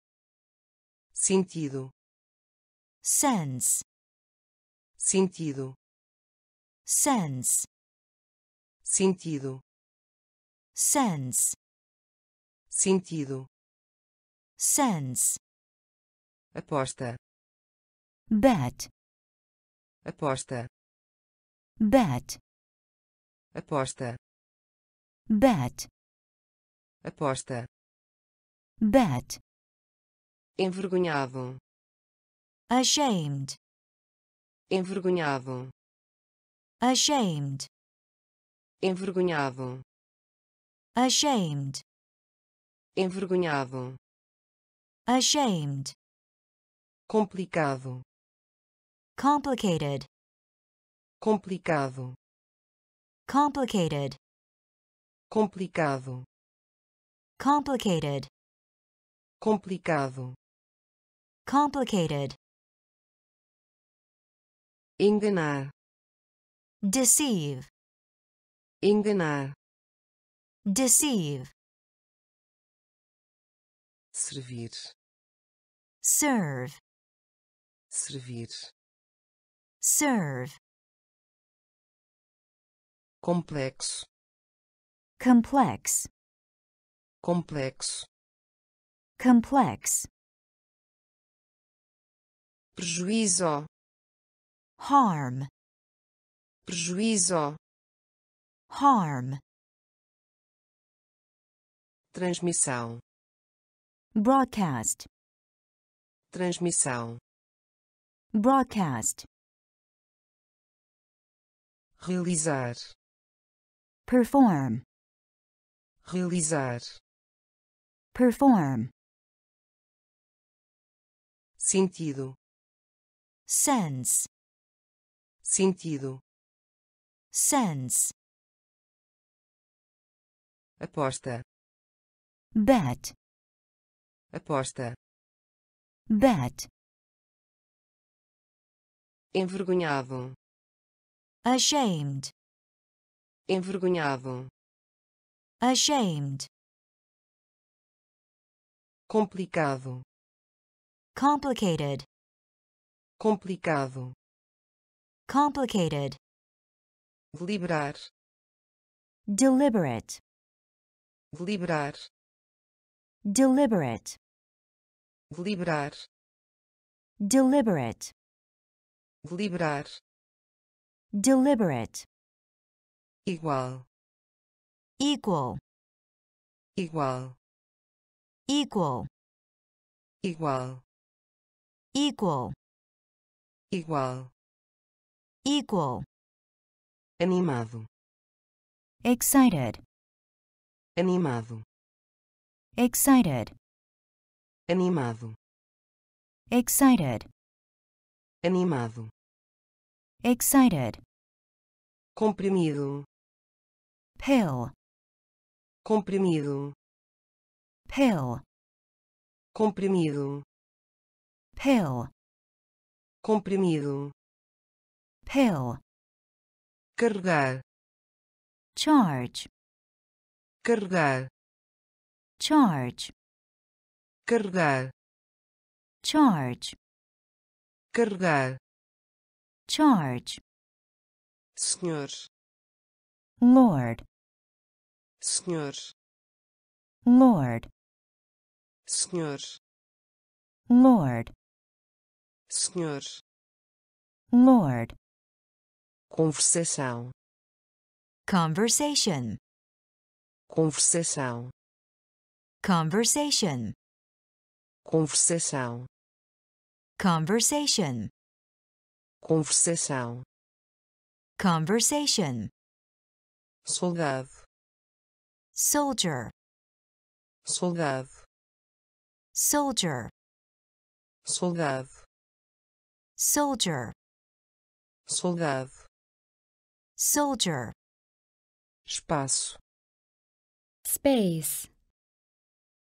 sentido, sense, sentido, sense, sentido, sense, sentido, sense, aposta, bet, aposta, bet, aposta, bet, aposta, bet, envergonhado, ashamed, envergonhado, ashamed, envergonhado, ashamed, envergonhado, ashamed, complicado, complicated, complicado, complicated, complicado, complicated, complicado, complicated, enganar, deceive, enganar, deceive, servir, serve, servir, serve, complexo, complex, complexo, complex, prejuízo, harm, prejuízo, harm, transmissão, broadcast, transmissão, broadcast, realizar, perform, realizar, perform, sentido, sense, sentido, sense, aposta, bet, aposta, bet, envergonhado, ashamed, envergonhado, ashamed, complicado, complicated, complicado, complicated, deliberar, deliberate, deliberar, deliberate, deliberar, deliberate, deliberar, deliberate, igual, equal, igual, equal, igual, equal, igual, equal, animado, excited, animado, excited, animado, excited, animado, excited, comprimido, pill, comprimido, pill, comprimido, pill, comprimido, pill, carregar, charge, carregar, charge, carregar, charge, carregar, charge, senhor, lord, senhor, lord, senhor, lord, senhor, lord, conversação, conversation, conversação, conversation, conversação, conversation, conversação, conversation, soldado, soldier, soldado, soldier, soldado, soldier, soldado, soldier, espaço, space,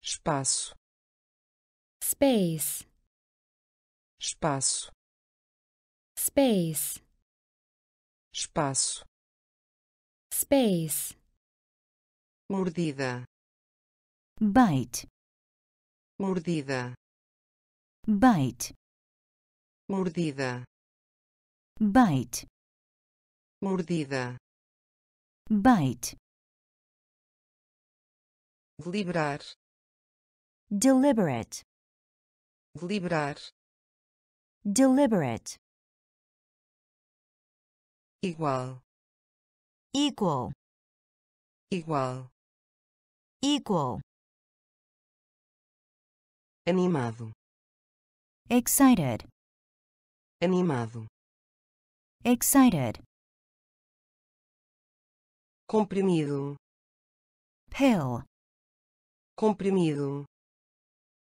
espaço, space, espaço, space, espaço, space, mordida, bite, mordida, bite, mordida, bite, mordida, bite, deliberar, deliberate, deliberar, deliberate, igual, equal, igual, equal, animado, excited, animado, excited, comprimido, pill, comprimido,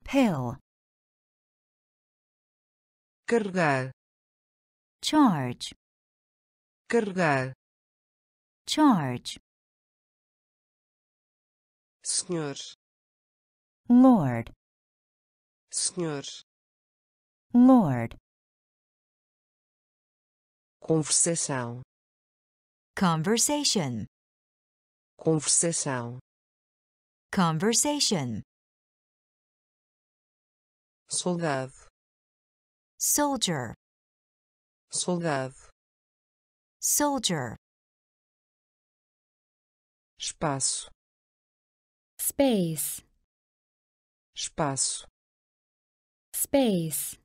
pill, carregar, charge, carregar, charge, senhor, lord, senhor, lord, conversação, conversation, conversação, conversation, soldado, soldier, soldado, soldier, espaço, space, espaço, space,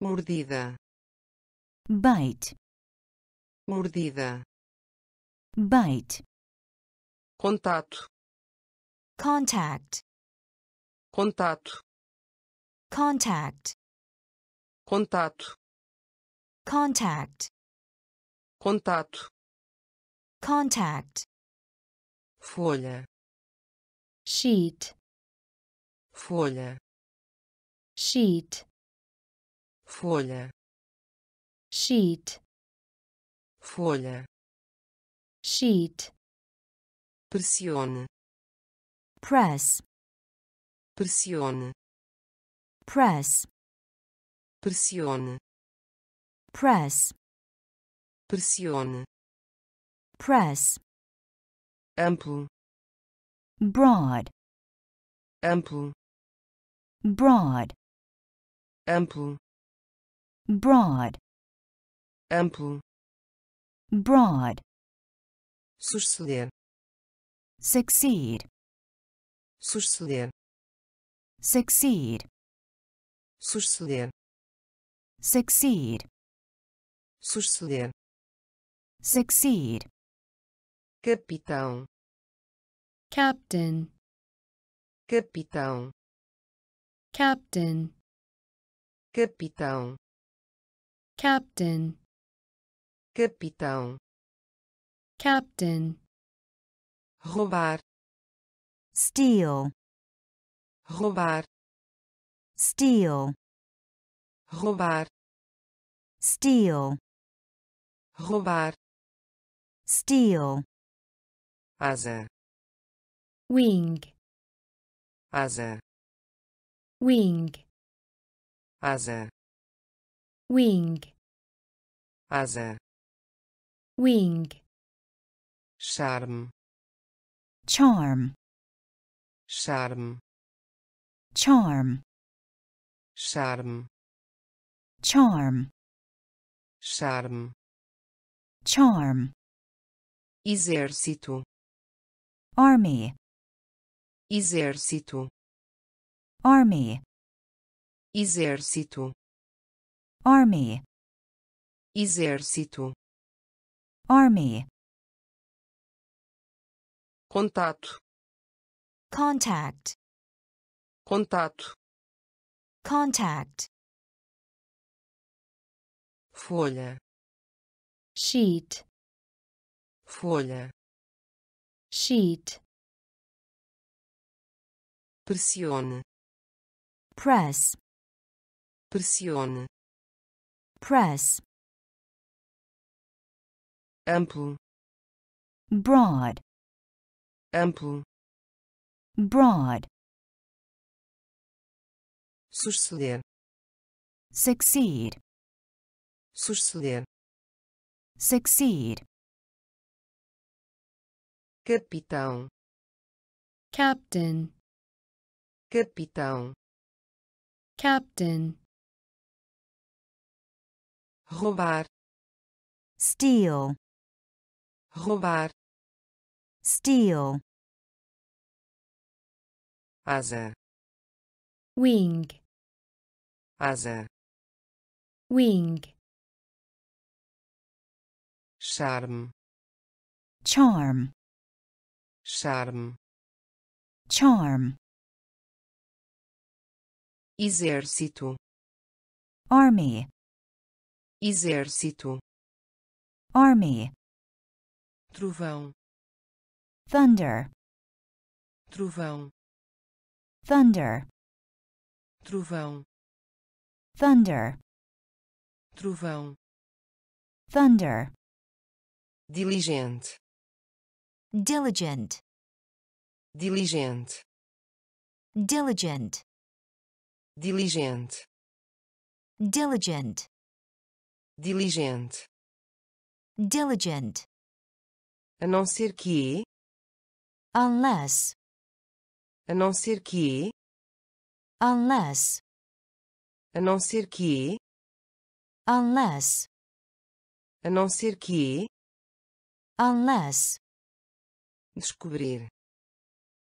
mordida, bite, mordida, bite, contato, contact, contato, contact, contato, contact, contato, contact, folha, sheet, folha, sheet, folha, sheet, folha, sheet, pressione, press, pressione, press, pressione, press, pressione, press, amplo, broad, amplo, broad, amplo, broad, amplo, broad, suceder, succeed, suceder, succeed, suceder, succeed, suceder, succeed, capitão, captain, capitão, captain, capitão, captain, capitão, captain, roubar, steal, roubar, steal, roubar, steal, roubar, steal, asa, wing, asa, wing, asa, wing, asa, wing, charme, charm, charme, charm, charme, charm, charme, charm, exército, army, exército, army, exército, army, exército, army, contato, contact, contato, contact, folha, sheet, folha, sheet, pressione, press, pressione, press, amplo, broad, amplo, broad, suceder, succeed, suceder, succeed, capitão, captain, capitão, captain, roubar, steal, roubar, steal, asa, wing, asa, wing, charme, charm, charme, charm, exército, army, exército, army, trovão, thunder, trovão, thunder, trovão, thunder, trovão, thunder, diligente, diligent, diligente, diligent, diligente, diligent, diligente, diligent, a não ser que, unless, a não ser que, unless, a não ser que, unless, a não ser que, unless, descobrir,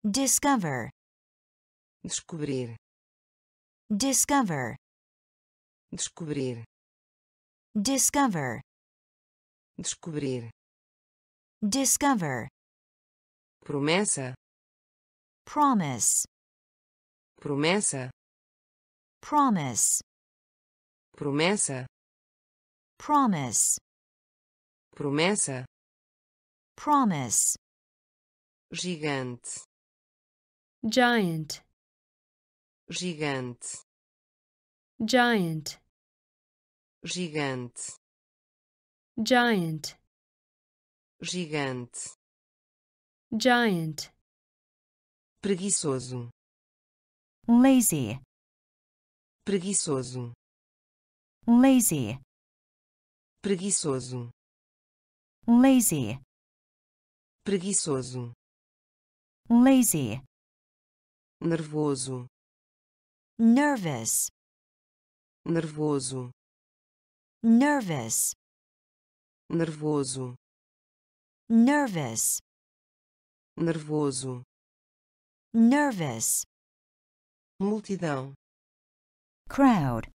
discover, descobrir, discover, descobrir, discover, descobrir, discover, promessa, promise, promessa, promise, promessa, promise, promessa, promise, gigante, giant, gigante, giant, gigante, giant, gigante, giant, preguiçoso, lazy, preguiçoso, lazy, preguiçoso, lazy, preguiçoso, lazy, nervoso, nervous, nervoso, nervous, nervoso, nervous, nervoso, nervous, multidão, crowd,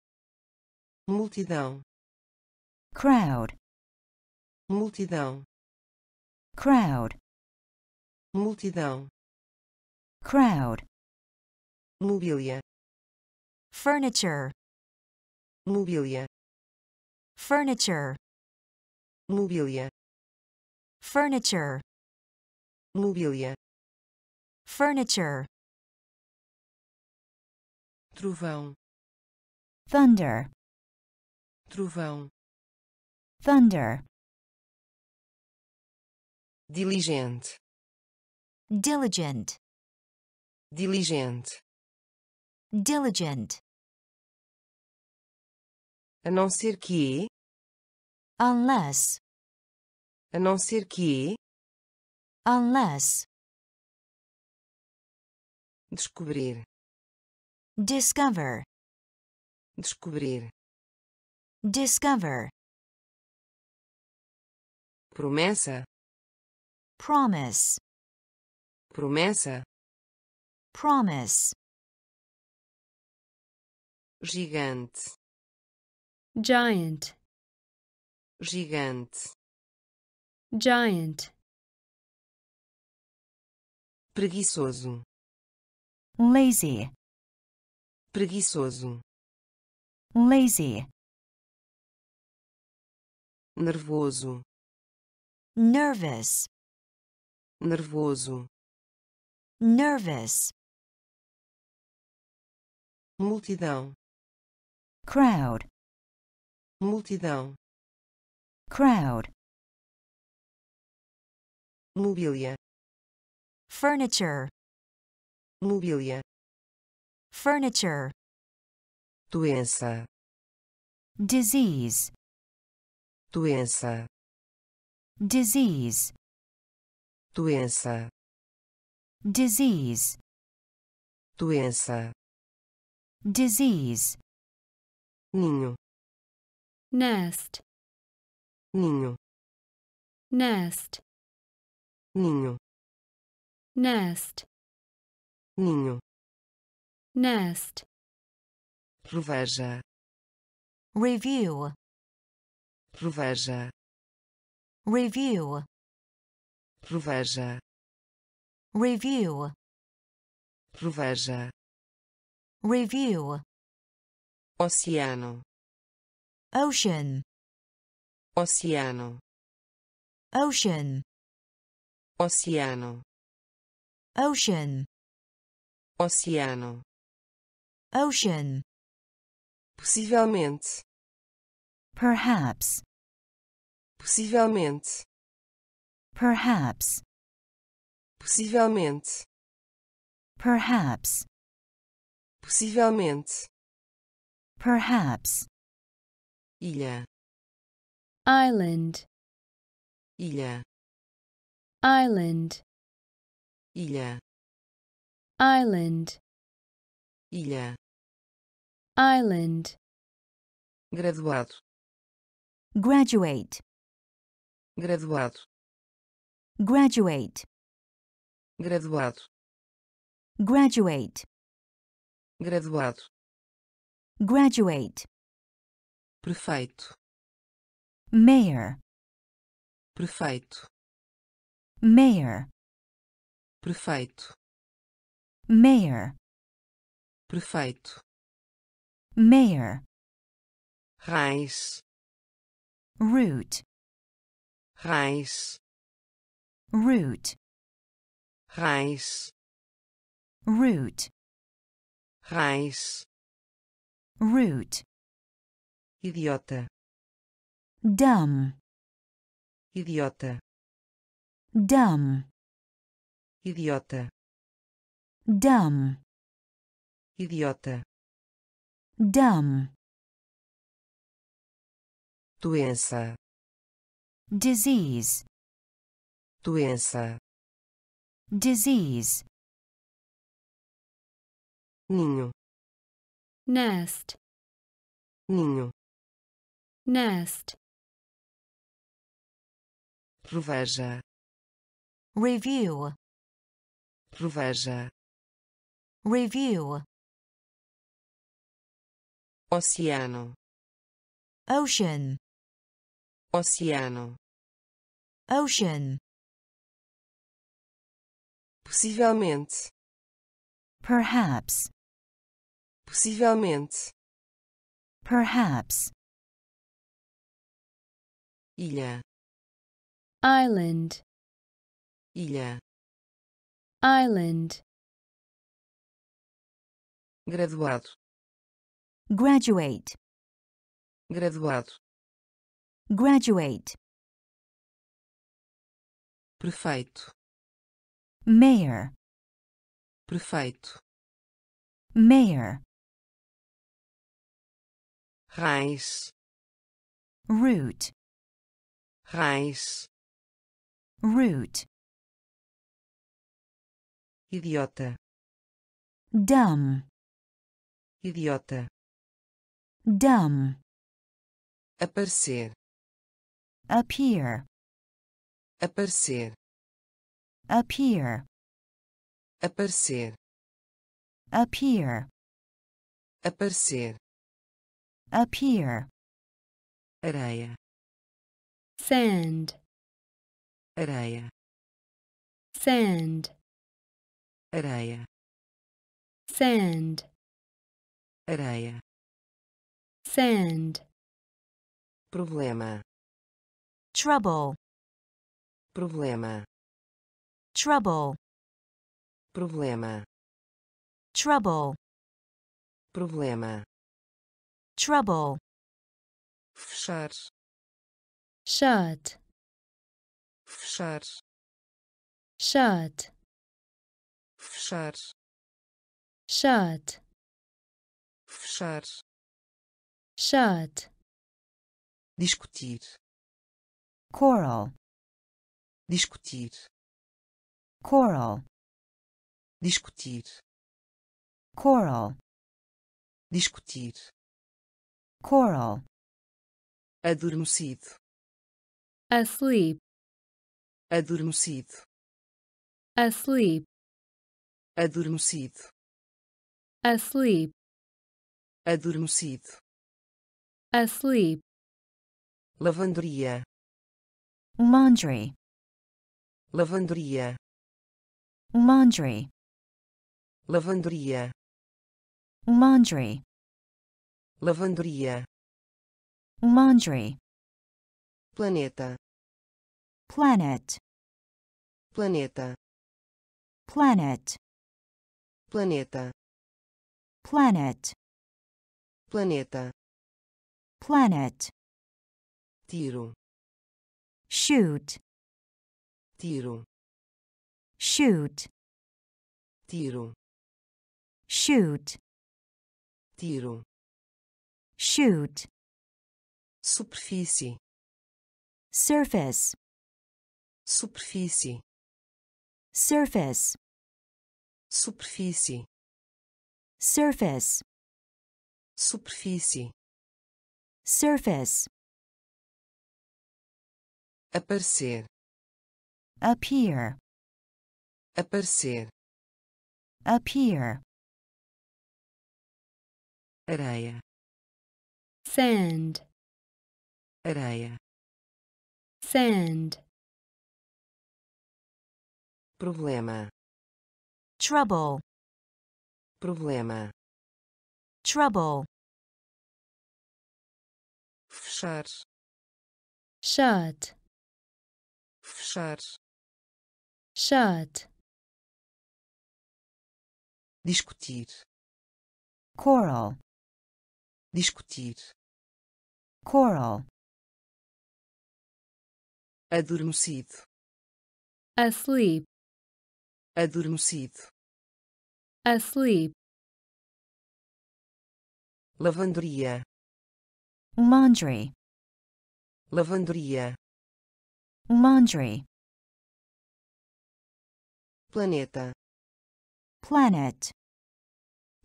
multidão, crowd, multidão, crowd, multidão, crowd, mobília, furniture, mobília, furniture, mobília, furniture, mobília, furniture, trovão, thunder, trovão, thunder, diligente, diligent, diligente, diligent, a não ser que, unless, a não ser que, unless, descobrir, discover, descobrir, discover, promessa, promise, promessa, promise, gigante, giant, gigante, giant, preguiçoso, lazy, preguiçoso, lazy, nervoso, nervous, nervoso, nervous, multidão, crowd, multidão, crowd, mobília, furniture, mobília, furniture, doença, disease, doença, disease, doença, disease, doença, disease, ninho, nest, ninho, nest, ninho, nest, ninho, nest, reveja, review, reveja, review, reveja, review, reveja, review, oceano, ocean, oceano, ocean, oceano, ocean, oceano, ocean, possivelmente, perhaps, possivelmente, perhaps, possivelmente, perhaps, possivelmente, perhaps, ilha, island, ilha, island, ilha, island, ilha, island, graduado, graduate, graduado, graduate, graduado, graduate, graduado, graduate, prefeito, mayor, prefeito, mayor, prefeito, mayor, prefeito, mayor, raiz, root, raiz, root, raiz, root, raiz, root, idiota, dumb, idiota, dumb, idiota, dumb, idiota, dumb, doença, disease, doença, disease, ninho, nest, ninho, nest, reveja, review, reveja, review, oceano, ocean, oceano, ocean, possivelmente, perhaps, possivelmente, perhaps, ilha, island, ilha, island, graduado, graduate, graduado, graduate, Prefeito. Mayor, Prefeito. mayor, Raiz. root, Raiz. root, Idiota. dumb, Idiota. dumb, Aparecer. appear, Aparecer. Appear, Aparecer. appear, Aparecer. appear, Areia. sand, Areia. sand, Areia. sand, Areia. sand, Problema. trouble, Problema. Trouble, Problema. trouble, Problema. trouble, Fechar. shut, Fechar. shut, Fechar. shut, Fechar. shut, Discutir. coral, Discutir. Coral, Discutir. coral, Discutir. coral, Adormecido. asleep, Adormecido. asleep, Adormecido. asleep, Adormecido. asleep, Lavanderia. laundry, Lavanderia. Um laundry, Lavanderia. Um laundry, Lavanderia. Um laundry, Planeta. planet, Planeta. planet, Planeta. planet, Planeta. planet, Tiro. shoot, Tiro. Shoot, Tiro. shoot, Tiro. shoot, Superfície. surface, Superfície. surface, Superfície. surface, Superfície. surface, Aparecer. appear, Aparecer. appear, Areia. sand, Areia. sand, Problema. trouble, Problema. trouble, Fechar. shut, Fechar. shut, Discutir. coral, Discutir. coral, Adormecido. asleep, Adormecido. asleep, Lavanderia. laundry, Lavanderia. laundry, Planeta. Planet,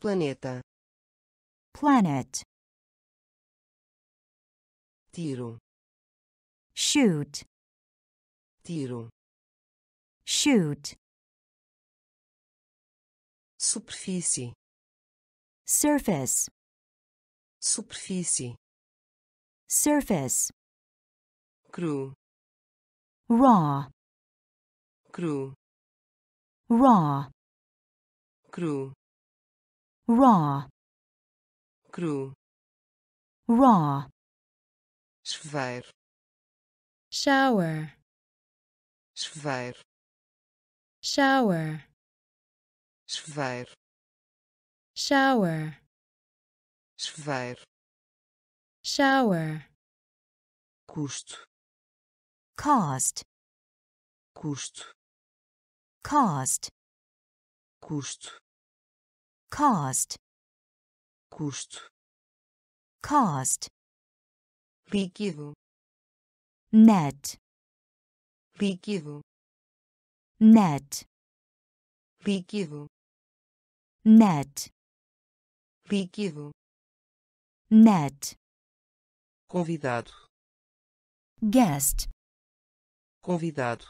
Planeta. planet, Tiro. shoot, Tiro. shoot, Superfície. surface, Superfície. surface, Cru. raw, Cru. raw, Cru. raw, Cru. raw, Chuveiro. shower, Chuveiro. shower, Chuveiro. shower, Chuveiro. shower, Custo. cost, custo, cost, custo, cost, custo, cost, líquido, net, líquido, net, líquido, net, líquido, net, convidado, guest, convidado,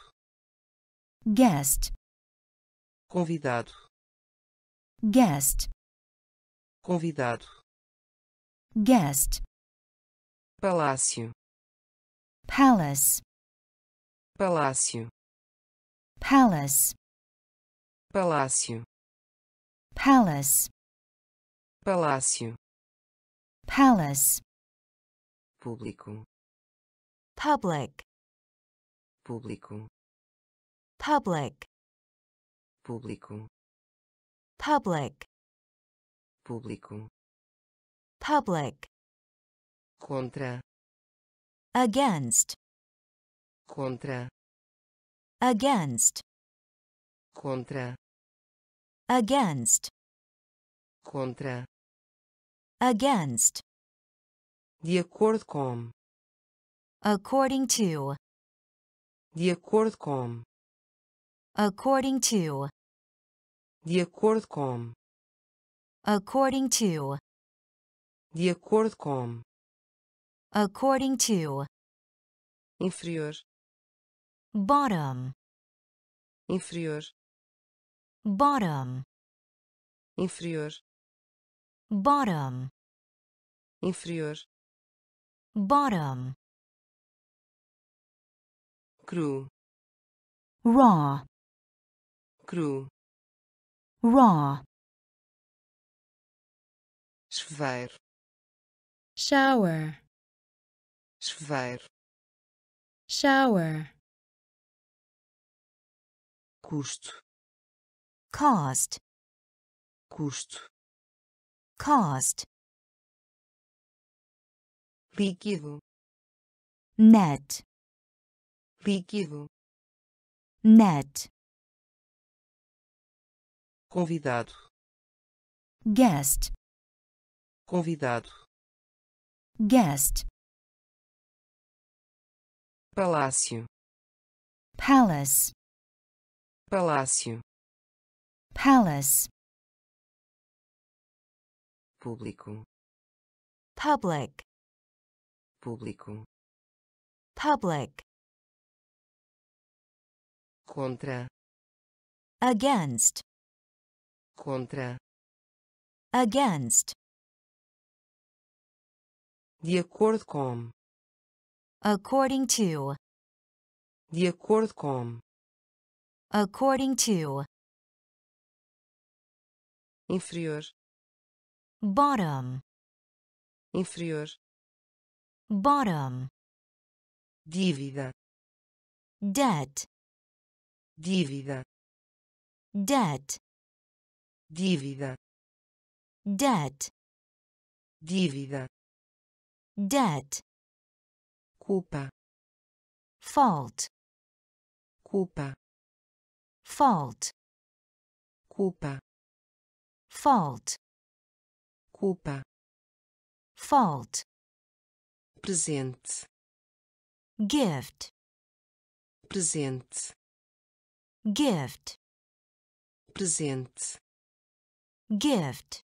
guest, convidado, guest, convidado, guest, palácio, palace, palácio, palace, palácio, palace, palácio, palace, público, public, público, public, público, public, público, public, contra, against, contra, against, contra, against, contra, against, de acordo com, according to, de acordo com, according to, de acordo com, according to, de acordo com, according to, inferior, bottom, inferior, bottom, inferior, bottom, inferior, bottom, cru, raw, cru, raw, chuveiro, shower, chuveiro, shower, custo, cost, custo, cost, líquido, net, líquido, net, convidado, guest, convidado, guest, palácio, palace, palácio, palace, público, public, público, public, contra, against, contra, against, de acordo com, according to, de acordo com, according to, inferior, bottom, inferior, bottom, dívida, debt, dívida, debt, dívida, debt, dívida, debt, culpa, fault, culpa, fault, culpa, fault, culpa, fault, presente, gift, presente, gift, presente, gift,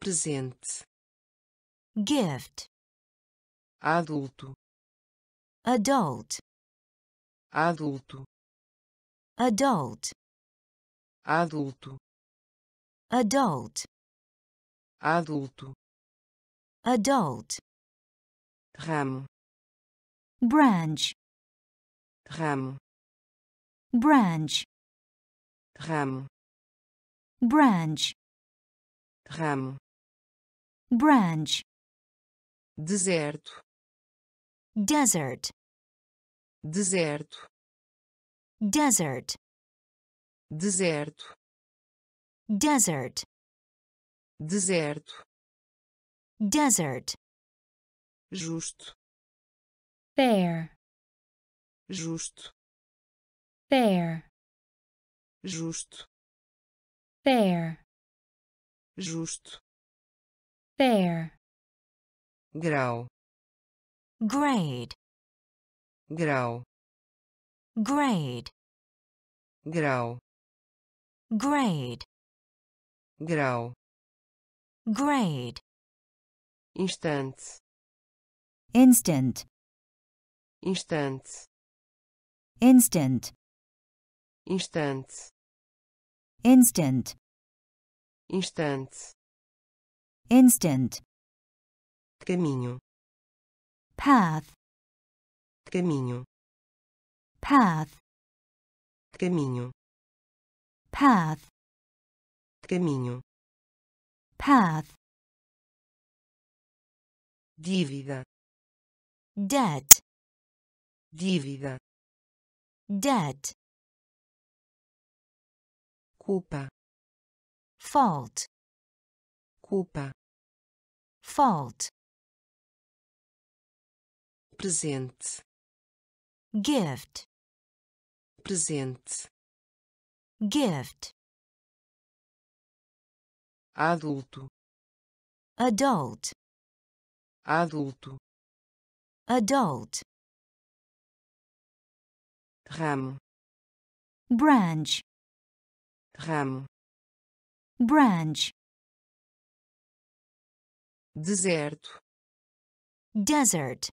presente, gift, adulto, adult, adulto, adult, adulto, adult, adulto, adult, ramo, branch, ramo, branch, ramo, branch, ramo, branch, deserto, desert, deserto, desert, deserto, desert, deserto, desert, justo, fair, justo, fair, justo, fair, justo, fair, grau, grade, grau, grade, grau, grade, grau, grade, instante, instant, instante, instant, instante, instant, instante, instant, caminho, path, caminho, path, caminho, path, caminho, path, dívida, debt, dívida, debt, culpa, fault, culpa, fault, presente, gift, presente, gift, adulto, adult, adulto, adult, ramo, branch, ramo, branch, deserto, desert,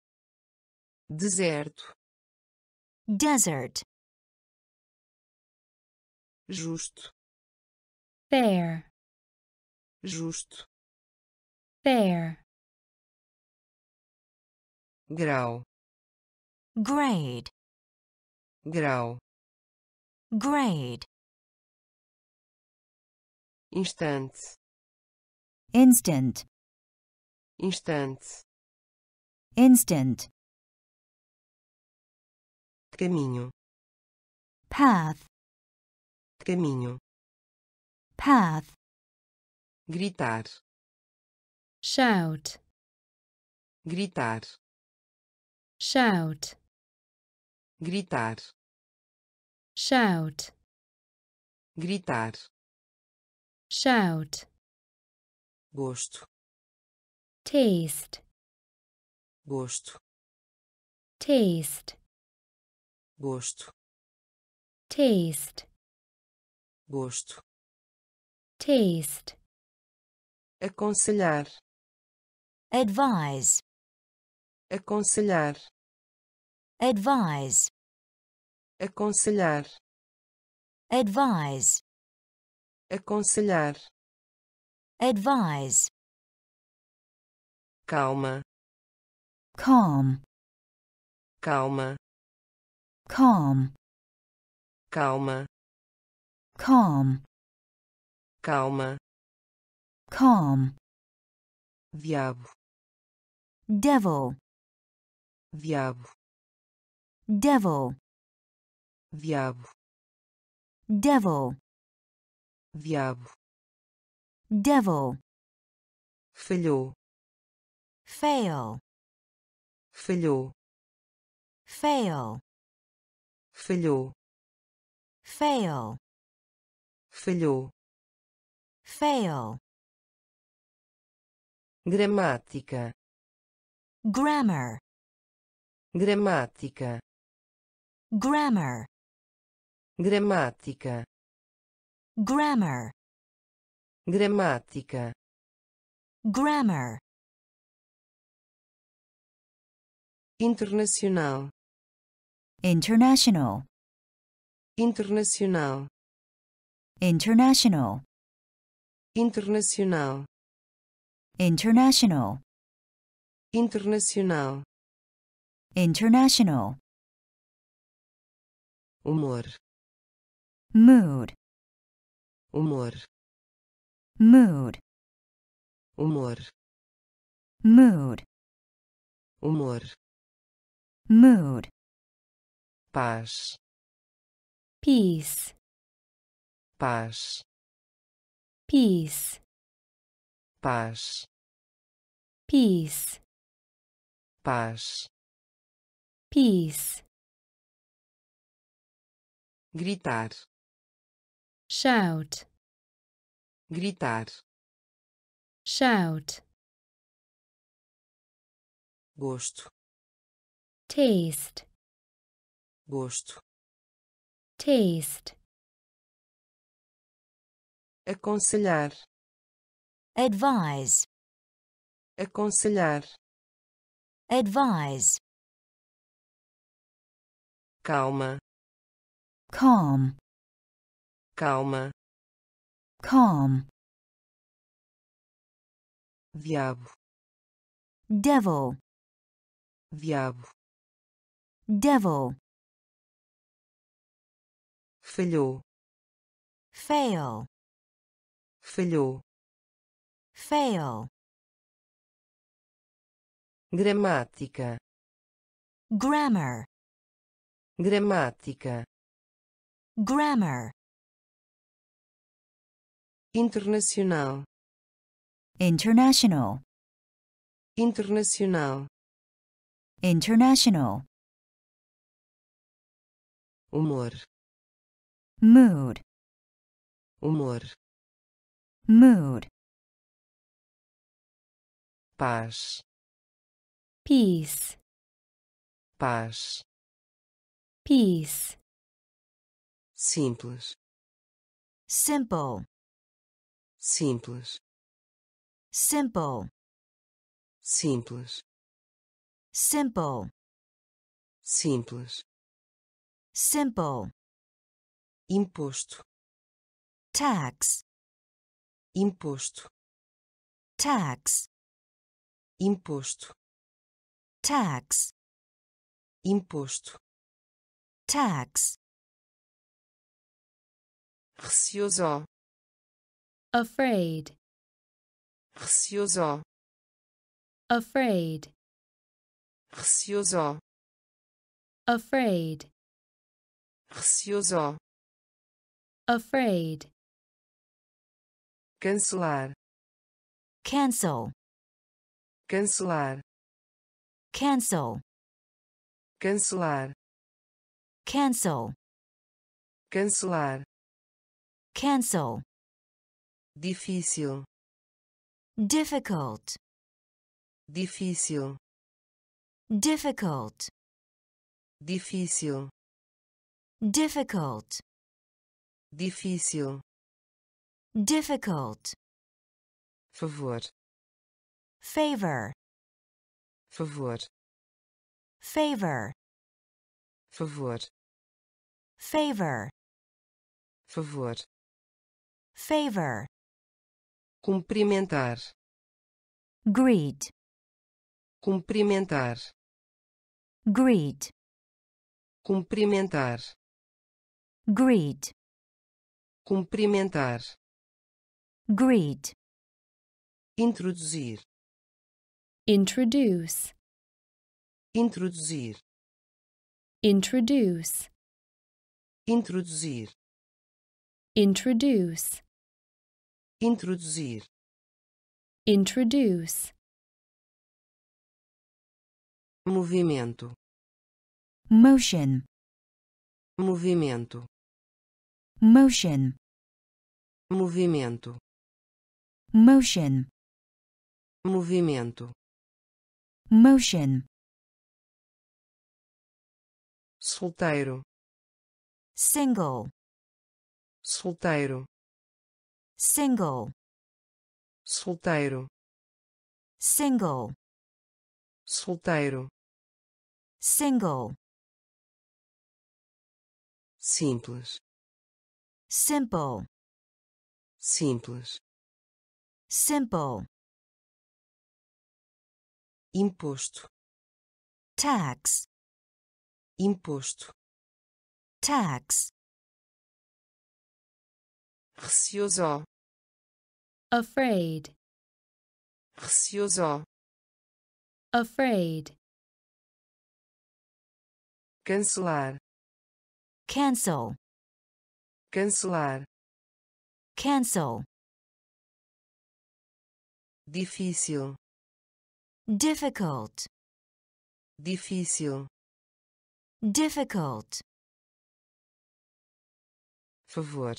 deserto, desert, justo, fair, justo, fair, grau, grade, grau, grade, instante, instant, instante, instant, caminho, path, caminho, path, gritar, shout, gritar, shout, gritar, shout, gritar, shout, gosto, taste, gosto, taste, gosto, taste, gosto, taste, aconselhar, advise, aconselhar, advise, aconselhar, advise, aconselhar, advise, calma, calm, calma, calm, calma, calm, calma, calm, diabo, devil, diabo, devil, diabo, devil, diabo, devil, falhou, fail, falhou, fail, falhou, fail, falhou, fail, gramática, grammar, gramática, grammar, gramática, grammar, gramática, grammar, internacional, international, internacional, international, internacional, international, internacional, international, humor, mood, humor, mood, humor, mood, humor, mood, paz, peace, paz, peace, paz, peace, paz, peace, gritar, shout, gritar, shout, gosto, taste, gosto, taste, aconselhar, advise, aconselhar, advise, calma, calm, calma, calm, diabo, devil, diabo, devil, falhou, fail, falhou, fail, gramática, grammar, gramática, grammar, internacional, international, internacional, international, humor, mood, humor, mood, paz, peace, paz, peace, simples, simple, simples, simple, simples, simple, simples, simple, imposto, tax, imposto, tax, imposto, tax, imposto, tax, receoso, afraid, receoso, afraid, receoso, afraid, receoso, afraid, cancelar, cancel, cancelar, cancel, cancelar, cancel, cancelar, cancel, difícil, difficult, difícil, difficult, difícil, difficult, difícil, difficult, favor, favor, favor, favor, favor, favor, favor, favor, cumprimentar, greet, cumprimentar, greet, cumprimentar, greet, cumprimentar, greet, introduzir, introduce, introduzir, introduce, introduzir, introduce, introduzir, introduce, movimento, motion, movimento, motion, movimento, motion, movimento, motion, solteiro, single, solteiro, single, solteiro, single, solteiro, single, simples, simple, simples, simple, imposto, tax, imposto, tax, receoso, afraid, receoso, afraid, cancelar, cancel, cancelar, cancel, difícil, difficult, difícil, difficult, favor,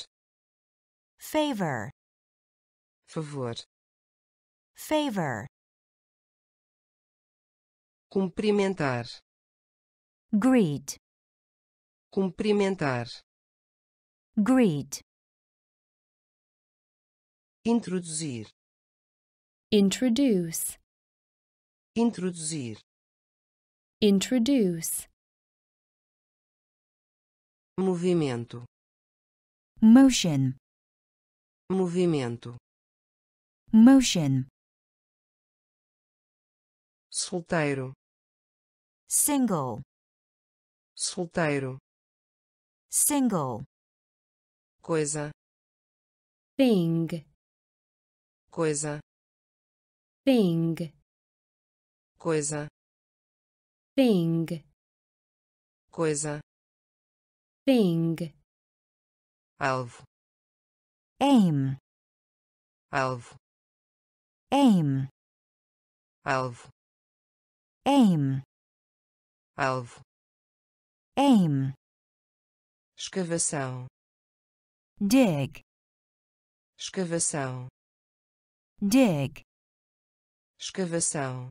favor, favor, favor, cumprimentar, greet, cumprimentar, greet, introduzir, introduce, introduzir, introduce, movimento, motion, movimento, motion, solteiro, single, solteiro, single, coisa, thing, coisa, thing, coisa, thing, coisa, thing, alvo, aim, alvo, aim, alvo, aim, alvo, aim, escavação, dig, escavação, dig, escavação,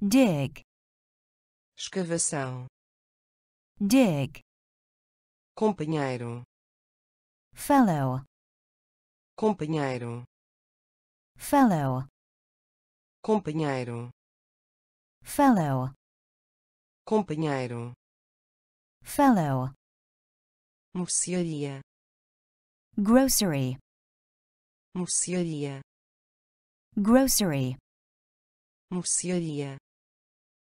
dig, escavação, dig, companheiro, fellow, companheiro, fellow, companheiro, fellow, companheiro, fellow, mercearia, grocery, mercearia, grocery, mercearia,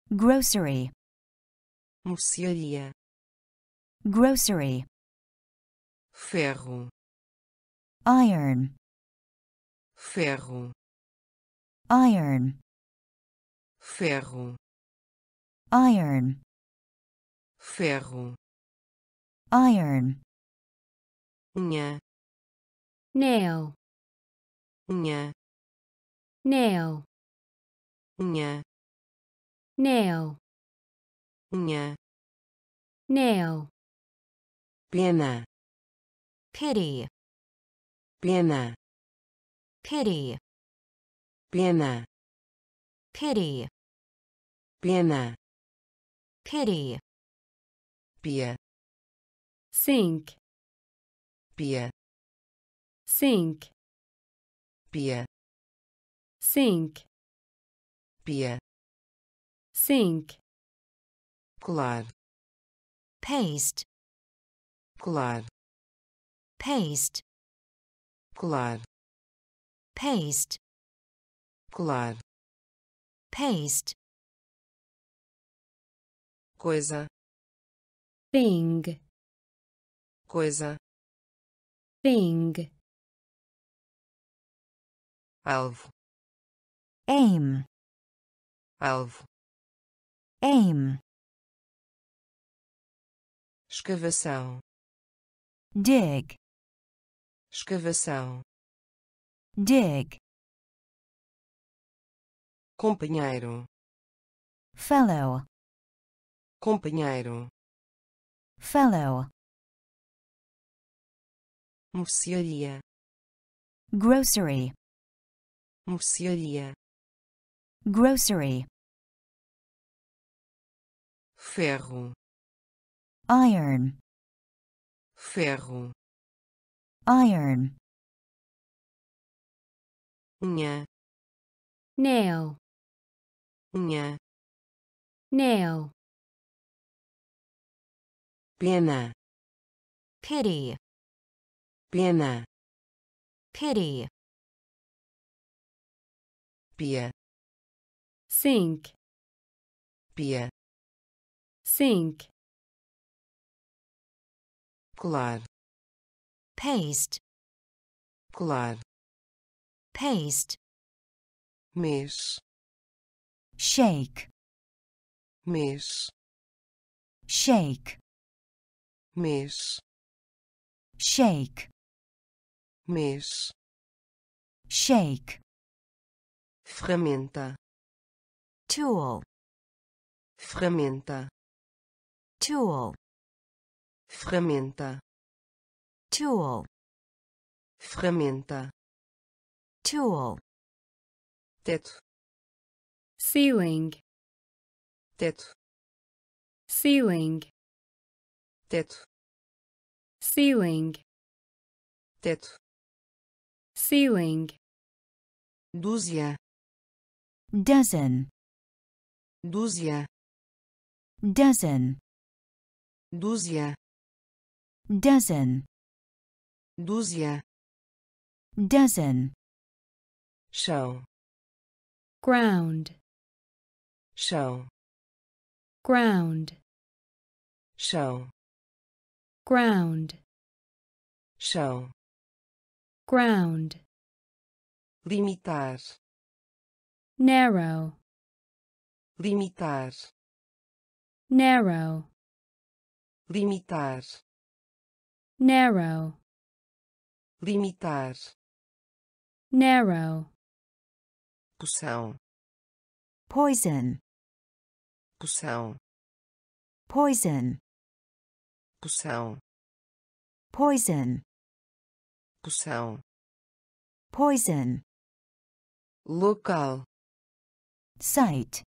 grocery, mercearia, grocery, ferro, iron, ferro, iron, ferro, iron, ferro, iron, unha, nail, unha, nail, unha, nail, unha, nail, pena, pity, pena, pity, pena, pity, pena, pity, pia, sink, pia, sink, pia, sink, pia, sink, colar, paste, colar, paste, colar, paste, colar, paste, coisa, thing, coisa, thing, alvo, aim, alvo, aim, escavação, dig, escavação, dig, companheiro, fellow, companheiro, fellow, mercearia, grocery, mercearia, grocery, ferro, iron, ferro, Iron. Nie. Nail. Nie. Nail. Piena. Pity. Piena. Pity. Pia. Sink. Pia. Sink. Colar paste, colar, paste, mês, shake, mês, shake, mês, shake, mês, shake, ferramenta, tool, ferramenta, tool, ferramenta, tool, ferramenta, tool, teto, ceiling, teto, ceiling, teto, ceiling, teto, ceiling, dúzia, dozen, dúzia, dozen, dúzia, dozen, dúzia, dozen, chão, ground, chão, ground, chão, ground, chão, ground, limitar, narrow, limitar, narrow, limitar, narrow, limitar, narrow, poção, poison, poção, poison, poção, poison, poção, poison, local, site,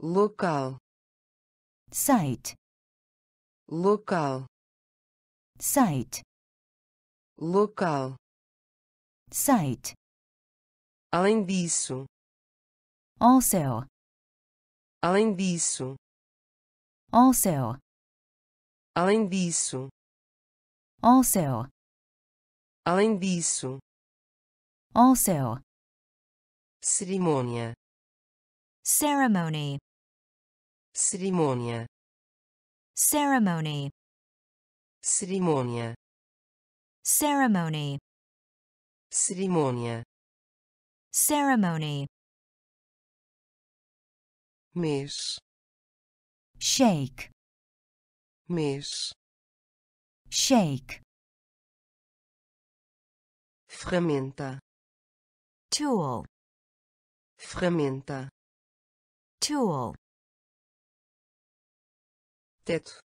local, site, local, site, local. site, Além disso, also, além disso, also, além disso, also, além disso, also, cerimônia, ceremony, cerimônia, ceremony, cerimônia, ceremony, cerimônia, ceremony, mês, shake, mês, shake, ferramenta, tool, ferramenta, tool, teto,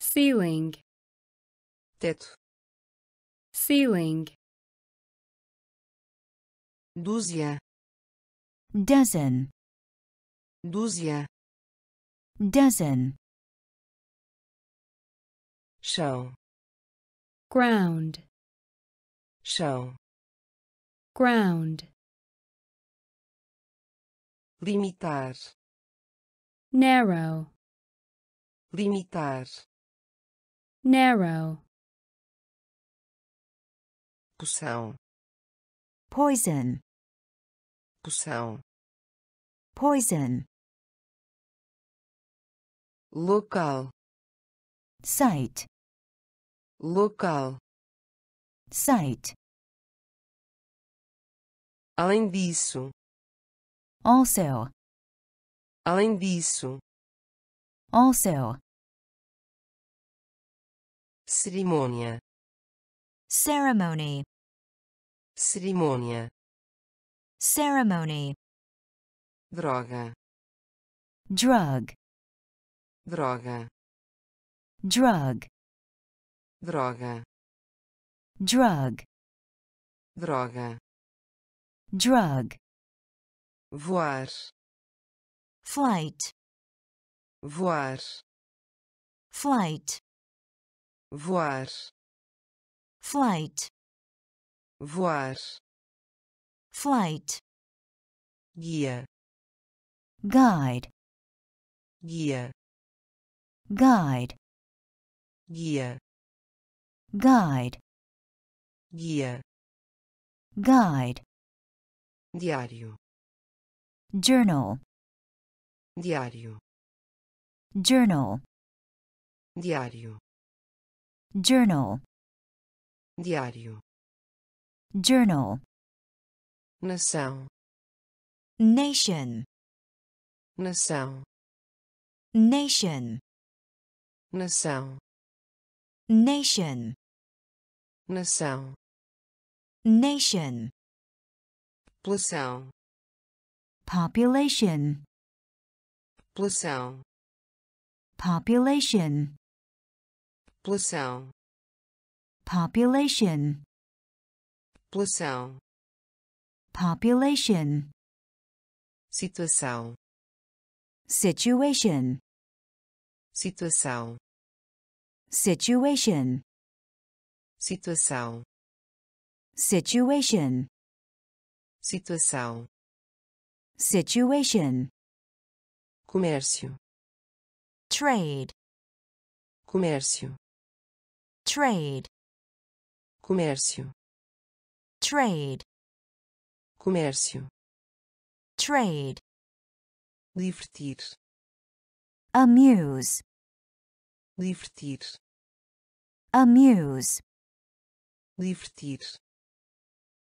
ceiling, teto, ceiling, dúzia, dozen, dúzia, dozen, chão, ground, chão, ground, limitar, narrow, limitar, narrow, poção, poison, poção, poison, local, site, local. site, Além disso, also, além disso, also, cerimônia, ceremony, cerimônia, ceremony, droga, drug, droga, drug, droga, drug, droga, drug, voar, flight, voar, flight, voar, flight, voar, flight, guia, guide, guia, guide, guia, guide, guia, guide, diário, journal, diário, journal, diário, journal, diário, journal, nação, nation, nação, nation, nação, nation, nação, nation, população, population, população, population, população, population, população, population, situação, situation, situação, situation, situação, situation, situação, situation, comércio, trade, comércio, trade, comércio, trade, comércio, trade, divertir, amuse, divertir, amuse, divertir,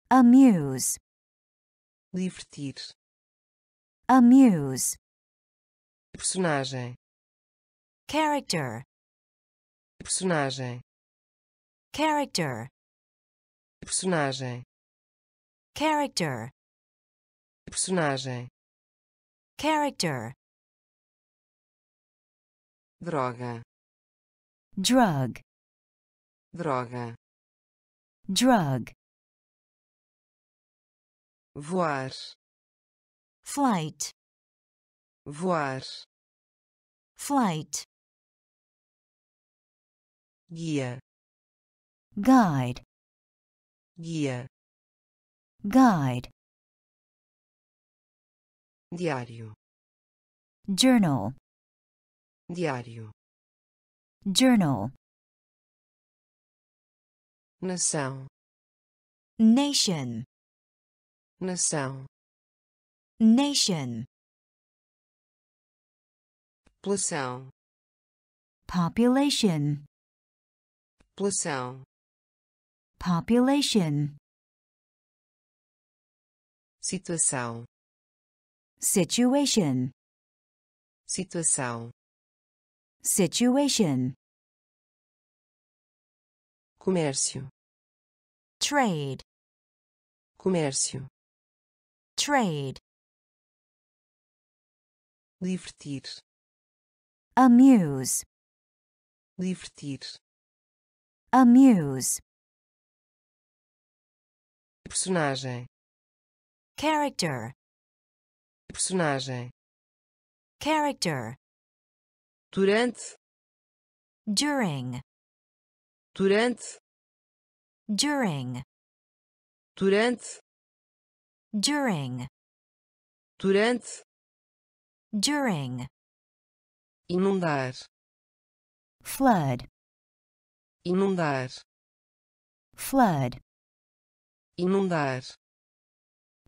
amuse, divertir, amuse, personagem, character, personagem, character, personagem, character, personagem, character, droga, drug, droga, drug, voar, flight, voar, flight, guia, guide, guia, guide, diário, journal, diário, journal, nação, nation, nação, nation, população, population, população, population, situação, situation, situação, situation, comércio, trade, comércio, trade, divertir, amuse, divertir, amuse, personagem, character, personagem, character, durante, during, durante, during, durante, during, durante, during, inundar, flood, inundar, flood, inundar,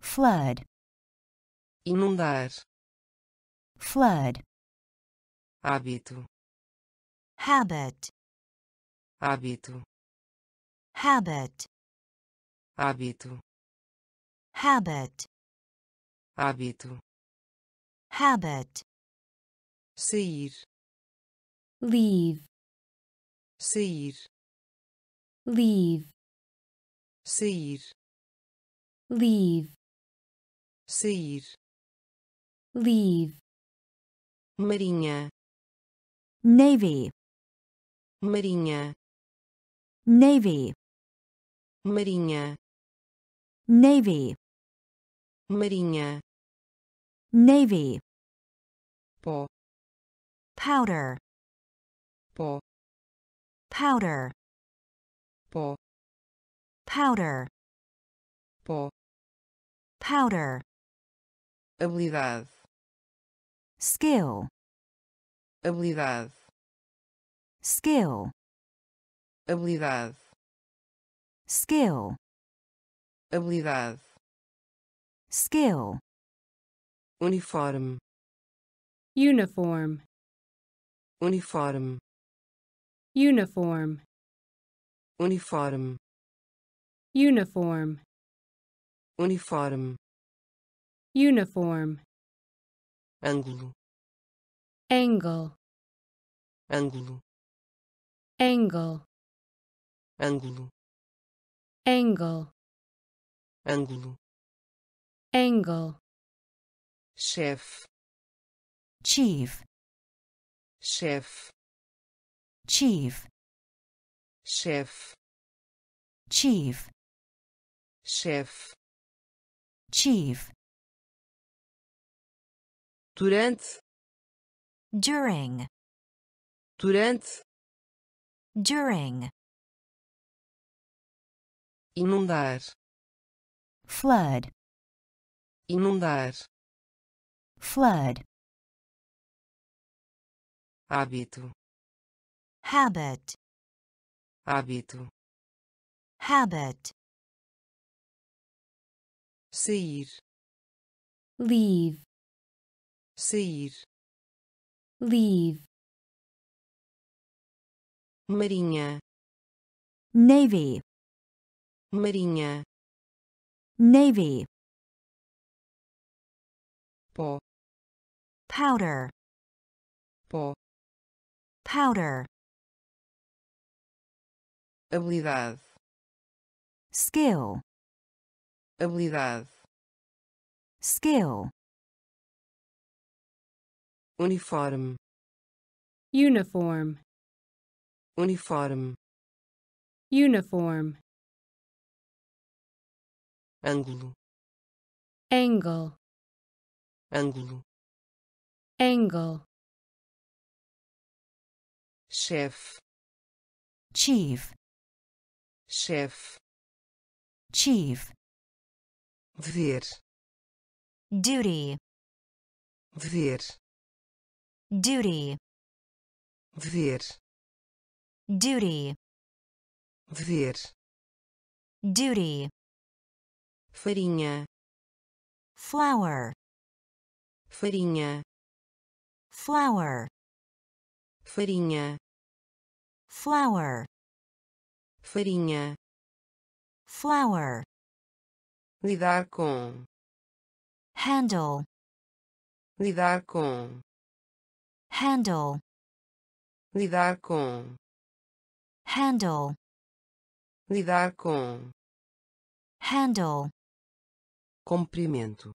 flood, inundar, flood, hábito, habit, hábito, habit, hábito, habit, hábito, habit, sair, leave, sair, leave, sair, leave, sair, leave, marinha, navy, marinha, navy, marinha, navy, marinha, navy, pó, powder, pó, powder, pó, powder, pó, powder, habilidade, skill, habilidade, skill, habilidade, skill, habilidade, skill, uniforme, uniform, uniforme, uniform, uniforme, uniform, uniforme, uniform, ângulo, angle, ângulo, angle, ângulo, angle, ângulo, angle, chefe, chief, chefe, chief, chefe, chief, chefe, chief, durante, during, durante, during, inundar, flood, inundar, flood, hábito, habit, hábito, habit, sair, leave, sair, leave, marinha, navy, marinha, navy, pó, powder, pó, powder, habilidade, skill, habilidade, skill, uniforme, uniform, uniforme, uniform, ângulo, angle, ângulo, angle, chefe, chief, chefe, chief, dever, duty, dever, duty, dever, duty, dever, duty, farinha, flour, farinha, flour, farinha, flour, farinha, flour, lidar com, handle, lidar com, handle, lidar com, handle, lidar com, handle, comprimento,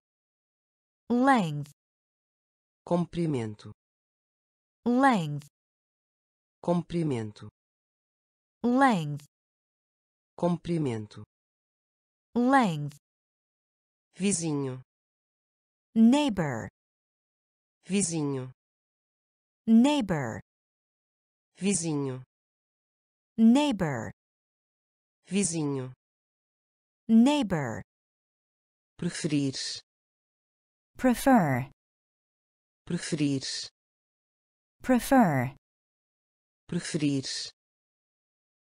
length, comprimento, length, comprimento, length, comprimento, length, vizinho, neighbor, vizinho, neighbor, vizinho, neighbor, vizinho, neighbor, preferir, prefer, preferir, prefer, preferir,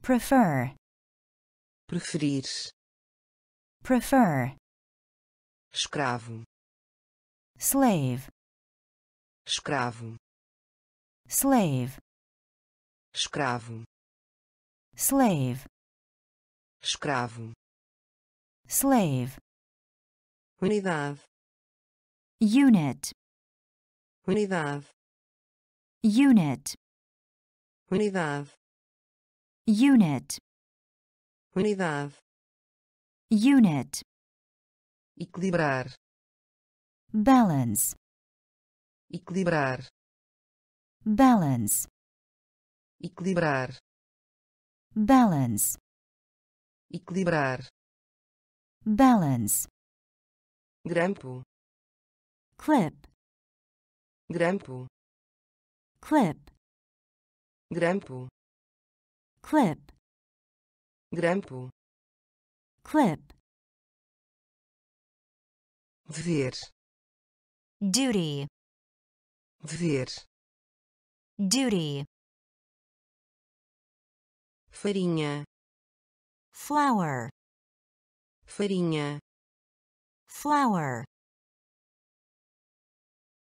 prefer, preferir, prefer, escravo, slave, escravo, slave, escravo, slave, escravo, slave, unidade, unit, unidade, unit, unidade, unit, unidade, unit, equilibrar, balance, equilibrar, balance, equilibrar, balance, equilibrar, balance, grampo, clip, grampo, clip, grampo, clip, grampo, clip, dever, duty, dever, duty, farinha, flour, farinha, flour,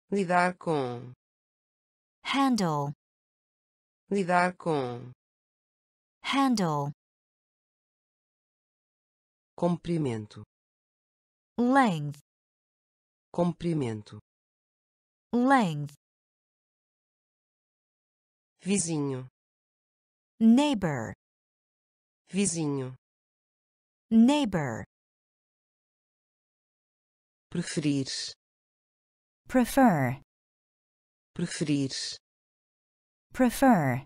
lidar com, handle, lidar com, handle, comprimento, length, comprimento, length, vizinho, neighbor, vizinho, neighbor, preferir, prefer, preferir, prefer,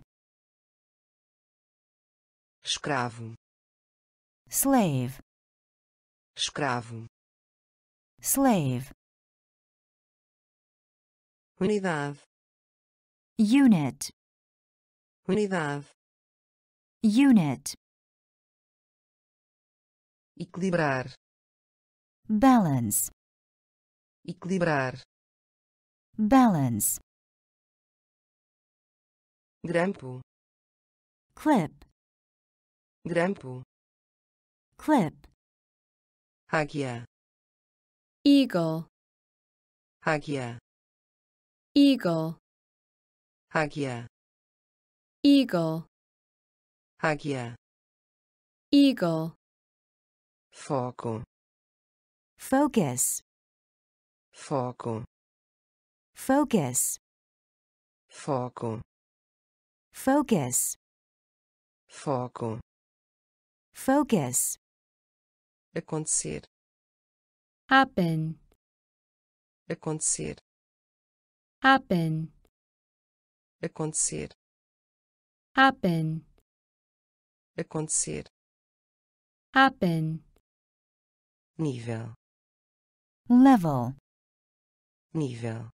escravo, slave, escravo, slave, unidade, unit, unidade, unit, equilibrar, balance, equilibrar, balance, grampo, clip, grampo, clip, águia, eagle, águia, eagle, águia, eagle, águia, eagle, foco, focus, foco, focus, foco, focus, foco, focus, acontecer, happen, acontecer, happen, acontecer, happen, acontecer, happen, nível, level, nível,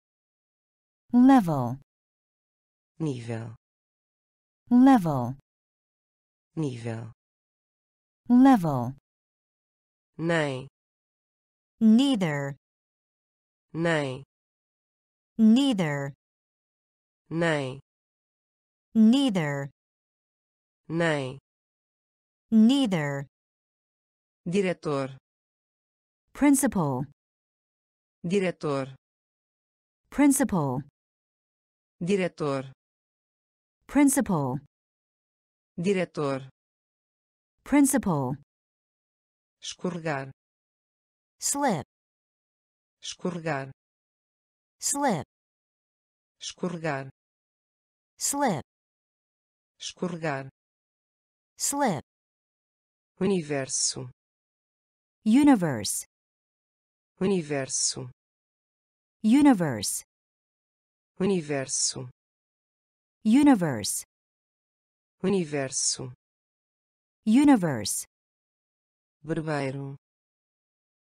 level, nível, level, nível, level, nem, neither, nem, neither, nem, neither, nem, neither, diretor, principal, diretor, principal, diretor, principal, diretor, principal, escorregar, slip, escorregar, slip, escorregar, slip, escorregar, slip, universo, universe, universo, universe, universo, universe, universo, universe, barbeiro,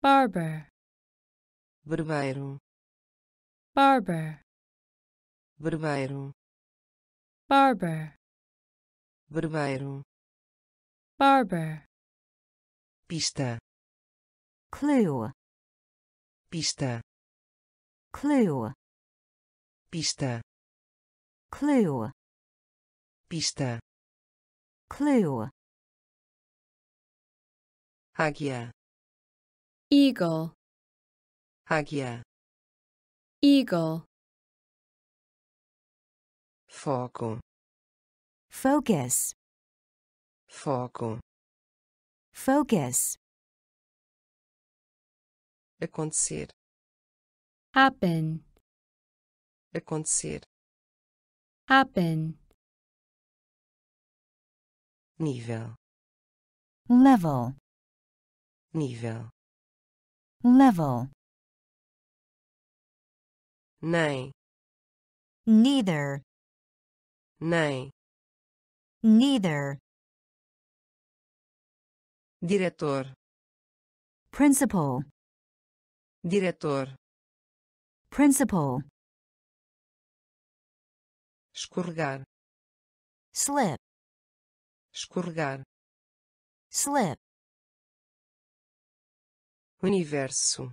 barber, barbeiro, barber, barbeiro, barber, barbeiro, barber, pista, clue, pista, clue, pista, clue, pista, clue, águia, eagle, águia, eagle, foco, focus, foco, focus, acontecer, happen, acontecer, happen, nível, level, nível, level, nem, neither, nem, neither, diretor, principal, diretor, principal, escorregar, slip, escorregar, slip, universo,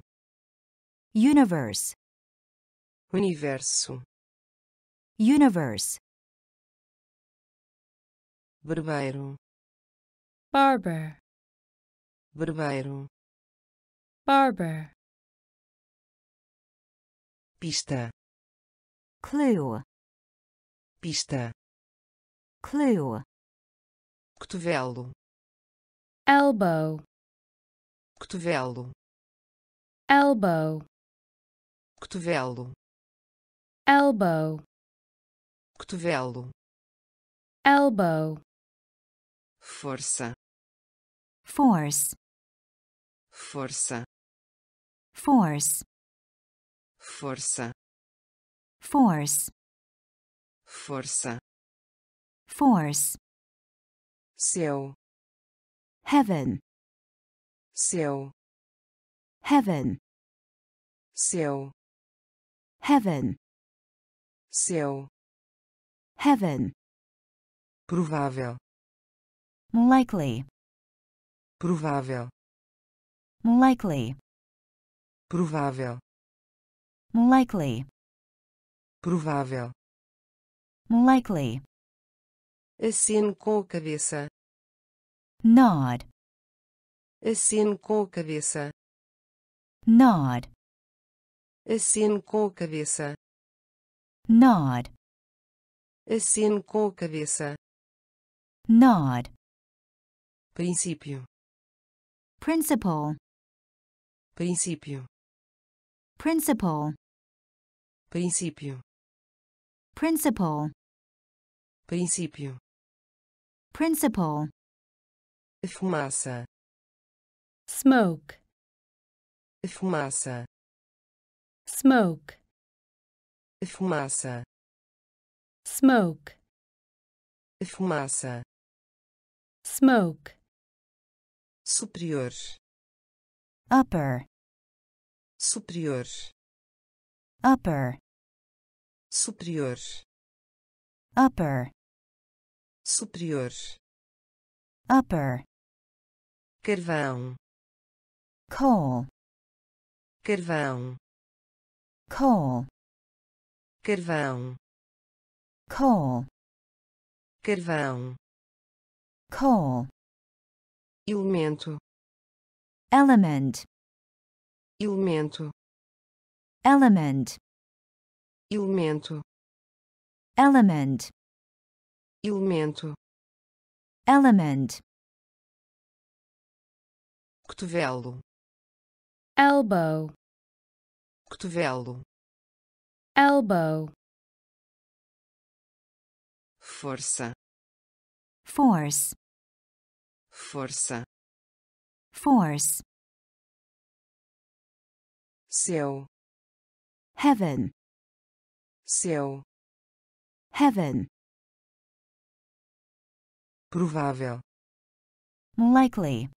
universe, universo, universe, barbeiro, barber, barbeiro, barber, pista, clue, pista, clue, cotovelo, elbow, cotovelo, elbow, cotovelo, elbow, cotovelo, elbow, força, force, força, force, força, force, força, force, céu, heaven, céu, heaven, céu, heaven, céu, heaven, provável, likely, provável, likely, provável, likely, provável. likely, Acene com a cabeça, nod, acene com a cabeça, nod, acene com a cabeça, nod, acene com a cabeça. nod, Princípio, principle, princípio, principle, princípio, principle, princípio. principle, Fumaça, smoke, fumaça, smoke, fumaça, smoke, fumaça. smoke, Superior, upper, superior, upper, superior, upper, superior. upper, Carvão, coal, carvão, coal, carvão, coal, carvão. coal, Elemento, element, elemento, element, elemento, element, elemento. element, Cotovelo, elbow, cotovelo. elbow, Força, force, força. force, Céu, heaven, céu. heaven, Provável, likely,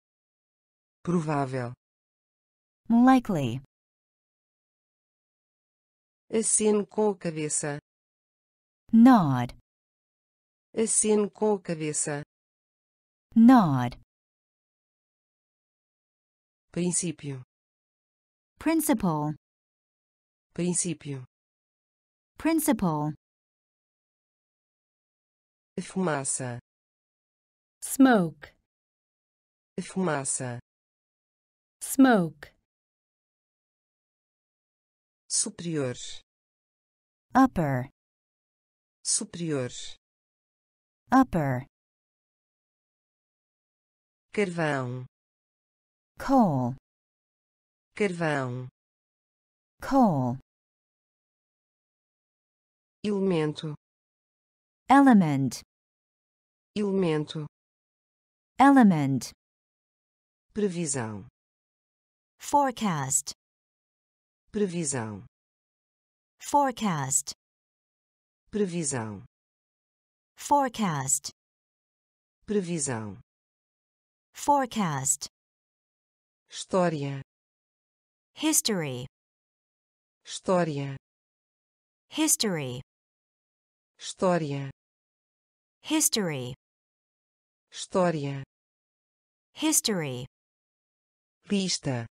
provável. likely, Acene com a cabeça, nod, acene com a cabeça. Nod, Princípio, principle, princípio. principle, Fumaça, smoke, fumaça. smoke, Superior, upper, superior. upper, Carvão, coal, carvão. coal, Elemento, element, elemento. element, Previsão, forecast, previsão, forecast, previsão, forecast, previsão. Forecast, História, history, história, history, história, history, história. history, Lista,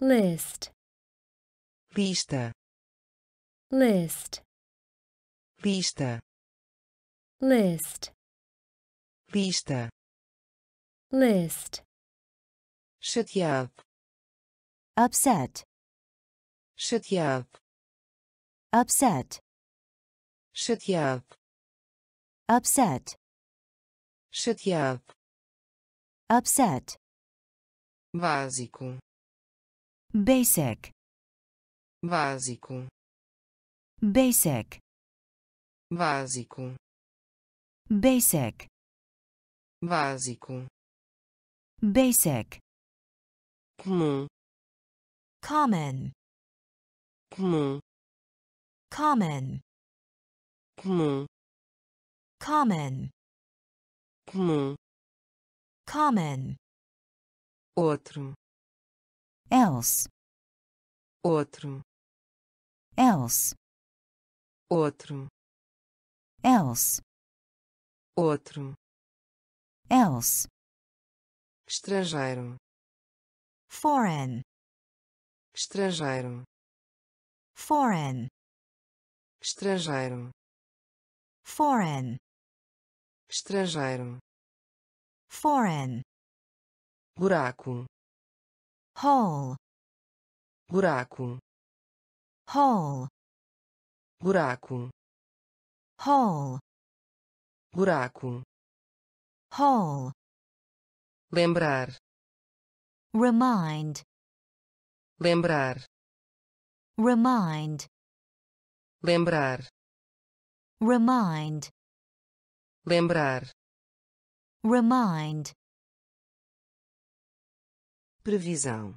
list, lista, list, lista, list, lista. List, Chateado, upset, chateado, upset, chateado, upset, chateado. upset, Básico, basic, básico, basic, básico, basic, básico. Basic, Comum, common, comum, common, comum, common, comum. common, outro, else, outro, else, outro, else, outro, else, estrangeiro, foreign, estrangeiro, foreign, estrangeiro, foreign, estrangeiro, foreign, buraco, hole, buraco, hole, buraco, hole, buraco, hole, lembrar, remind, lembrar, remind, lembrar, remind, lembrar, remind, previsão,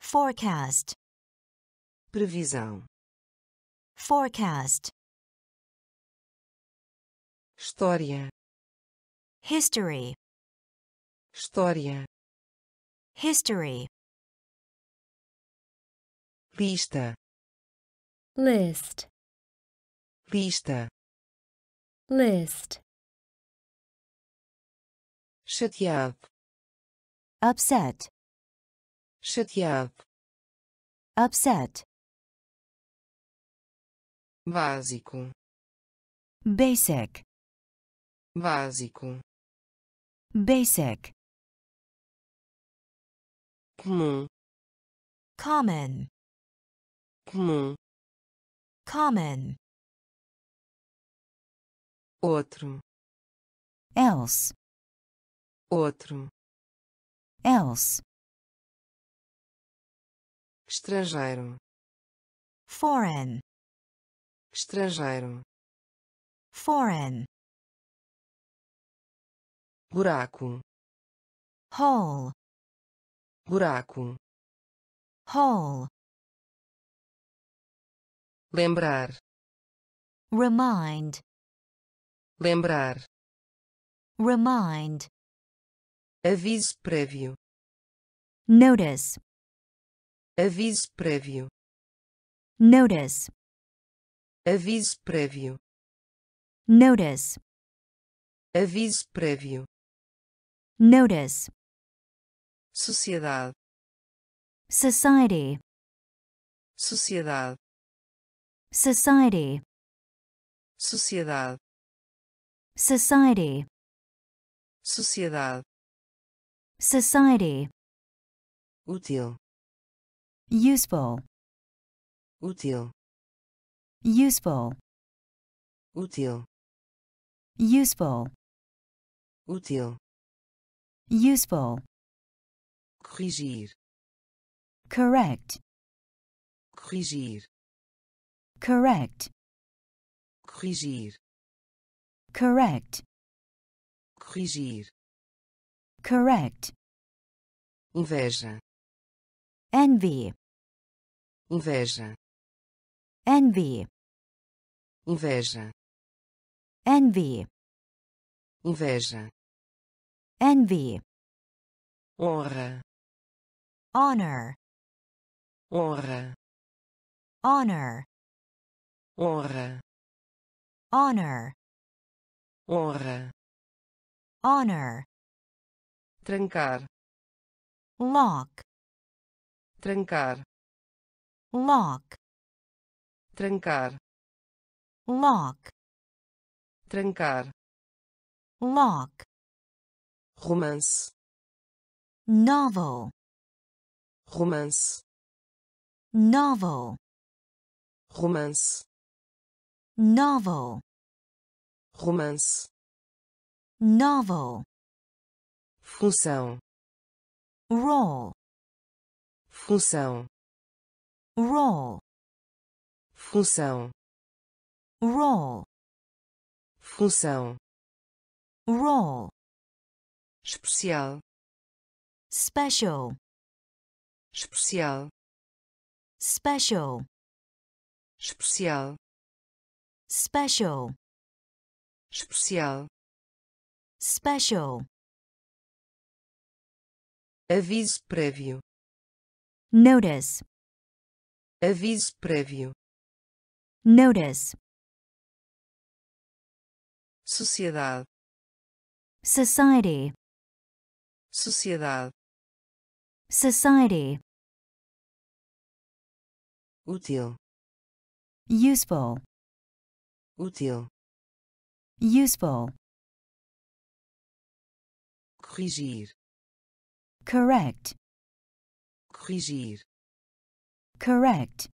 forecast, previsão, forecast, história, history, história, history, lista, list, lista, list, chateado, upset, chateado, upset, básico, basic, básico, basic, comum, common, comum, common, outro, else, outro, else, estrangeiro, foreign, estrangeiro, foreign, buraco, hole, buraco, hole, lembrar, remind, lembrar, remind, aviso prévio, notice, aviso prévio, notice, aviso prévio, notice, aviso prévio, notice, sociedade, society, sociedade, society, sociedade, society, sociedade, society, útil, useful, útil, useful, útil, useful, útil, useful, corrigir, correct, corrigir, correct, corrigir, correct, corrigir, correct, inveja, envy, inveja, envy, inveja, envy, inveja, envy, honra, honor, honra, honor, honra, honor, honra, honor, trancar, lock, trancar, lock, trancar, lock, trancar, lock, romance, novel, romance, novel, romance, novel, romance, novel, função, role, função, role, função, role, função, role, especial, special, especial, special, especial, special, especial, special, aviso prévio, notice, aviso prévio, notice, sociedade, society, sociedade, society, útil, useful, útil, useful, corrigir, correct, corrigir, correct,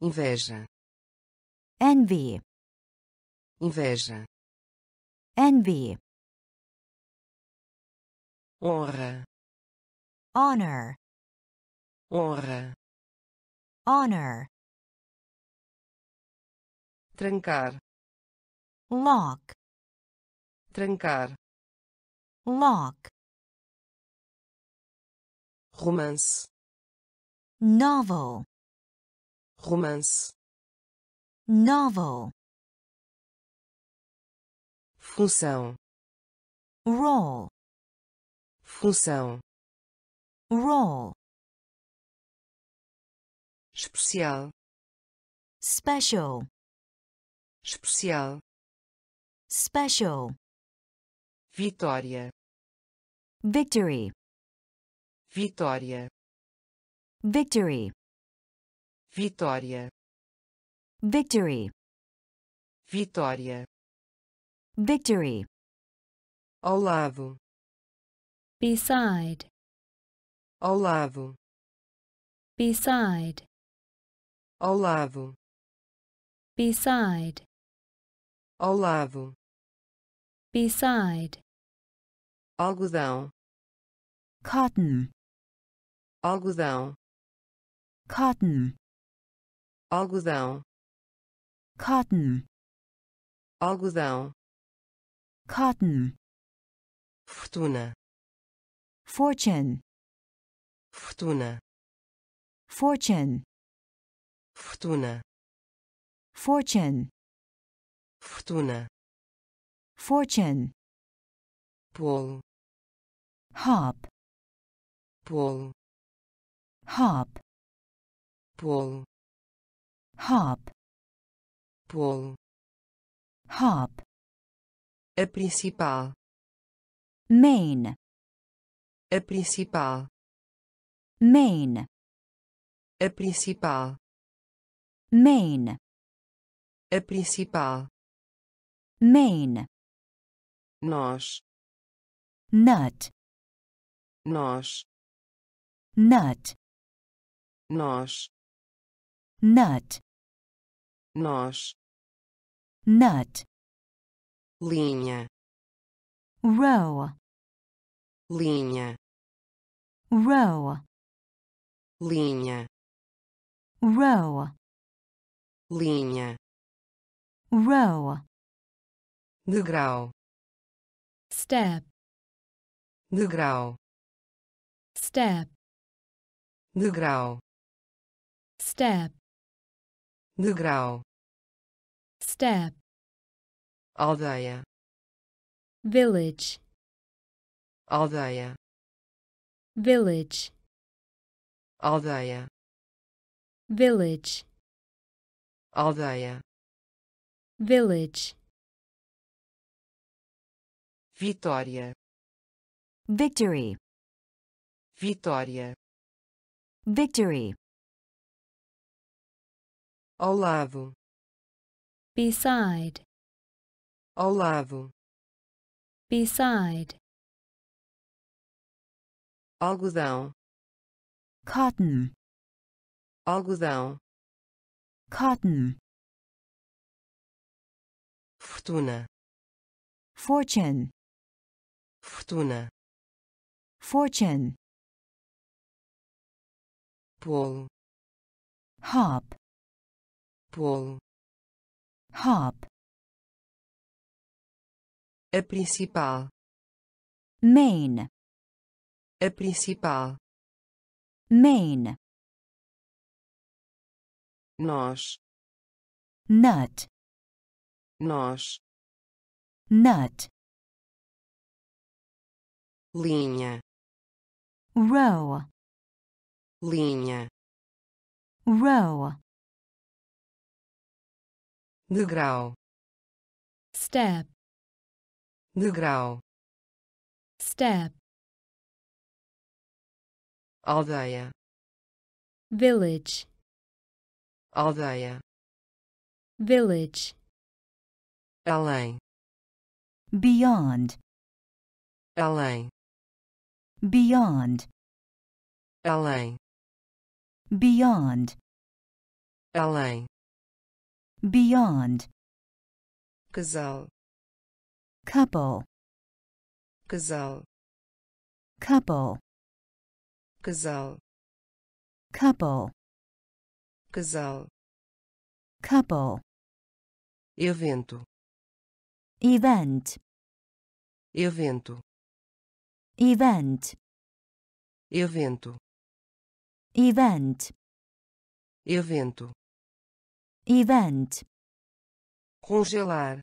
inveja, envy, inveja, envy, honra, honor, honra, honor, trancar, lock, trancar, lock, romance, novel, romance, novel, função, role, função, role, especial, special, especial, special, vitória, victory, vitória, victory, vitória, victory, vitória, victory, ao lado, beside, ao lado, beside, ao lado, beside, ao lado, beside, algodão, cotton, algodão, cotton, algodão, cotton, algodão, cotton, fortuna, fortune, fortuna, fortune, fortuna, fortune, fortuna, fortune, polo, hop, polo, hop, polo, hop, polo, hop, a principal, main, a principal, main, a principal, main, a principal, main, nós, nut, nós, nut, nós, nut, nós, nut, linha, row, linha, row, linha, row, linha, row, degrau, step, degrau, step, degrau, step, degrau, step, aldeia, village, aldeia, village, aldeia, village, aldeia, village, vitória, victory, vitória, victory, ao lado, beside, ao lado, beside, algodão, cotton, algodão, cotton, fortuna, fortune, fortuna, fortune, polo, hop, polo, hop, a principal, main, a principal, main, nós, nut, nós, nut, linha, row, linha, row, degrau, step, degrau, step, aldeia, village, aldeia, village, além, beyond, além, beyond, além, beyond, além, beyond, casal, couple, casal, couple, casal, couple, casal, couple, evento, event, evento, event, evento, event, evento, event, congelar,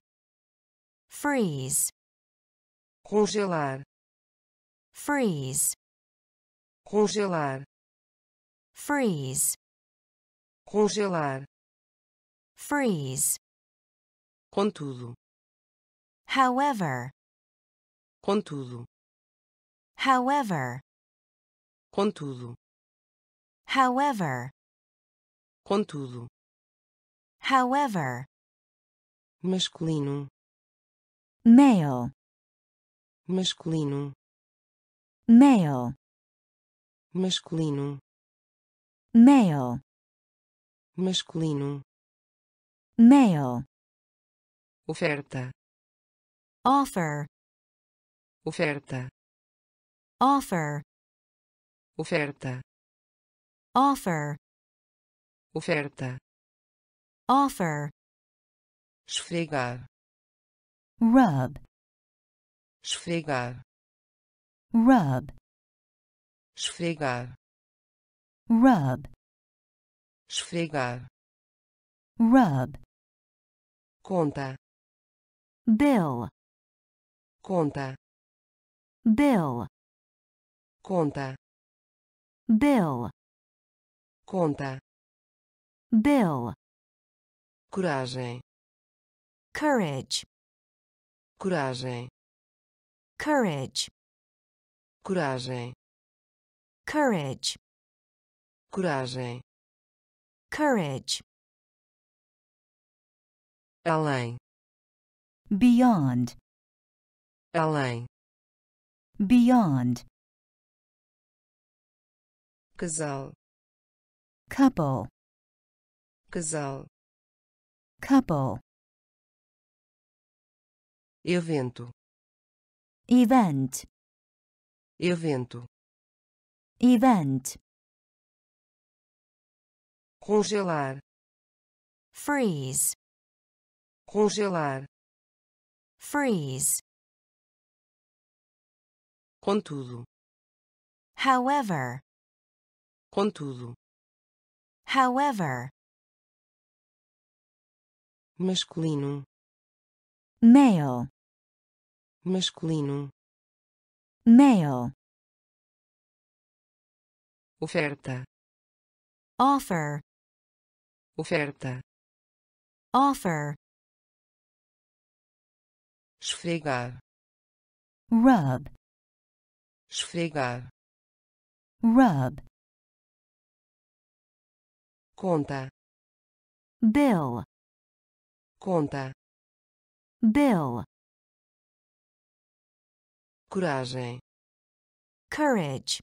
freeze, congelar, freeze, congelar, freeze, congelar, freeze. contudo, However, contudo, however, contudo, however, contudo, however, masculino, male, masculino, male, masculino, male, masculino, male, oferta, offer, oferta, offer, oferta, offer, oferta, offer, esfregar, rub, esfregar, rub, esfregar, rub, esfregar, rub, conta, bill, conta, bill, conta, bill, conta, bill, coragem, courage, coragem, courage, coragem, courage, coragem, courage, além, beyond, além, beyond, casal, couple, casal, couple, evento, event, evento, event, congelar, freeze, congelar, freeze, contudo, however, contudo, however, masculino, male, masculino, male, oferta, offer, oferta, offer, esfregar, rub, esfregar, rub, conta, bill, conta, bill, coragem, courage,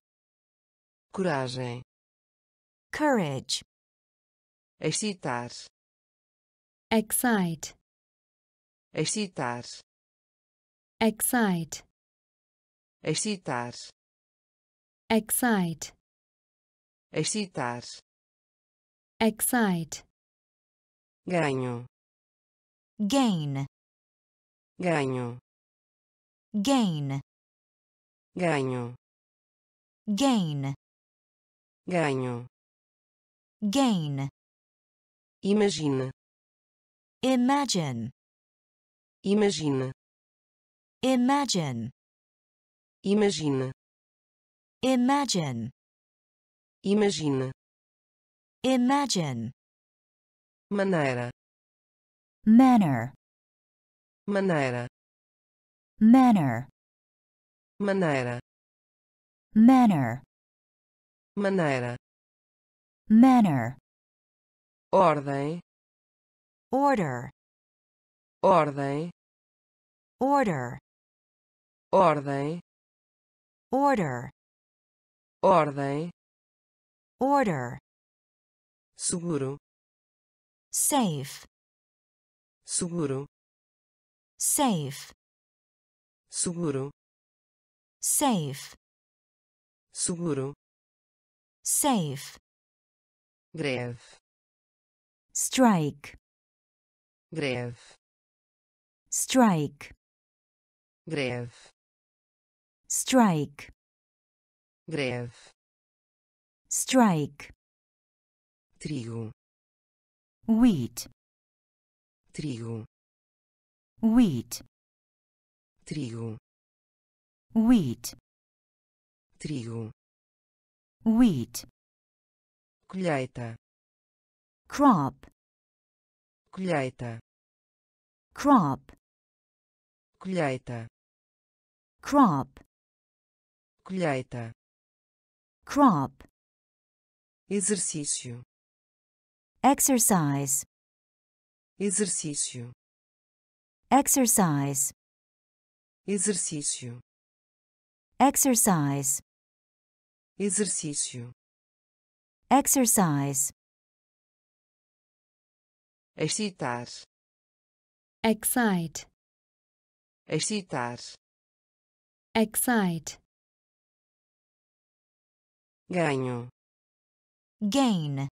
coragem, courage, excitar, excite, excitar, excite, excitar, excite, excitar, excite, ganho, gain, ganho, gain, ganho, gain, ganho, gain, imagine, imagine, imagine, imagine, Imagine. imagine, Imagine. imagine, Maneira. manner, Maneira. manner, Maneira. manner, Maneira. manner, Ordem. order, Ordem. order, Ordem. order, Ordem. order, Seguro. safe, Seguro. safe, Seguro. safe, Seguro. Safe, Greve. strike, Greve. strike, Greve. strike, Greve. strike, Trigo. wheat, Trigo. wheat, Trigo. wheat, Trigo. Wheat, Colheita. crop, Colheita. crop, Colheita. crop, Colheita. crop, Exercício. exercise, Exercício. exercise, Exercício. exercise, Exercício. exercise, Excitar. excite, Excitar. excite, Ganho. gain,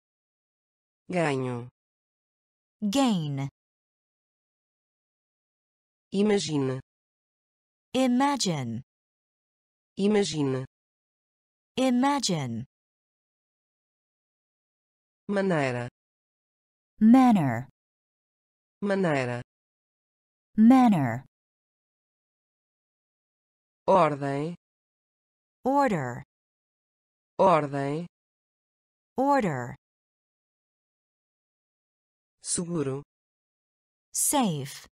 Ganho. gain, Imagine. imagine, Imagine. Imagine, Maneira. manner, Maneira. manner, Ordem. order, Ordem. order, Seguro. safe,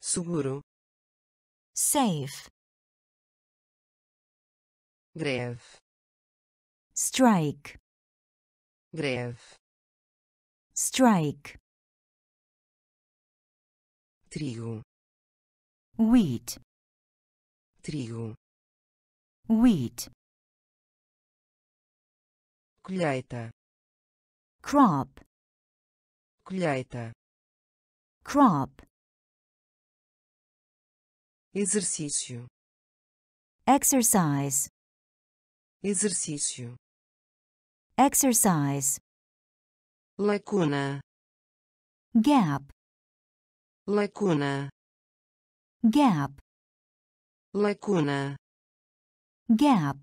Seguro. safe, Greve. strike, Greve. strike, Trigo. wheat, Trigo. wheat, Colheita. crop, Colheita. crop, Exercício. exercise, Exercício. exercise, Lacuna. gap, Lacuna. gap, Lacuna. gap,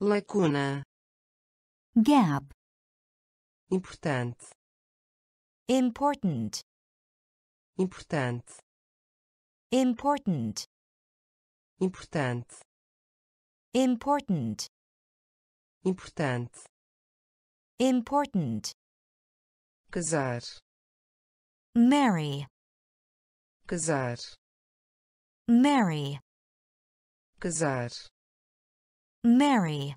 Lacuna. gap, Importante. important, Importante. important, Importante. Important, Importante. important, Casar. marry, Casar. marry, Casar. marry,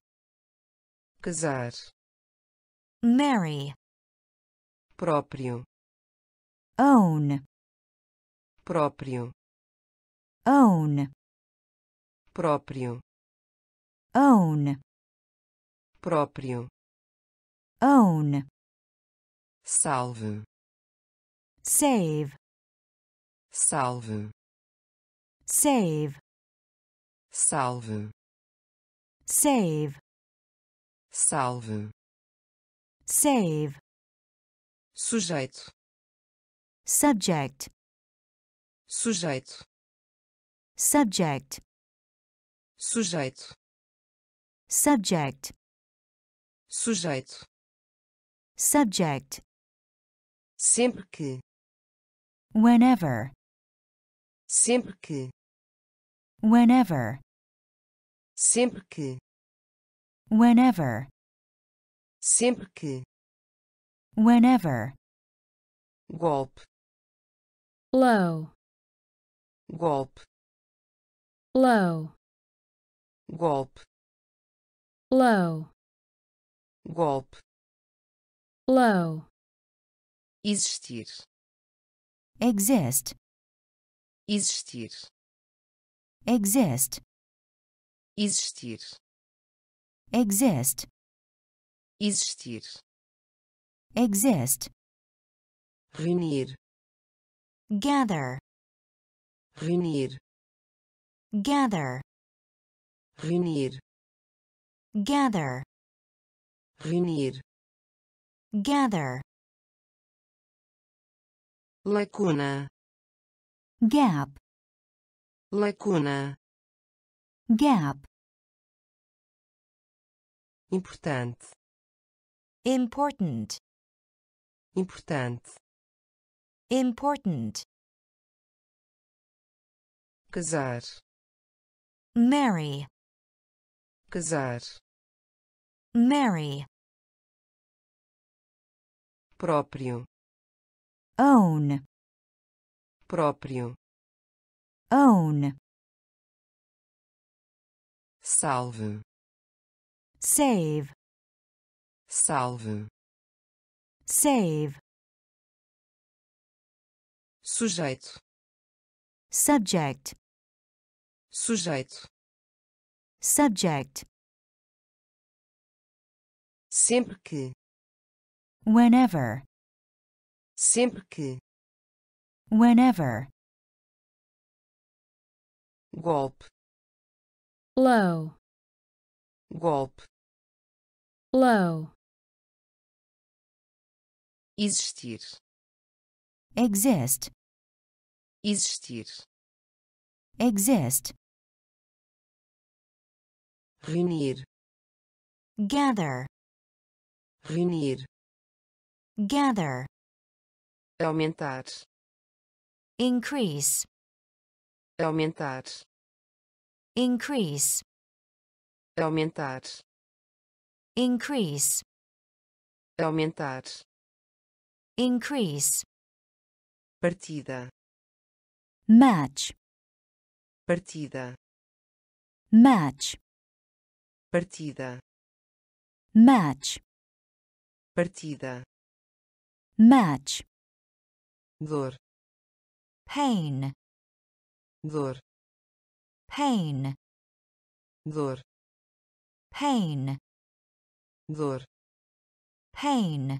Casar. marry, Próprio. own, Próprio. own, Próprio. Own, Próprio. own, Salve. save, Salve. save, Salve. save, Salve. save, Sujeito. subject, Sujeito. subject, Sujeito. Subject, Sujeito. subject, Sempre que. whenever, Sempre que. whenever, sempre que, whenever, sempre que, whenever, golpe, blow, golpe, blow, golpe, blow, golpe, blow, existir, exist, existir, exist, existir, exist, existir, exist, reunir, gather, reunir, gather, reunir, gather, reunir, gather, lacuna, gap, lacuna, gap, importante, important, importante, important, casar, marry, casar, marry, próprio, own, próprio, own, salve, save, salve, save, sujeito, subject, sujeito, subject, sempre que, whenever, sempre que, whenever, golpe, blow, golpe, blow, existir, exist, existir, exist, reunir, gather, reunir, gather, aumentar, increase, aumentar, increase, aumentar, increase, aumentar, increase, partida, match, partida, match, partida, match, partida, match, dor, pain, dor, pain, dor, pain, dor, pain,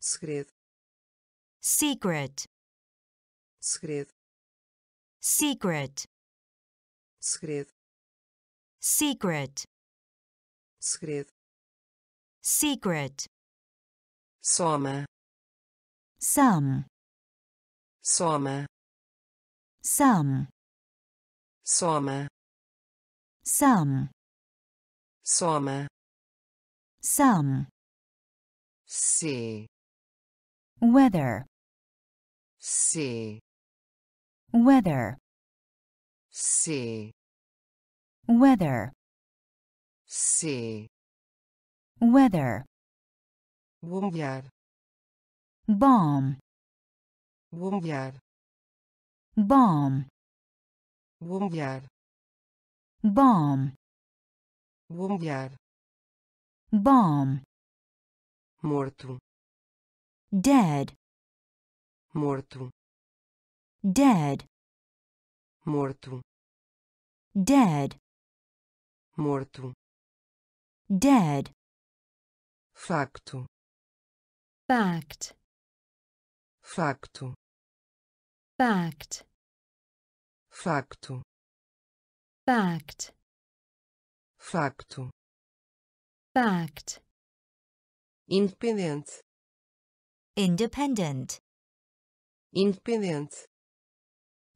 segredo, secret, segredo, secret, segredo, secret, segredo, secret, soma, some, soma, some, soma, some, soma, some, se, weather, se, weather, se, weather, se, weather, bombear, bomb, bombear, bomb, bombear, bomb, bombear, bomb, morto, dead, morto, dead, morto, dead, morto, dead, facto, fact, facto, fact, facto, fact, facto, fact, independente, independent, independente,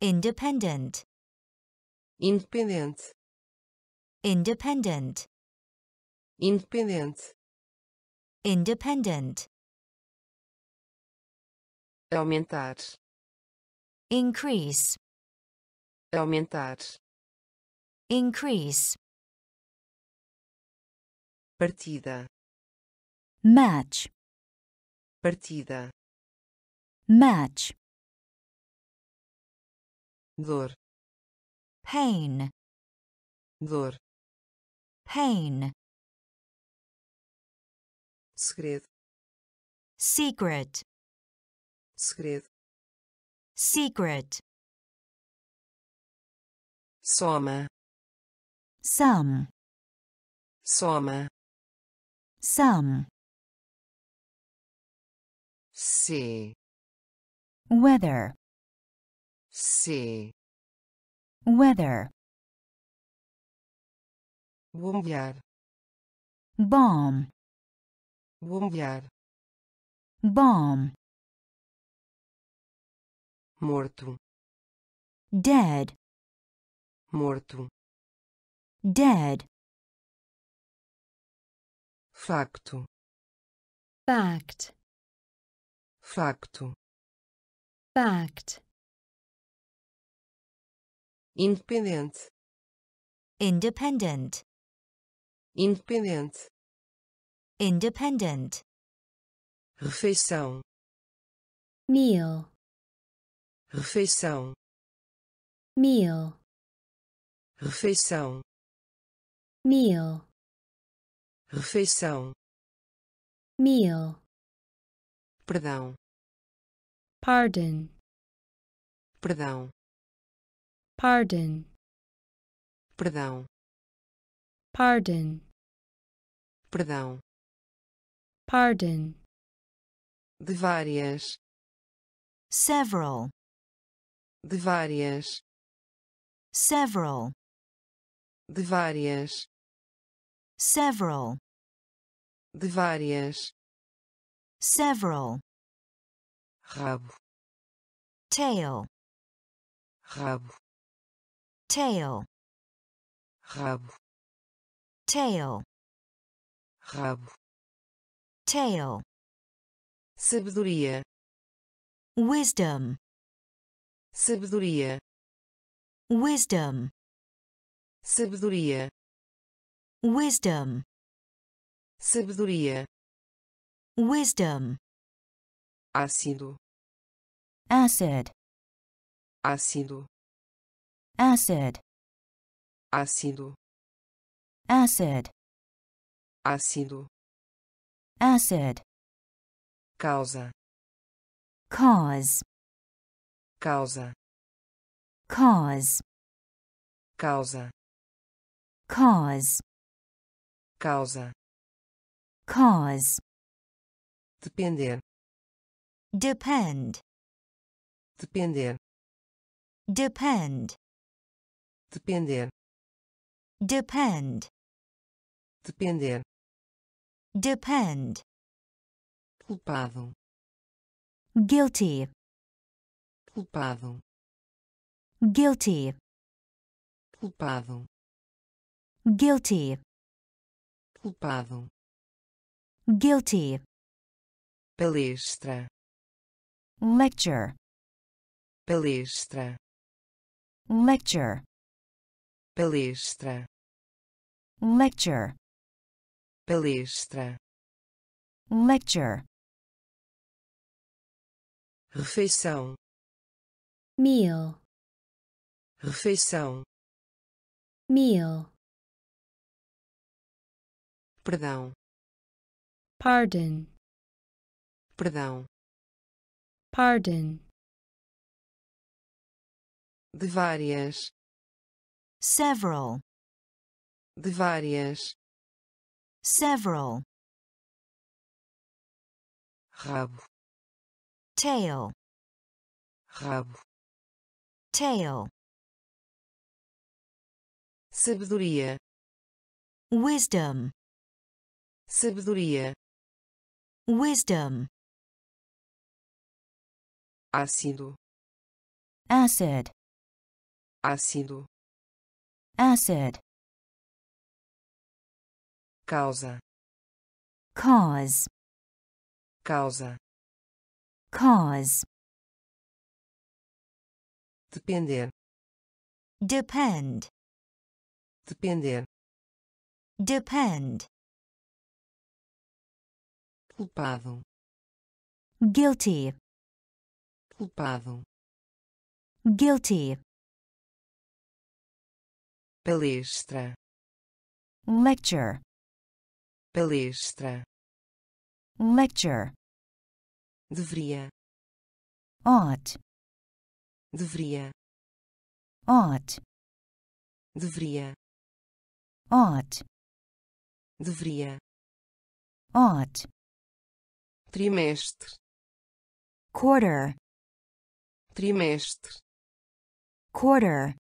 independent, independente, independent, independente, independent, aumentar, increase, aumentar, increase, partida, match, partida, match, dor, pain, dor, pain, segredo, secret, segredo, secret, soma, some, soma, some, se, weather, se, weather, bombear, bomb, bombear, bomb, morto, dead, morto, dead, facto, fact, facto, fact, independente, independent, independente, independent, refeição, meal, refeição, meal, refeição, meal, refeição, meal, perdão, pardon, perdão, pardon, perdão, pardon, perdão, pardon, de várias, several, de várias, several, de várias, several, de várias, several, rabo, tail, rabo, tail, rabo, tail, rabo, tail, sabedoria, wisdom, sabedoria, wisdom, sabedoria, wisdom, sabedoria, wisdom, ácido, acid, ácido, acid, ácido, acid, ácido, acid, causa, cause, causa, cause, causa, cause, causa, cause, depender, depend, depender, depend, depender, depend, depender, depend, culpado, guilty, culpado, guilty, culpado, guilty, culpado, guilty, palestra, lecture, palestra, lecture, palestra, lecture, palestra, lecture, refeição, meal, refeição, meal, perdão, pardon, perdão, pardon, de várias, several, de várias, several, rabo, tail, rabo, tail, sabedoria, wisdom, sabedoria, wisdom, ácido, acid, ácido, acid, causa, cause, causa, cause, depender, depend, depender, depend, culpado, guilty, culpado, guilty, palestra, lecture, palestra, lecture, deveria, ought, deveria, ought, deveria, ought, deveria, ought, trimestre, quarter, trimestre, quarter,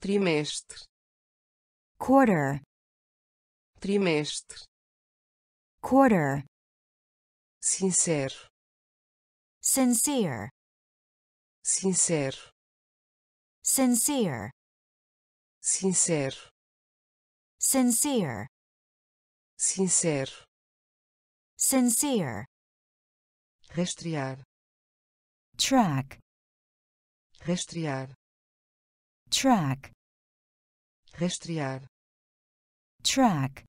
trimestre, quarter, trimestre, quarter, sincero, sincere, sincero, sincere, sincero, sincere, sincero, sincere, rastrear, track, rastrear, track, rastrear, track,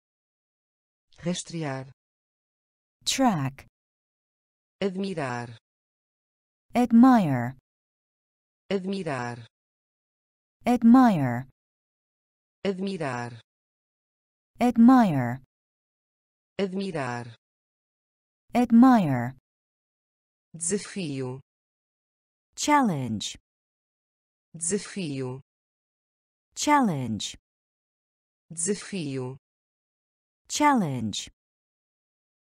rastrear, track, admirar, admire, admirar, admire, admirar, admire, admirar, admire, desafio, challenge, desafio, challenge, desafio, challenge,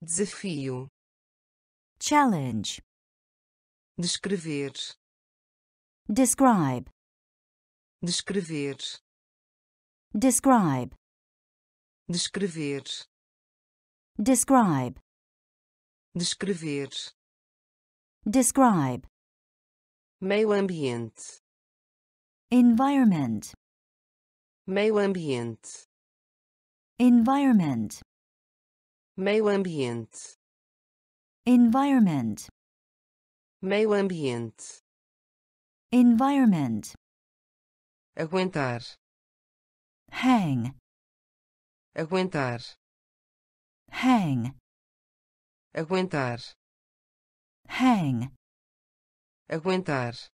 desafio, challenge, descrever, describe, descrever, describe, descrever, describe, descrever, describe, meio ambiente, environment, meio ambiente, environment, meio ambiente, environment, meio ambiente, environment, aguentar, hang, aguentar, hang, aguentar, hang, aguentar,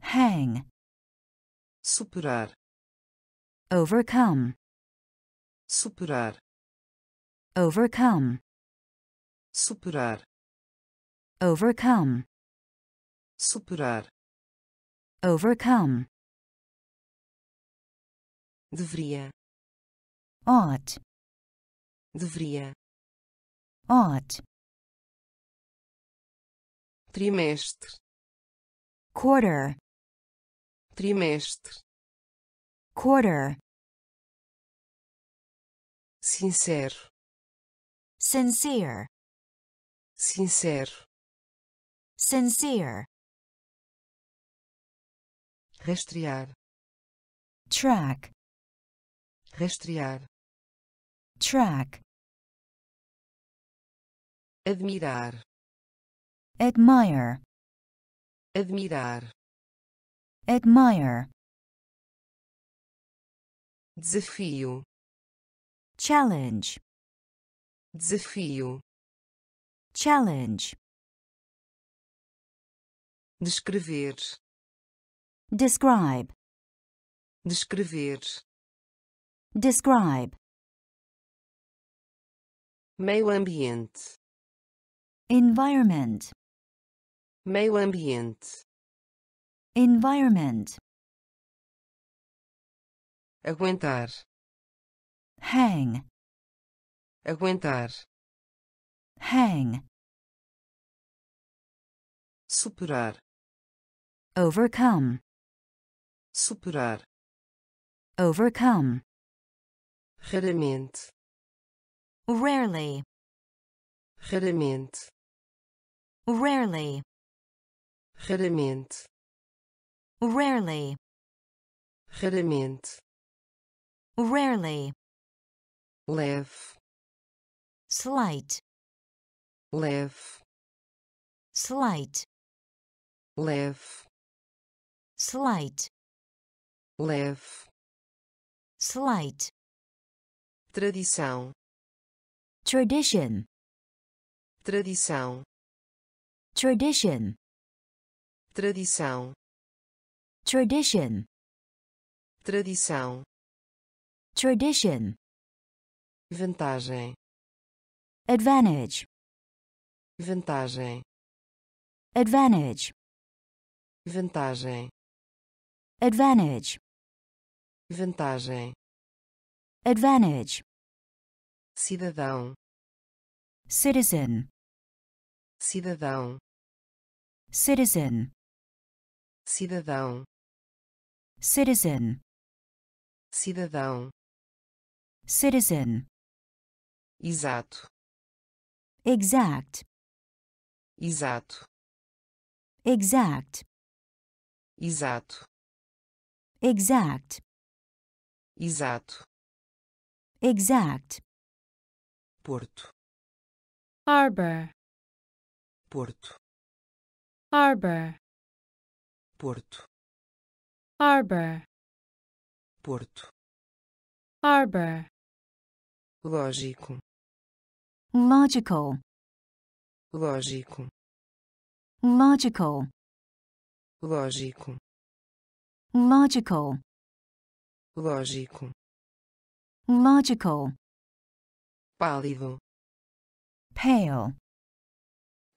hang, superar, overcome, superar, overcome, superar, overcome, superar, overcome, deveria, ought, deveria, ought, trimestre, quarter, trimestre, quarter, sincero, sincere, sincero, sincere, rastrear, track, rastrear, track, admirar, admire, admirar, admire, desafio, challenge, desafio, challenge, descrever, describe, descrever, describe, meio ambiente, environment, meio ambiente, environment, aguentar, hang, aguentar, hang, superar, overcome, superar, overcome, raramente, rarely, raramente, rarely, raramente, rarely, raramente, rarely, leve, slight, leve, slight, leve, slight, leve, slight, tradição, tradition, tradição, tradition, tradição, tradition, tradição, tradition, vantagem, advantage, vantagem, advantage, vantagem, advantage, vantagem, advantage, cidadão, citizen, cidadão, citizen, cidadão, citizen, cidadão, citizen, exato, exact, exato, exact, exato, exact, exato, exact, porto, harbor, porto, harbor, porto, harbor, porto, harbor, lógico, logical, lógico, logical, lógico, logical, lógico, logical, pálido, pale,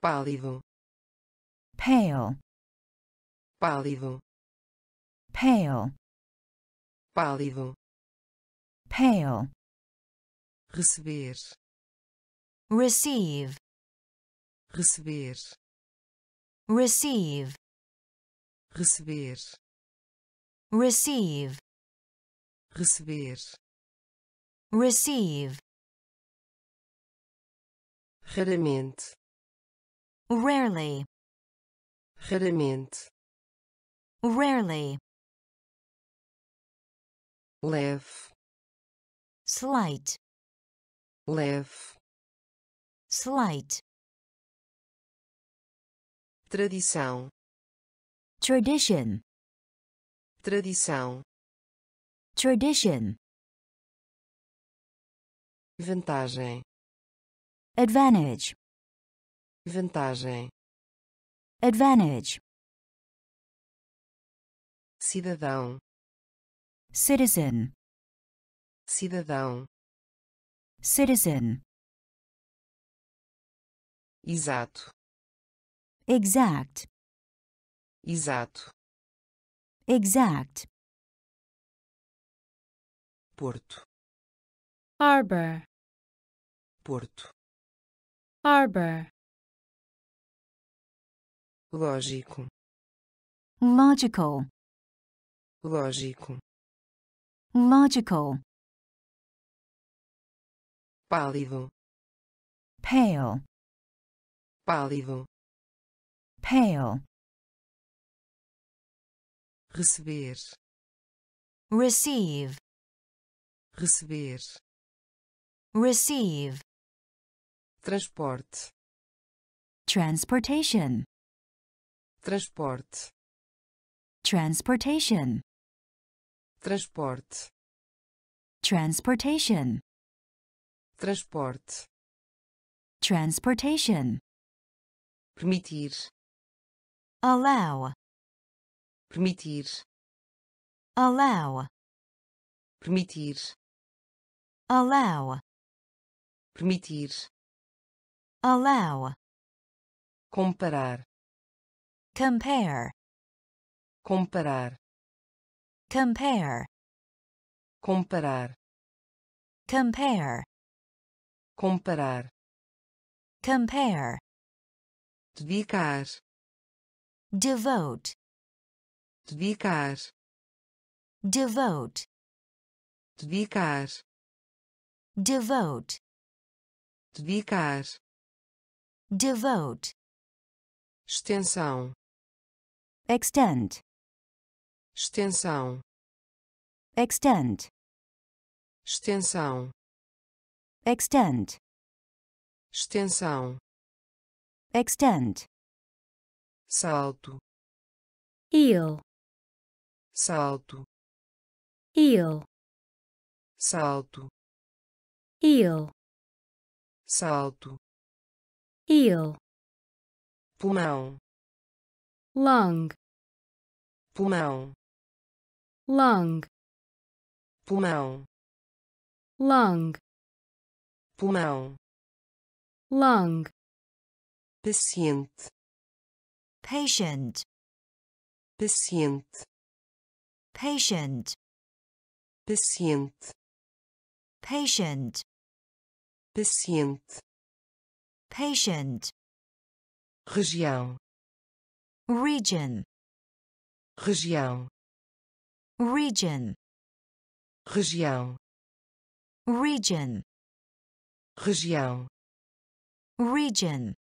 pálido, pale, pálido, pale, pálido, pale, receber, receive, receber, receive, receber, receive, receber, receive, raramente, rarely, raramente, rarely, leve, slight, leve, slight, tradição, tradition, tradição, tradition, vantagem, advantage, vantagem, advantage, cidadão, citizen, cidadão, citizen, exato, exact, exato, exact, porto, harbor, porto, harbor, lógico, logical, lógico, logical, pálido, pale, pálido, pale, receber, receive, receber, receive, transporte, transportation, transporte, transportation, transporte, transportation, transporte, transportation, permitir, allow, permitir, allow, permitir, allow, permitir, allow, comparar, compare, comparar, compare, comparar, compare, comparar, compare, dedicar, devote, dedicar, devote, dedicar, devote, dedicar, devote, extensão, extend, extensão, extend, extensão, extend, extensão, extend, salto, heel, salto, heel, salto, heel, salto, eel, pulmão, lung, pulmão, lung, pulmão, lung, pulmão, lung, paciente, patient, paciente, patient, paciente, patient, paciente, patient, região, region, região, region, região, region, região, region,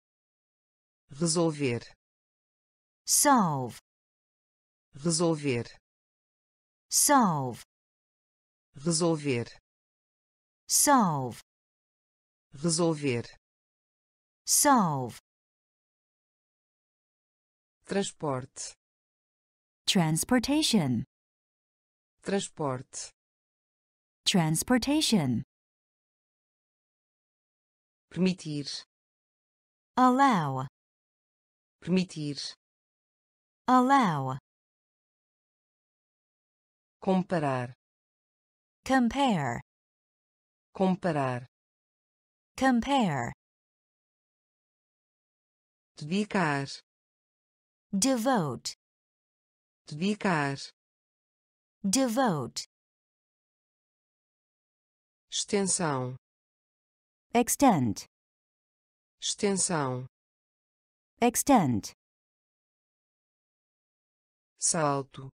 resolver, solve, resolver, solve, resolver, solve, resolver, solve, transporte, transportation, transporte, transportation, permitir, allow, permitir, allow, comparar, compare, comparar, compare, dedicar, devote, dedicar, devote, extensão, extend, extensão, extend, salto,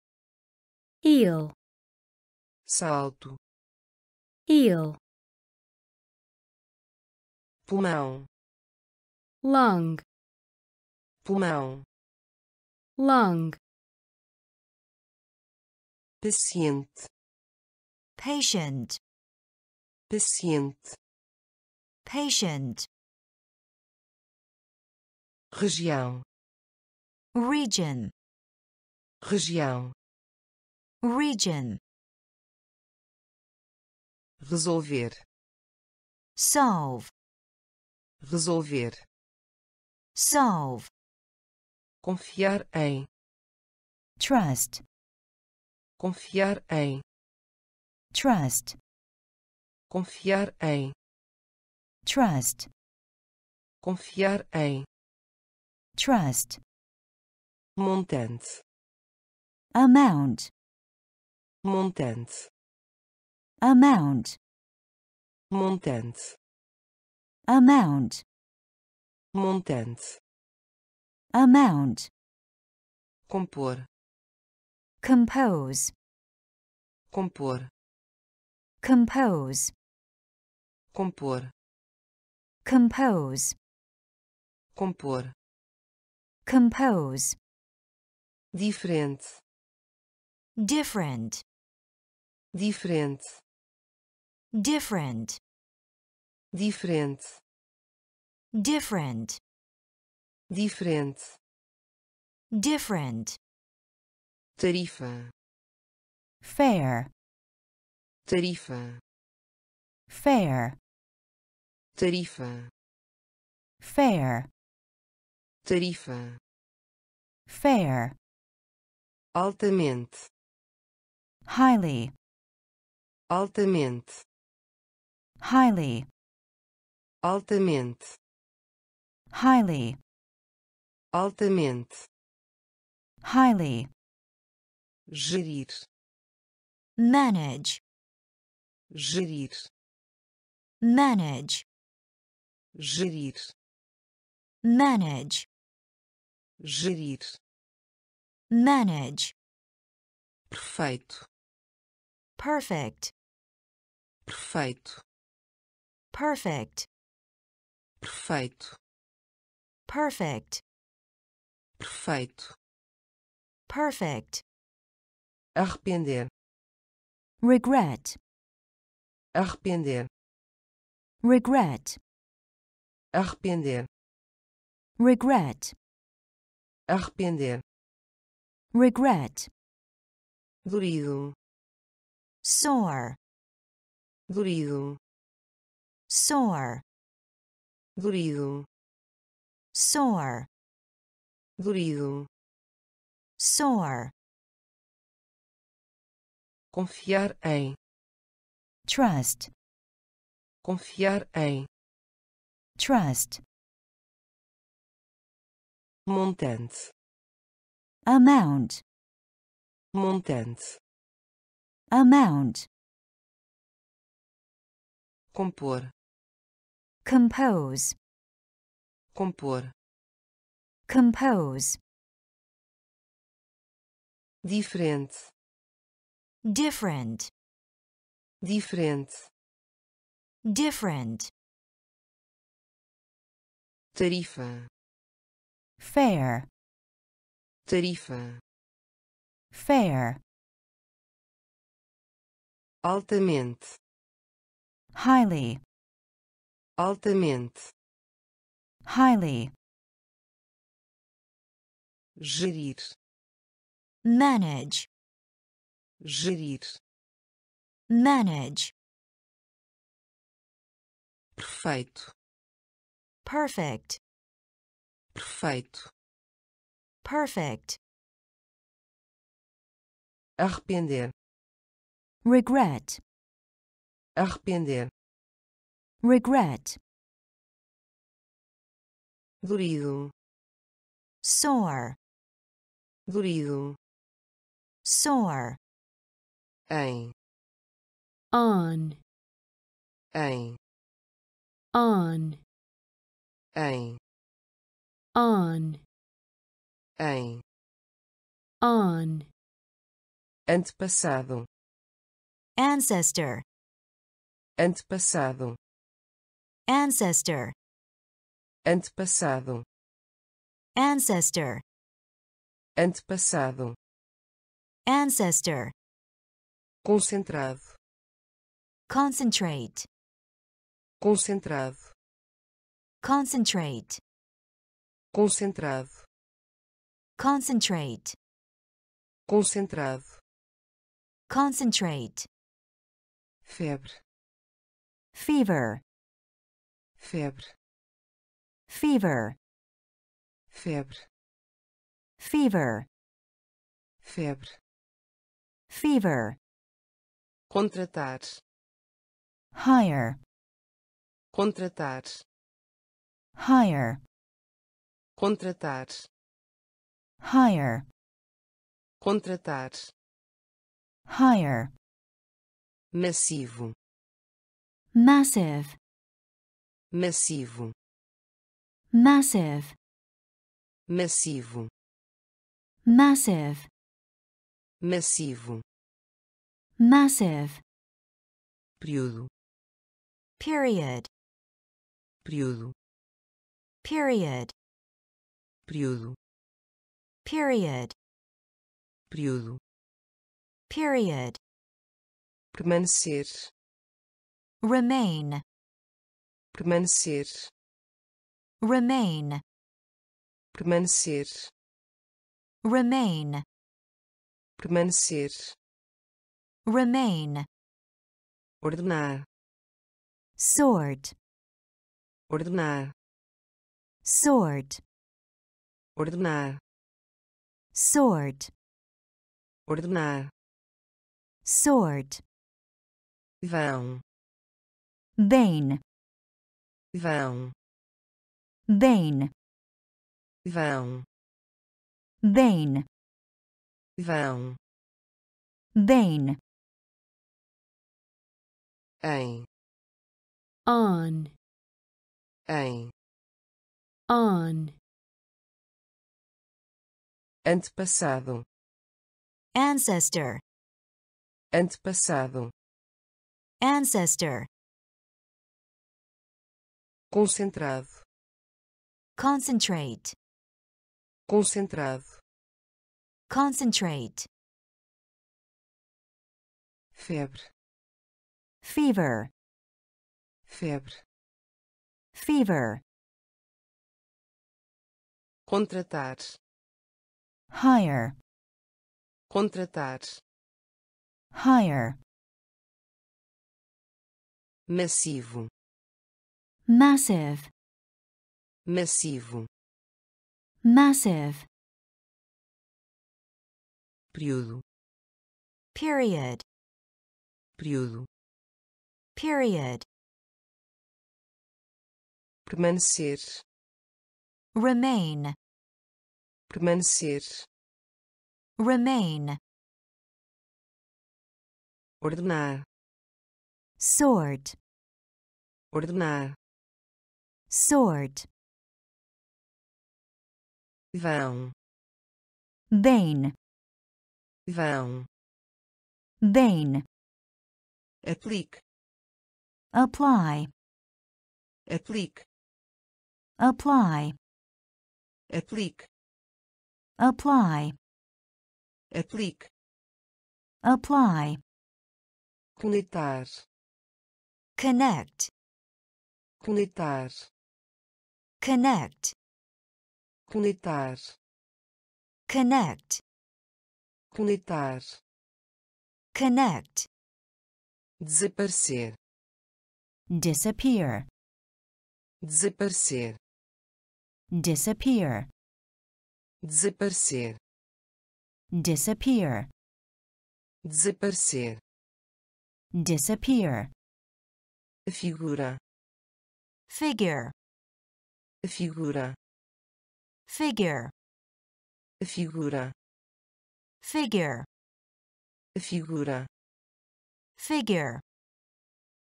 eel, salto, eel, pulmão, lung, pulmão, lung, paciente, patient, paciente, patient, região, region, região, region, resolver, solve, resolver, solve, confiar em, trust, confiar em, trust, confiar em, trust, confiar em, trust, montante, amount, montante, amount, montante, amount, montante, amount, compor, compose, compor, compose, compor, compose, compor, compose, diferente, different, diferente, different, diferente, different, diferente, different, tarifa, fair, tarifa, fair, tarifa, fair, tarifa, fair, altamente, highly, altamente, highly, altamente, highly, altamente, highly, gerir, manage, gerir, manage, gerir, manage, gerir, manage, perfeito, perfect, perfeito, perfect, perfeito, perfect, perfeito, perfect, arrepender, regret, arrepender, regret, arrepender, regret, arrepender, regret, dorido, sore, dorido, sore, dorido, sore, dorido, sore, confiar em, trust, confiar em, trust, montante, amount, montante, amount, compor, compose, compor, compose, diferente, different, diferente, different, tarifa, fair, tarifa, fair, altamente, highly, altamente, highly, gerir, manage, gerir, manage, perfeito, perfect, perfeito, perfect, arrepender, regret, arrepender, regret, dorido, sore, dorido, sore, em, on, em, on, em, on, em, on, antepassado, ancestor, antepassado, ancestor, antepassado, ancestor, antepassado, ancestor, concentrado, concentrate, concentrado, concentrate, concentrado, concentrate, concentrado, concentrate, febre, fever, febre, fever, febre, fever, febre, fever, contratar, hire, contratar, hire, contratar, hire, contratar, hire, massivo, massive, massivo, massive, massivo, massive, massivo, massive, período, period, período, period, período, period, período, period, permanecer, remain, permanecer, remain, permanecer, remain, permanecer, remain, ordenar, sort, ordenar, sort, ordenar, sort, ordenar, sort, vão, vein, vão, vein, vão, vein, vão, vein, em, on, em, on, antepassado, ancestor, antepassado, ancestor, concentrado, concentrate, concentrado, concentrate, febre, fever, febre, fever, contratar, hire, contratar, hire, massivo, massive, massivo, massive, período, period, período, period, permanecer, remain, permanecer, remain, ordenar, sort, ordenar, sort, vão, vein, vão, vein, aplique, apply, aplique, apply, aplique, apply, aplique, apply, conectar, connect, conectar, connect, conectar, connect, conectar, connect, desaparecer, disappear, desaparecer, disappear, desaparecer, disappear, desaparecer, disappear, a figura, figure, a figura, figure, a figura, figure, a figura, figure,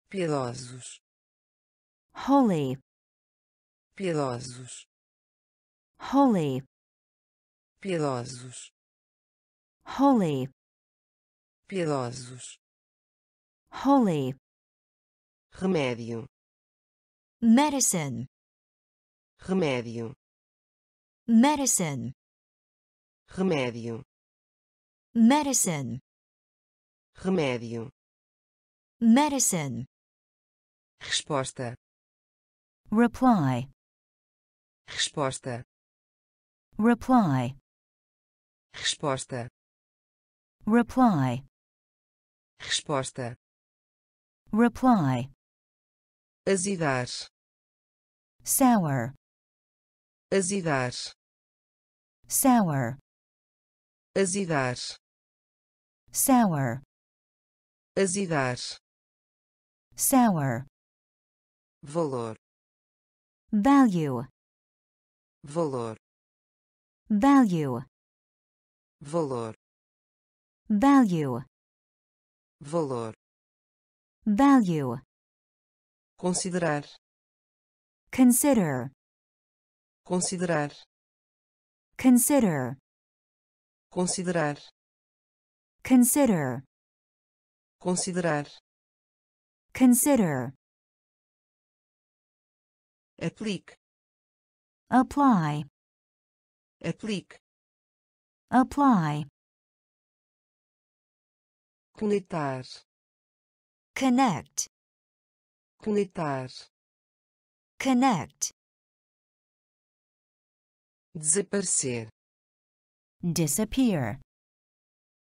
piedosos, holy, piedosos, holy, piedosos, holy, piedosos, holy, remédio, medicine, remédio, medicine, remédio, medicine, remédio, medicine, resposta, reply, resposta, reply, resposta, reply, resposta, reply, azidar, sour, azidar, sour, azidar, sour, azidar, sour, valor, value, valor, value, valor, value, valor, value, considerar, consider, considerar, consider, considerar, consider, considerar, consider, aplique, apply, aplique, apply, conectar, connect, conectar, connect, desaparecer, disappear,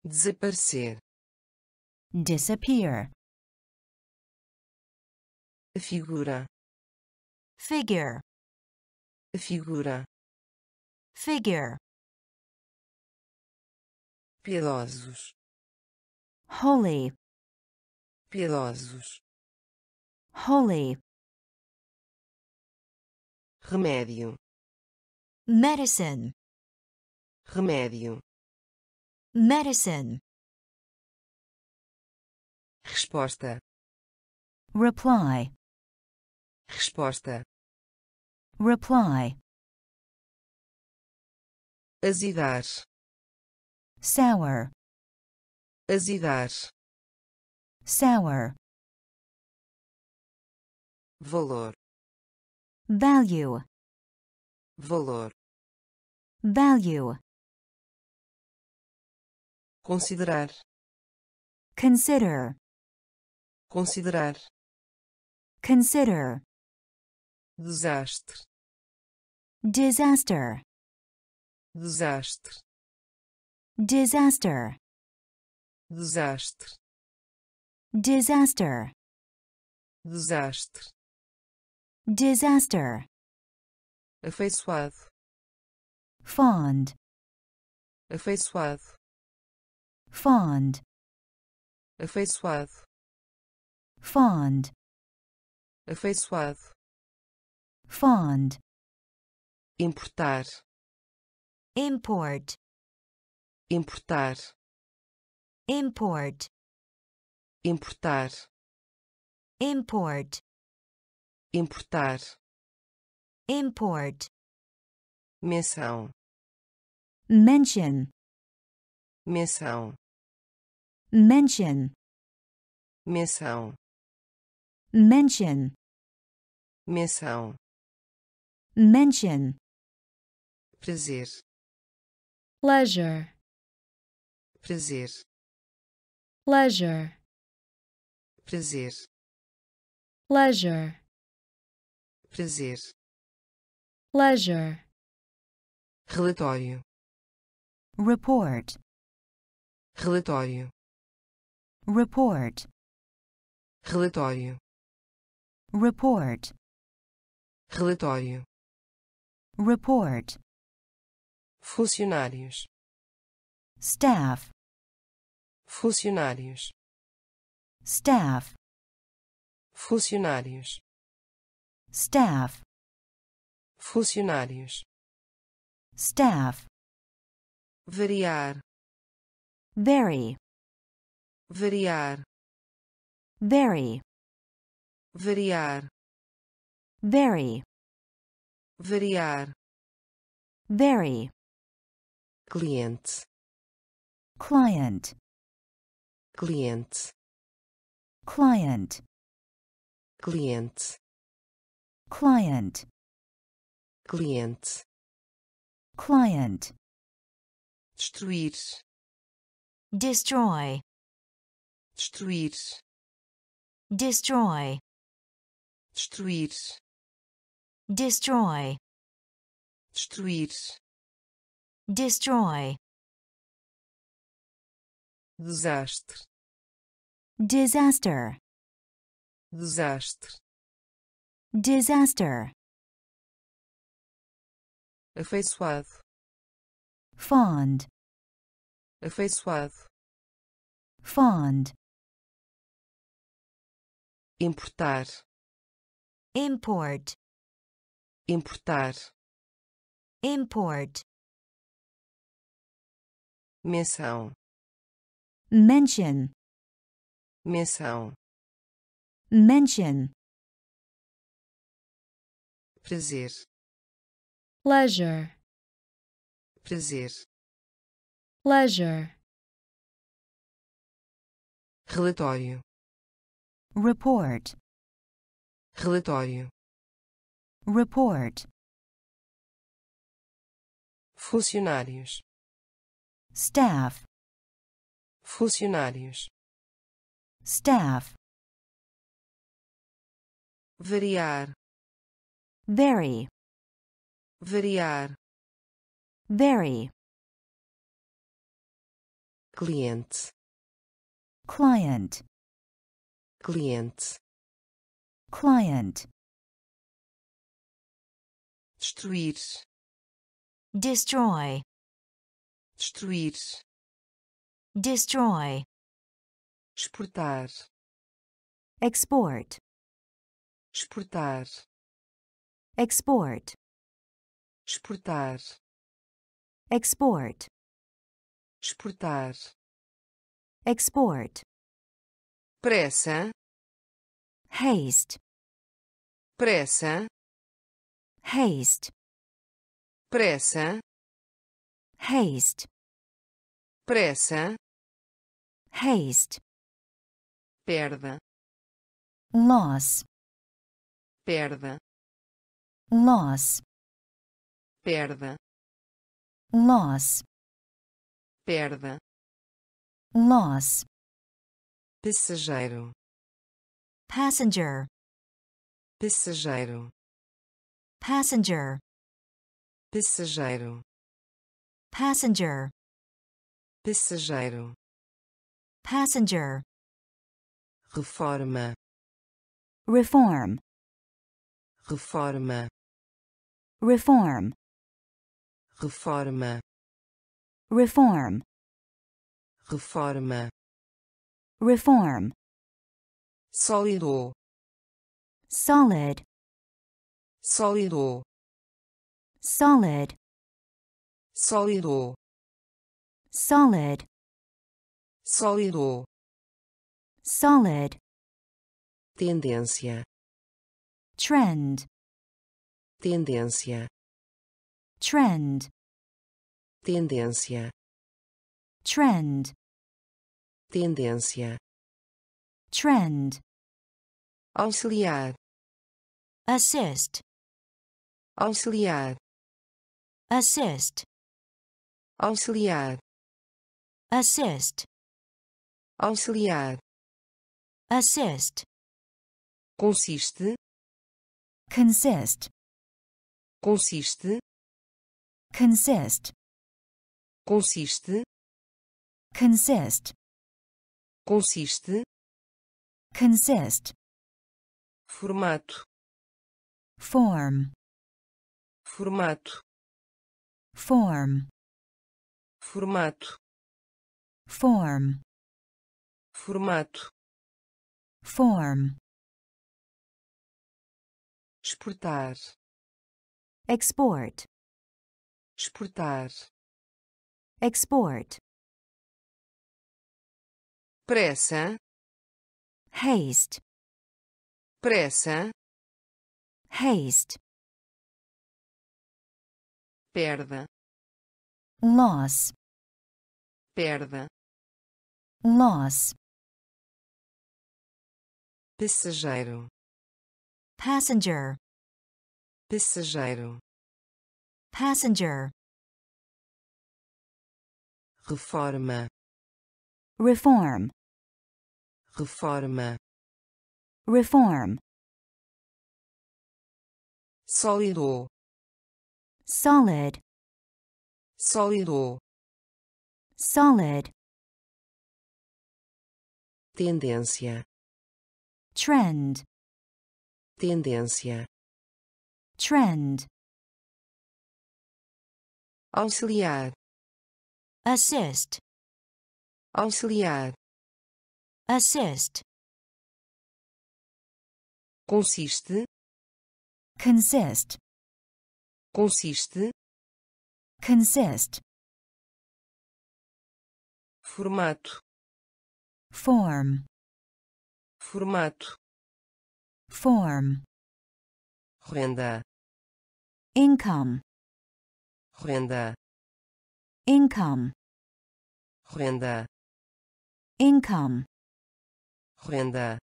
desaparecer, disappear, a figura, figure, a figura, figure, piedosos, holy, piedosos, holy, remédio, medicine, remédio, medicine, resposta, reply, resposta, reply, azidar, sour, azidar, sour, valor, value, valor, value, considerar, consider, considerar, consider, desastre, disaster, desastre, disaster, desastre, disaster, desastre, disaster, afeiçoado, fond, afeiçoado, fond, afeiçoado, fond, afeiçoado, fond, importar, import, importar, import, importar, import, importar, import, menção, mention, menção, mention, menção, mention, menção, mention, prazer, pleasure, prazer, pleasure, prazer, pleasure, prazer, pleasure, relatório, report, relatório, report, relatório, report, relatório, report, funcionários, staff, funcionários, staff, funcionários, staff, funcionários, staff, variar, vary, variar, vary, variar, vary, variar, vary, cliente, client, cliente, client, cliente, client, cliente, client, destruir, destroy, destruir, destroy, destruir, destroy, destruir, destroy, desastre, disaster, desastre, disaster, afeiçoado, fond, afeiçoado, fond, importar, import, importar, import, menção, mention, menção, mention, prazer, pleasure, prazer, pleasure, relatório, report, relatório, report, funcionários, staff, funcionários, staff, variar, vary, variar, vary, cliente, client, cliente, client, destruir, destroy, destruir, destroy, exportar, export, exportar, export, exportar, export, exportar, export, pressa, haste, pressa, haste, pressa, haste, pressa, haste, perda, loss, perda, loss, perda, loss, perda, loss, passageiro, passenger, passageiro, passenger, passageiro, passenger, passageiro, passenger, reforma, reform, reforma, reform, reforma, reform, reforma, reform, sólido, solid, sólido, solid, sólido, solid, sólido, solid, tendência, trend, tendência, trend, tendência, trend, tendência, trend, auxiliar, assist, auxiliar, assist, auxiliar, assist, auxiliar, assist, consiste, consist, consiste, consist, consiste, consist, consiste, consist, formato, form, formato, form, formato, form, formato, form, exportar, export, exportar, export, pressa, haste, pressa, haste, perda, loss, perda, loss, passageiro, passenger, passageiro, passenger, reforma, reform, reforma, reform, sólido, solid, sólido, solid, tendência, trend, tendência, trend, auxiliar, assist, auxiliar, assist, consiste, consist, consiste, consist, formato, form, formato, form, renda, income, renda, income, renda, income, renda,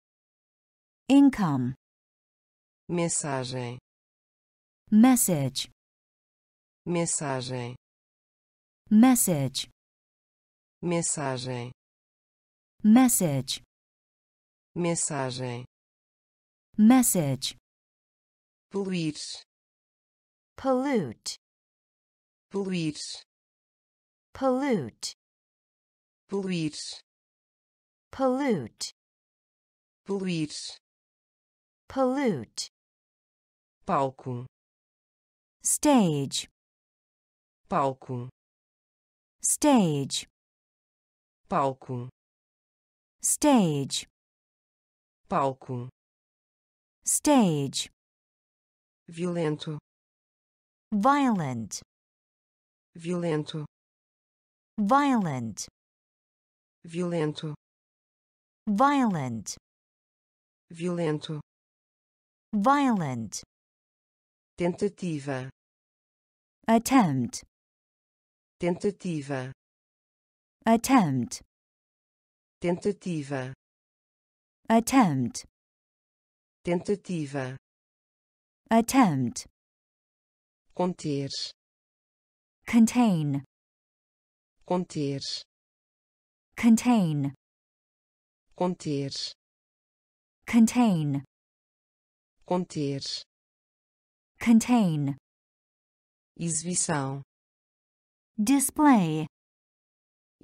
income, mensagem, message, mensagem, message, mensagem, message, mensagem, message, poluir, pollute, poluir, pollute, poluir, pollute, poluir, pollute, palco, stage, palco, stage, palco, stage, palco, stage, violento, violent, violento, violent, violento, violent, violento, violent, tentativa, attempt, tentativa, attempt, tentativa, attempt, tentativa, attempt, conter, contain, conter, contain, conter, contain, conter, contain, exibição, display,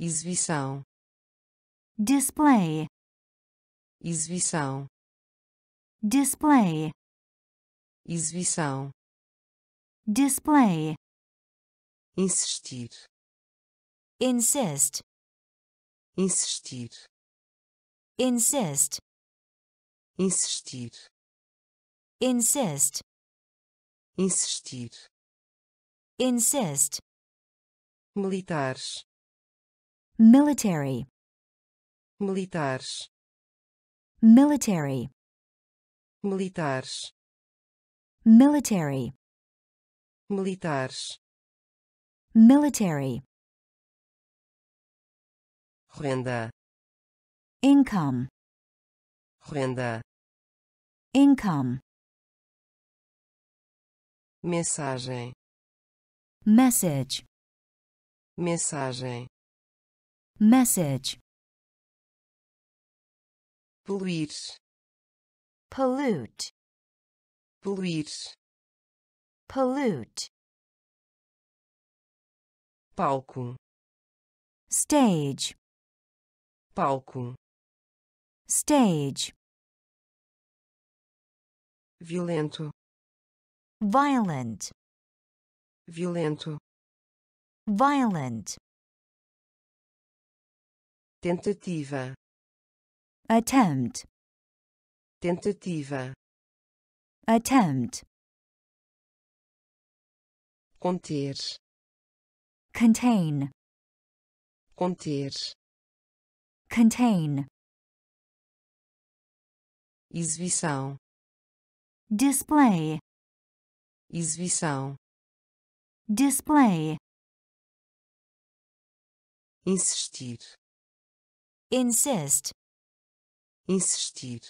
exibição, display, exibição, display, exibição, display, insistir, insist, insistir, insist, insistir, insist, insistir, insist, militares, military, militares, military, militares, military, militares, military, renda, income, renda, income, mensagem, message, mensagem, message, poluir, pollute, poluir, pollute, palco, stage, palco, stage, violento, violent, violento, violent, tentativa, attempt, tentativa, attempt, conter, contain, conter, contain, exibição, display, exibição, display, insistir, insist, insistir,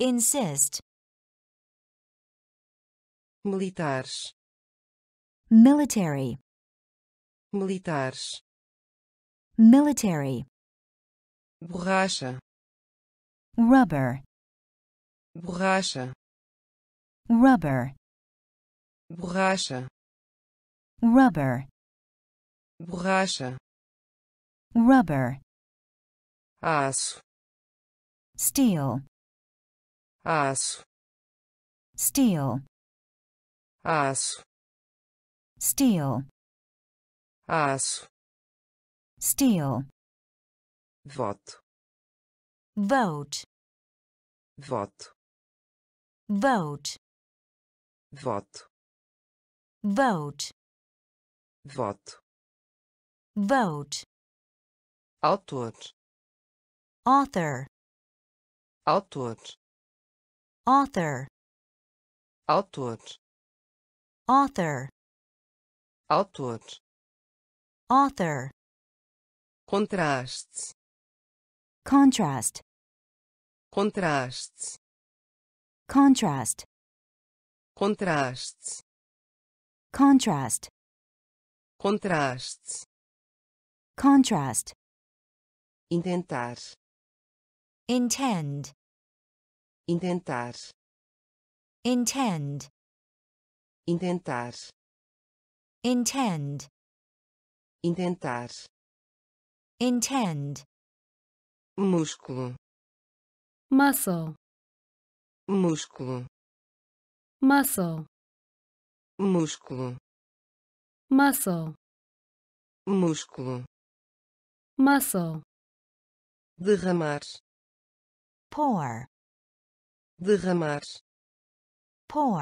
insist, militares, military, militares, military, borracha, rubber, borracha, rubber, borracha, rubber, borracha, rubber, aço, steel, aço, steel, aço, steel, aço, steel, voto, vote, voto, vote, voto, vote, voto, vote, autor, author, autor, author, autor, author, autor, author, contraste, contrast, contraste, contrast, contraste, contrast, contraste, contrast, intentar, intend, intentar, intend, intentar, intend, intentar, intend, músculo, muscle, músculo, muscle, músculo, muscle, músculo, muscle, derramar, pour, derramar, pour,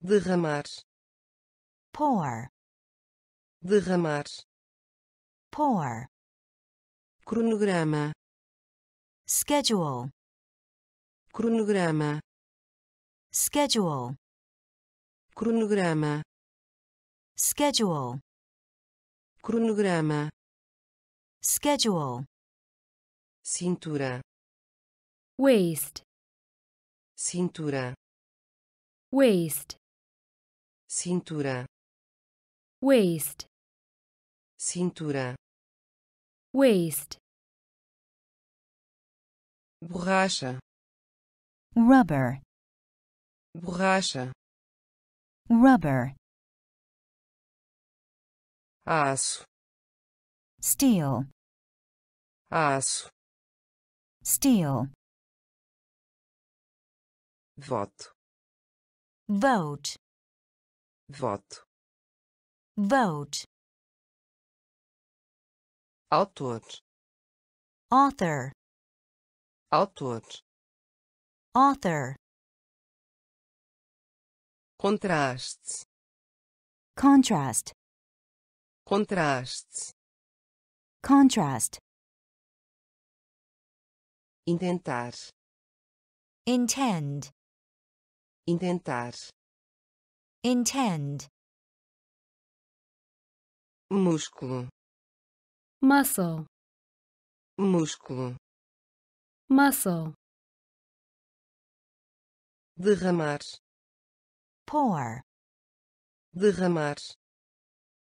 derramar, pour, derramar, pour, cronograma, schedule, cronograma, schedule, cronograma, schedule, cronograma, schedule, cintura, waist, cintura, waist, cintura, waist, cintura, waist, borracha, rubber, borracha, rubber, aço, steel, aço, steel, voto, vote, voto, vote, autor, author, autor, author, contraste, contrast, contraste, contrast, intentar, intend, intentar, intend, músculo, muscle, músculo, muscle, derramar, pour, derramar,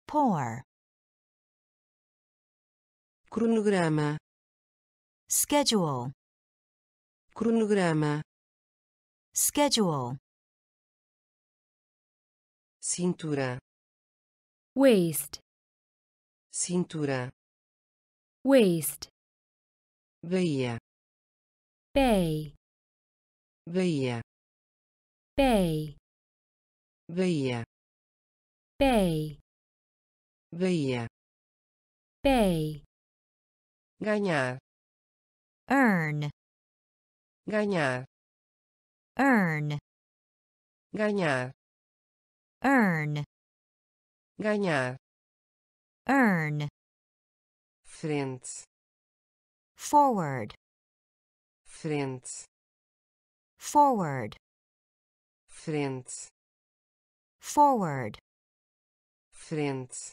pour, cronograma, schedule, cronograma, schedule, cintura, waist, cintura, waist, Bahia, bay, Bahia, bay, Bahia, bay, Bahia, bay, ganhar, earn, ganhar, earn, ganhar, earn, ganhar, earn, frente, forward, frente, forward, frente, forward, frente,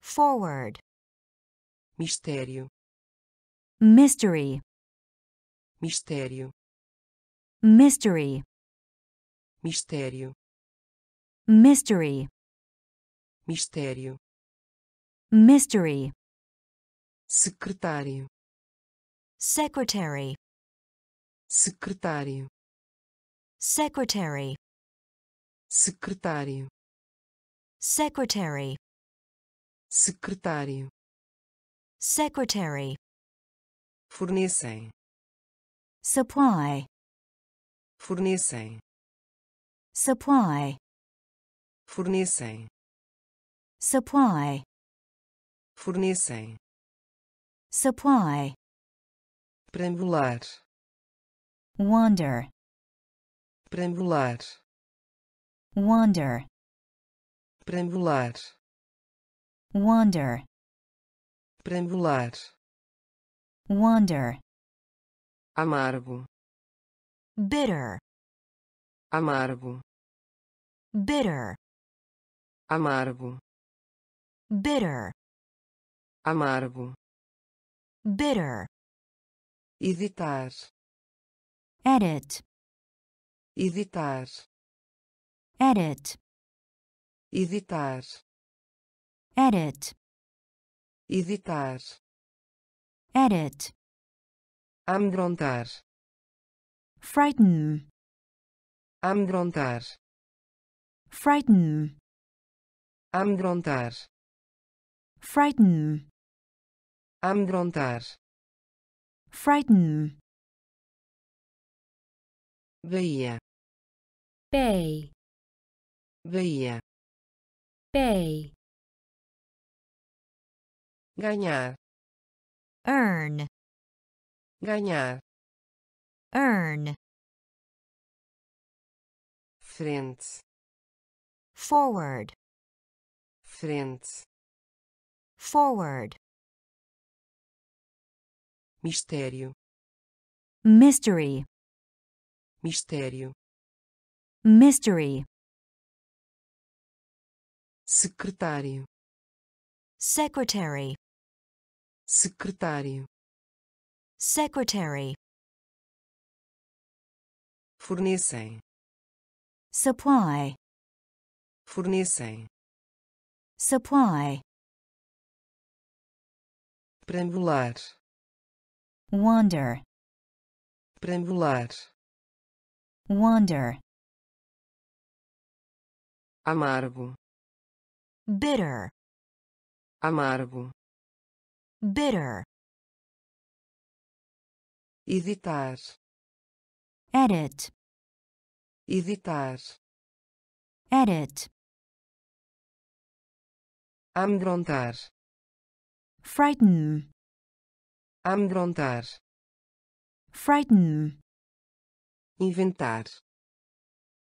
forward, mistério, mystery, mistério, mystery, mistério, mystery, mistério, mystery, secretário, secretary, secretário, secretary, secretário, secretary, secretário, secretary, fornecem, supply, fornecem, supply, fornecem, supply, fornecem, supply, perambular, wander, perambular, wander, perambular, wander, perambular, wander, amargo, bitter, amargo, bitter, amargo, bitter, amargo, bitter, editar, edit, editar, edit, editar, edit, editar, edit, amedrontar, frighten, amedrontar, frighten, amedrontar, frighten, amedrontar, frighten, Bahia, bay, Bahia, bay, ganhar, earn, ganhar, earn, frente, forward, frente, forward, mistério, mystery, mistério, mystery, secretário, secretary, secretário, secretary, fornecem, supply, fornecem, supply, perambular, wander, perambular, wander, amargo, bitter, amargo, bitter, editar, edit, editar, edit, amedrontar, frighten, amedrontar, frighten, inventar,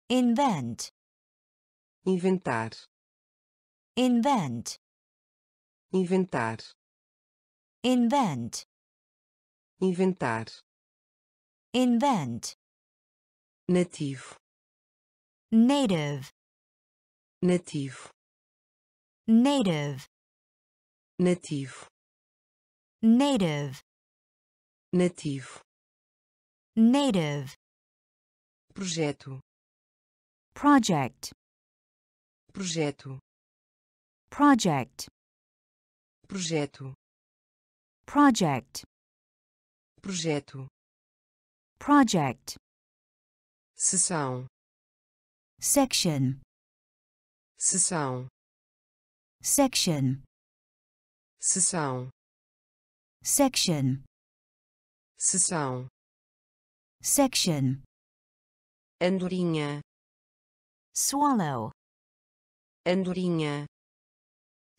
invent, inventar, invent, inventar, invent, inventar, invent, nativo, native, nativo, native, nativo, native, nativo, native, projeto, project, projeto, project, projeto, project, projeto, project, sessão, section, sessão, section, sessão, section, sessão, section, andorinha, swallow, andorinha,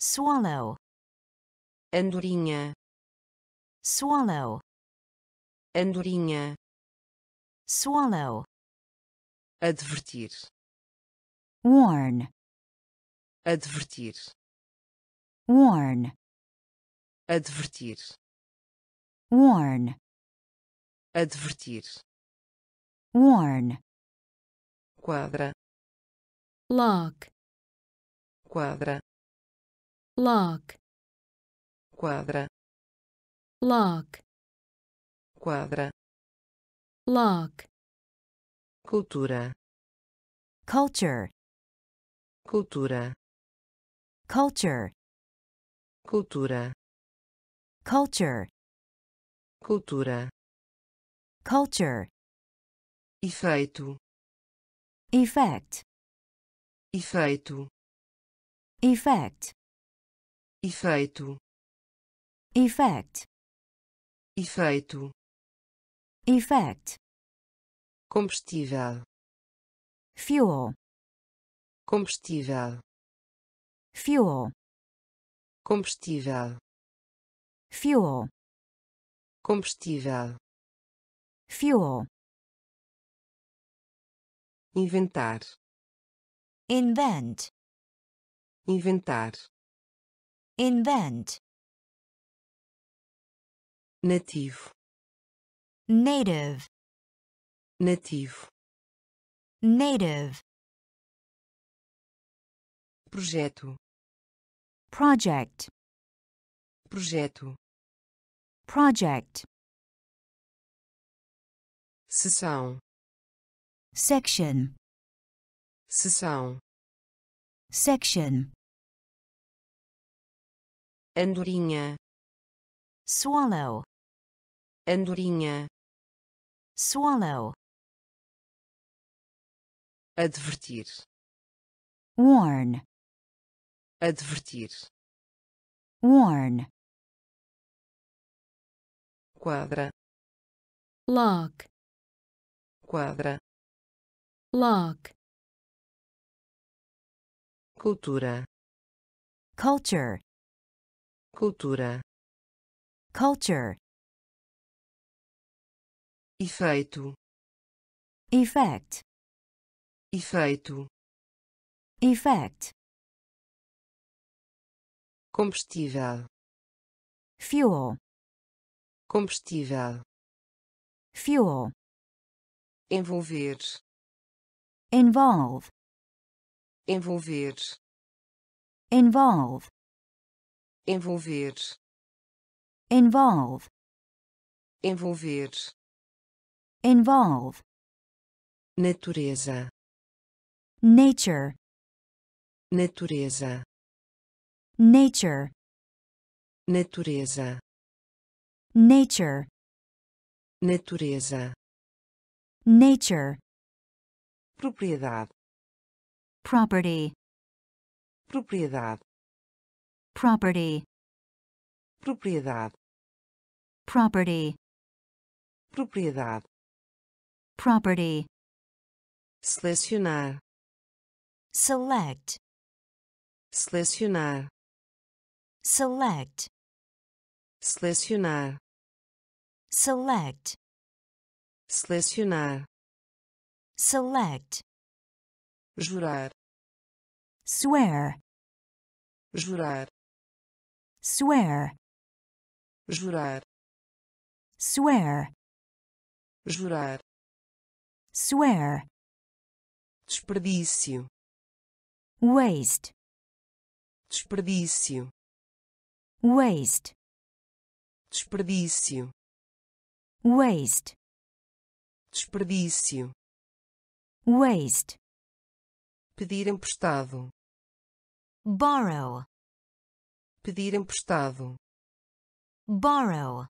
swallow, andorinha, swallow, andorinha, swallow, advertir, warn, advertir, warn, advertir, warn, advertir, warn, quadra, lock, quadra, lock, quadra, lock, quadra, lock, cultura, culture, cultura, culture, cultura, culture, cultura, culture, efeito, effect, efeito, effect, efeito, effect, efeito, effect, combustível, fuel, combustível, fuel, combustível, fuel, combustível, fuel, inventar, invent, inventar, invent, nativo, native, nativo, native, projeto, project, projeto, project, sessão, section, sessão, section, andorinha, swallow, andorinha, swallow, advertir, warn, advertir, warn, quadra, lock, quadra, lock, cultura, culture, cultura, culture, efeito, effect, efeito, effect, combustível, fuel, combustível, fuel, envolver, involve, envolver, involve, envolver, involve, envolver, involve, natureza, nature, natureza, nature, natureza, nature, natureza, nature, propriedade, property, propriedade, property, propriedade, property, propriedade, property, selecionar, select, selecionar, select, selecionar, select, selecionar, select, jurar, swear, jurar, swear, jurar, swear, jurar, swear, desperdício, waste, desperdício, waste, desperdício, waste, desperdício, waste, pedir emprestado, borrow, pedir emprestado, borrow,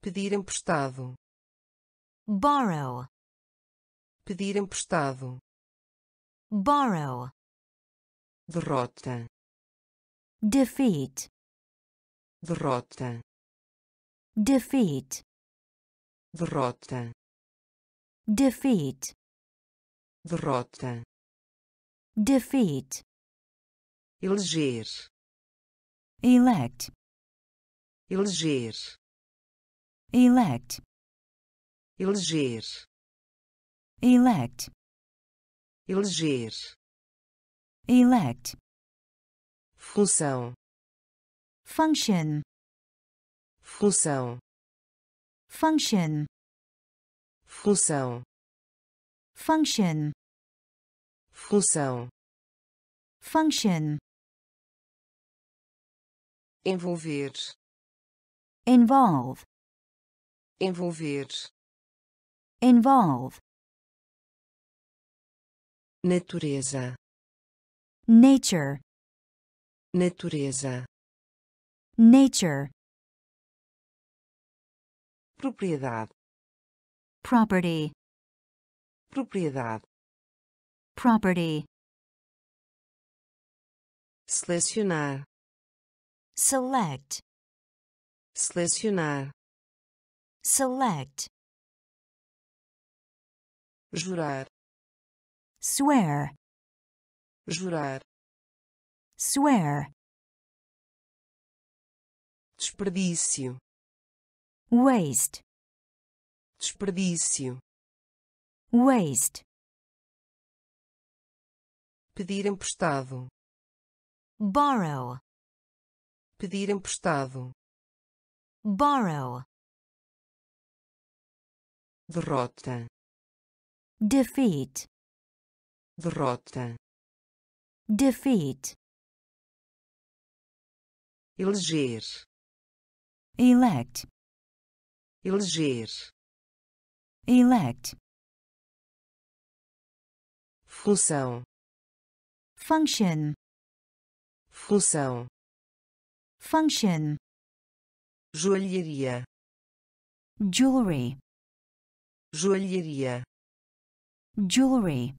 pedir emprestado, borrow, pedir emprestado, borrow, derrota, defeat, derrota, defeat, derrota, defeat, derrota, defeat, eleger, elect, eleger, elect, eleger, elect, eleger, elect, função, function, função, function, função, function, função, function, envolver, involve, envolver, involve, natureza, nature, natureza, nature, propriedade, property, propriedade, property, selecionar, select, selecionar, select, jurar, swear, jurar, swear, desperdício, waste, desperdício, waste, pedir emprestado, borrow, pedir emprestado, borrow, derrota, defeat, derrota, defeat, eleger, elect, eleger, elect, função, function, função, function, joalheria, jewelry, joalheria, jewelry,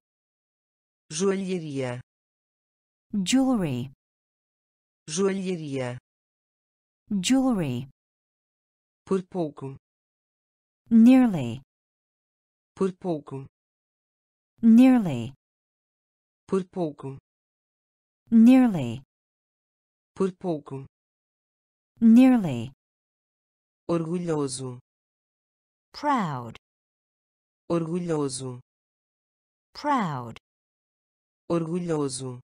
joalheria, jewelry, joalheria, jewelry, por pouco, nearly, por pouco, nearly, por pouco, nearly, por pouco, nearly, orgulhoso, proud, orgulhoso, proud, orgulhoso,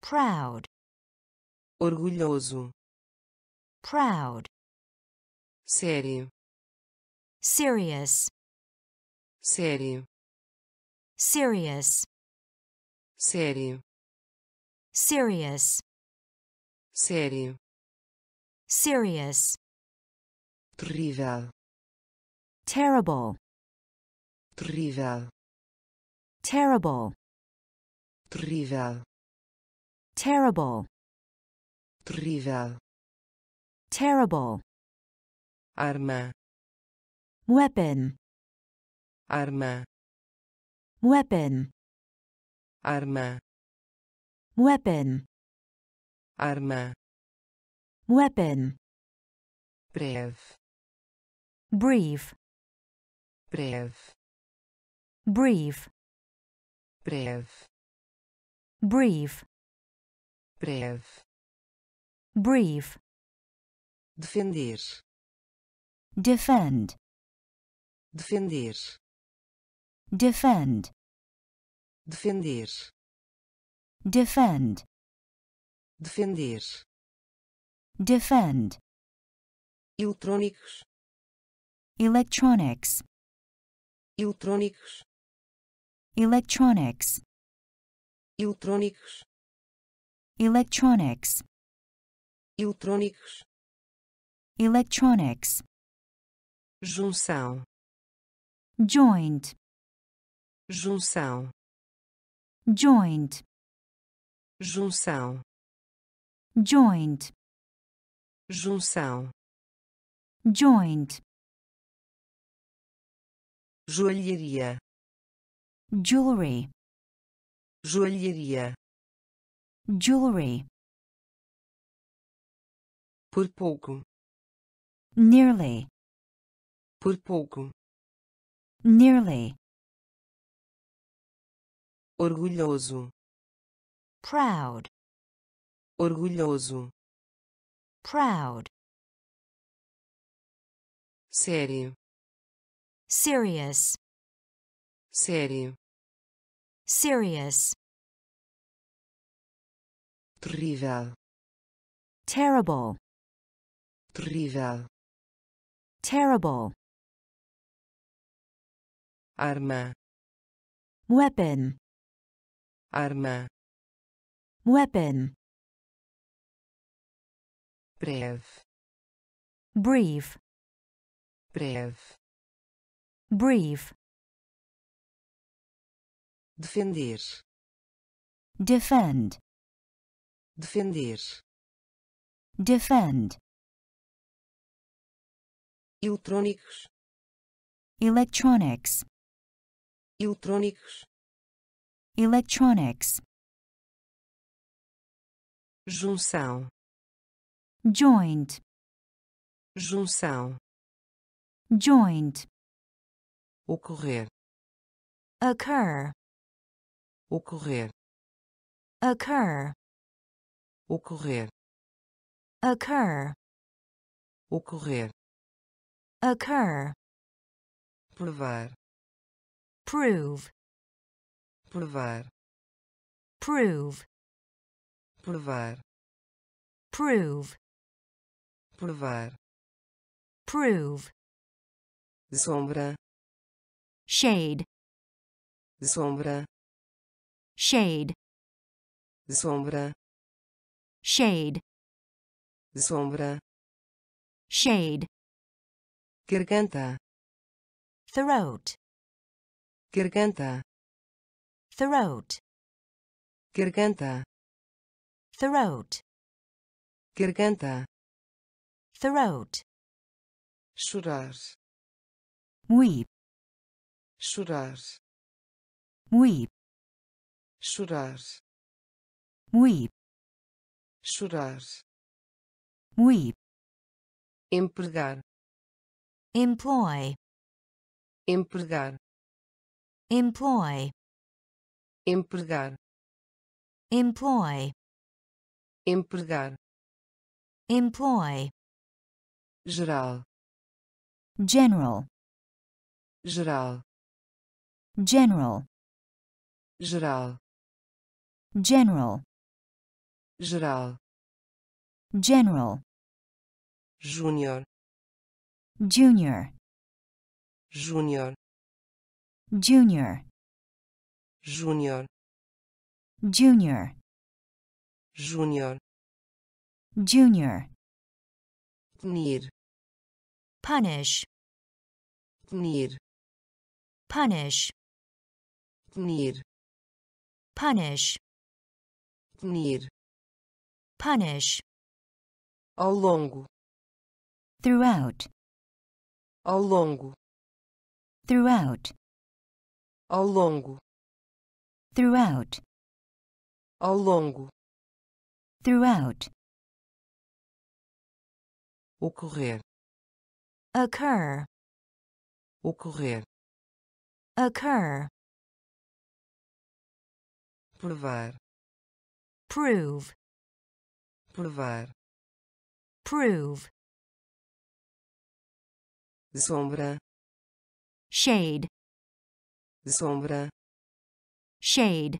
proud, orgulhoso, proud, sério, serious, sério, serious, sério, serious, sério, serious, terrível, terrible, terrível, terrible, terrível, terrible, terrível, terrible, arma, weapon, arma, weapon, arma, weapon, arma, weapon, breve, brief, breve, brief, breve, brief, breve, brief, defender, defend, defender, defend, defender, defend, defender, defend, eletrônicos, electronics, eletrônicos, electronics, eletrônicos, electronics, eletrônicos, electronics, junção, joint, junção, joint, junção, joint, junção, joint, joalheria, jewelry, joalheria, jewelry, por pouco, nearly, por pouco, nearly, orgulhoso, proud, orgulhoso, proud, sério, serious, sério, serious, terrível, terrible, terrível, terrible, arma, weapon, arma, weapon, breve, brief, breve, brief, defender, defend, defender, defend, eletrônicos, electronics, eletrônicos, electronics, junção, joint, junção, joint, ocorrer, occur, ocorrer, occur, ocorrer, occur, ocorrer, occur, provar, prove, provar, prove, provar, prove, provar, prove, sombra, shade, sombra, shade, sombra, shade, sombra, shade, garganta, throat, garganta, throat, garganta, throat, garganta, throat, chorar, weep, chorar, weep, chorar, weep, chorar, weep, empregar, employ, empregar, employ, empregar, employ, empregar, employ, geral, general, geral, general, geral, general, geral, general, júnior, junior, júnior, junior, júnior, junior, júnior, junior, punir, punish, punir, punish, punir, punish, punir, punish, ao longo, throughout, ao longo, throughout, ao longo, throughout, ao longo, throughout, ocorrer, occur, ocorrer, occur, provar, prove, provar, prove, sombra, shade, sombra, shade,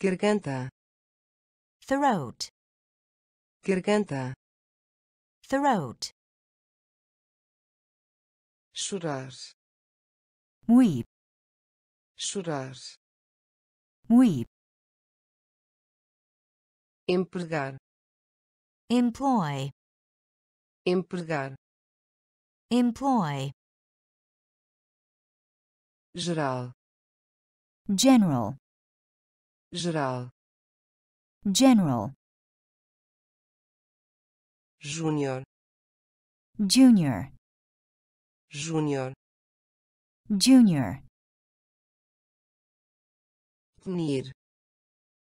garganta, throat, garganta, throat, chorar, weep, chorar, weep, empregar, employ, empregar, employ, geral, general, geral, general, júnior, junior, júnior, junior, punir,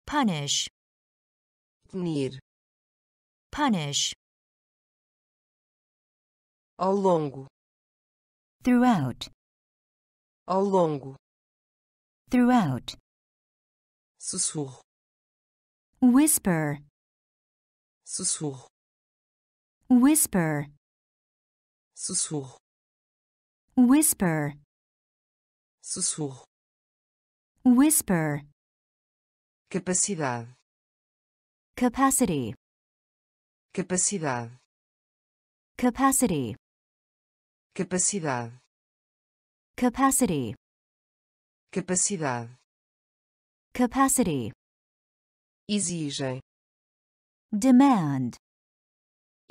punish, punir, punish, ao longo, throughout, ao longo, throughout, sussurro, whisper, sussurro, whisper, sussurro, whisper, sussurro, whisper, capacidade, capacity, capacidade, capacity, capacidade, capacity, capacidade, capacity, exigem, demand,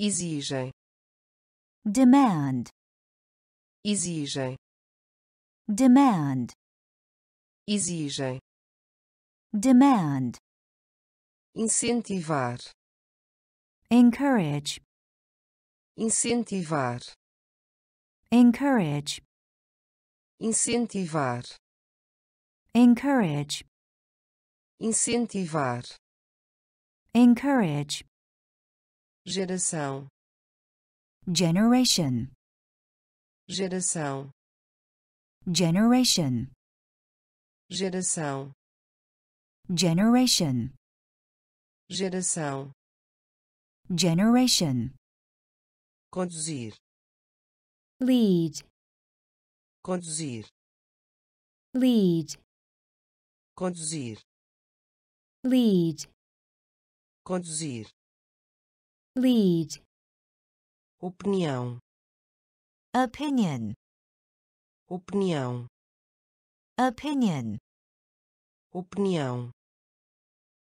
exigem, demand, exigem, demand, exigem, demand, incentivar, encourage, incentivar, encourage, incentivar, encourage, incentivar, encourage, geração, generation, geração, generation, geração, generation, geração, generation, conduzir, lead, conduzir, lead, conduzir, lead, conduzir, lead, opinião, opinion, opinião, opinion, opinião,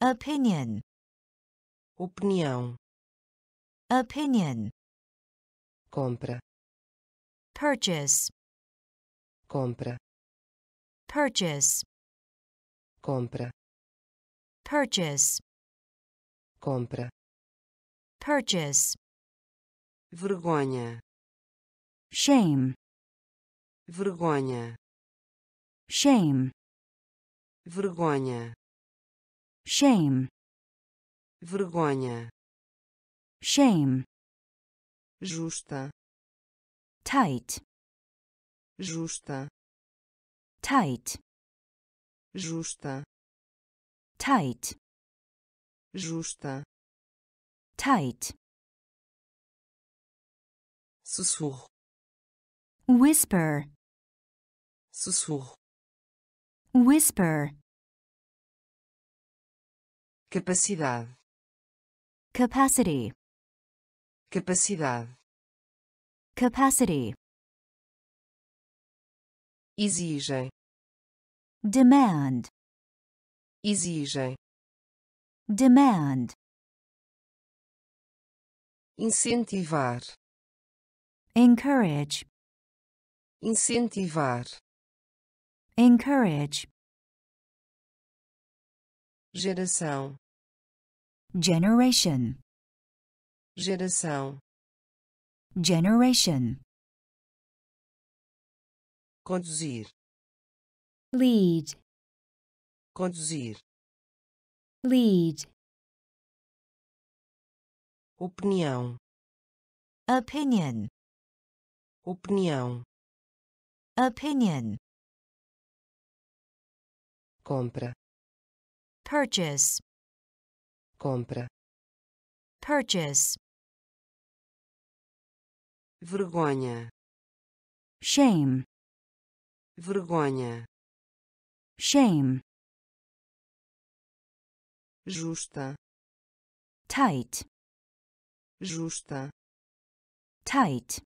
opinion, opinião, opinion, compra, purchase, compra, purchase, compra, purchase, compra, purchase, vergonha, shame, vergonha, shame, vergonha, shame, vergonha, shame, justa, tight, justa, tight, justa, tight, justa, tight, sussurro, whisper, sussurro, whisper, capacidade, capacity, capacidade, capacity, exigem, demand, exigem, demand, incentivar, encourage, incentivar, encourage, geração, generation, geração, generation, conduzir, lead, conduzir, lead, opinião, opinion, opinião, opinion, compra, purchase, compra, purchase, vergonha, shame, vergonha, shame, justa, tight, justa, tight,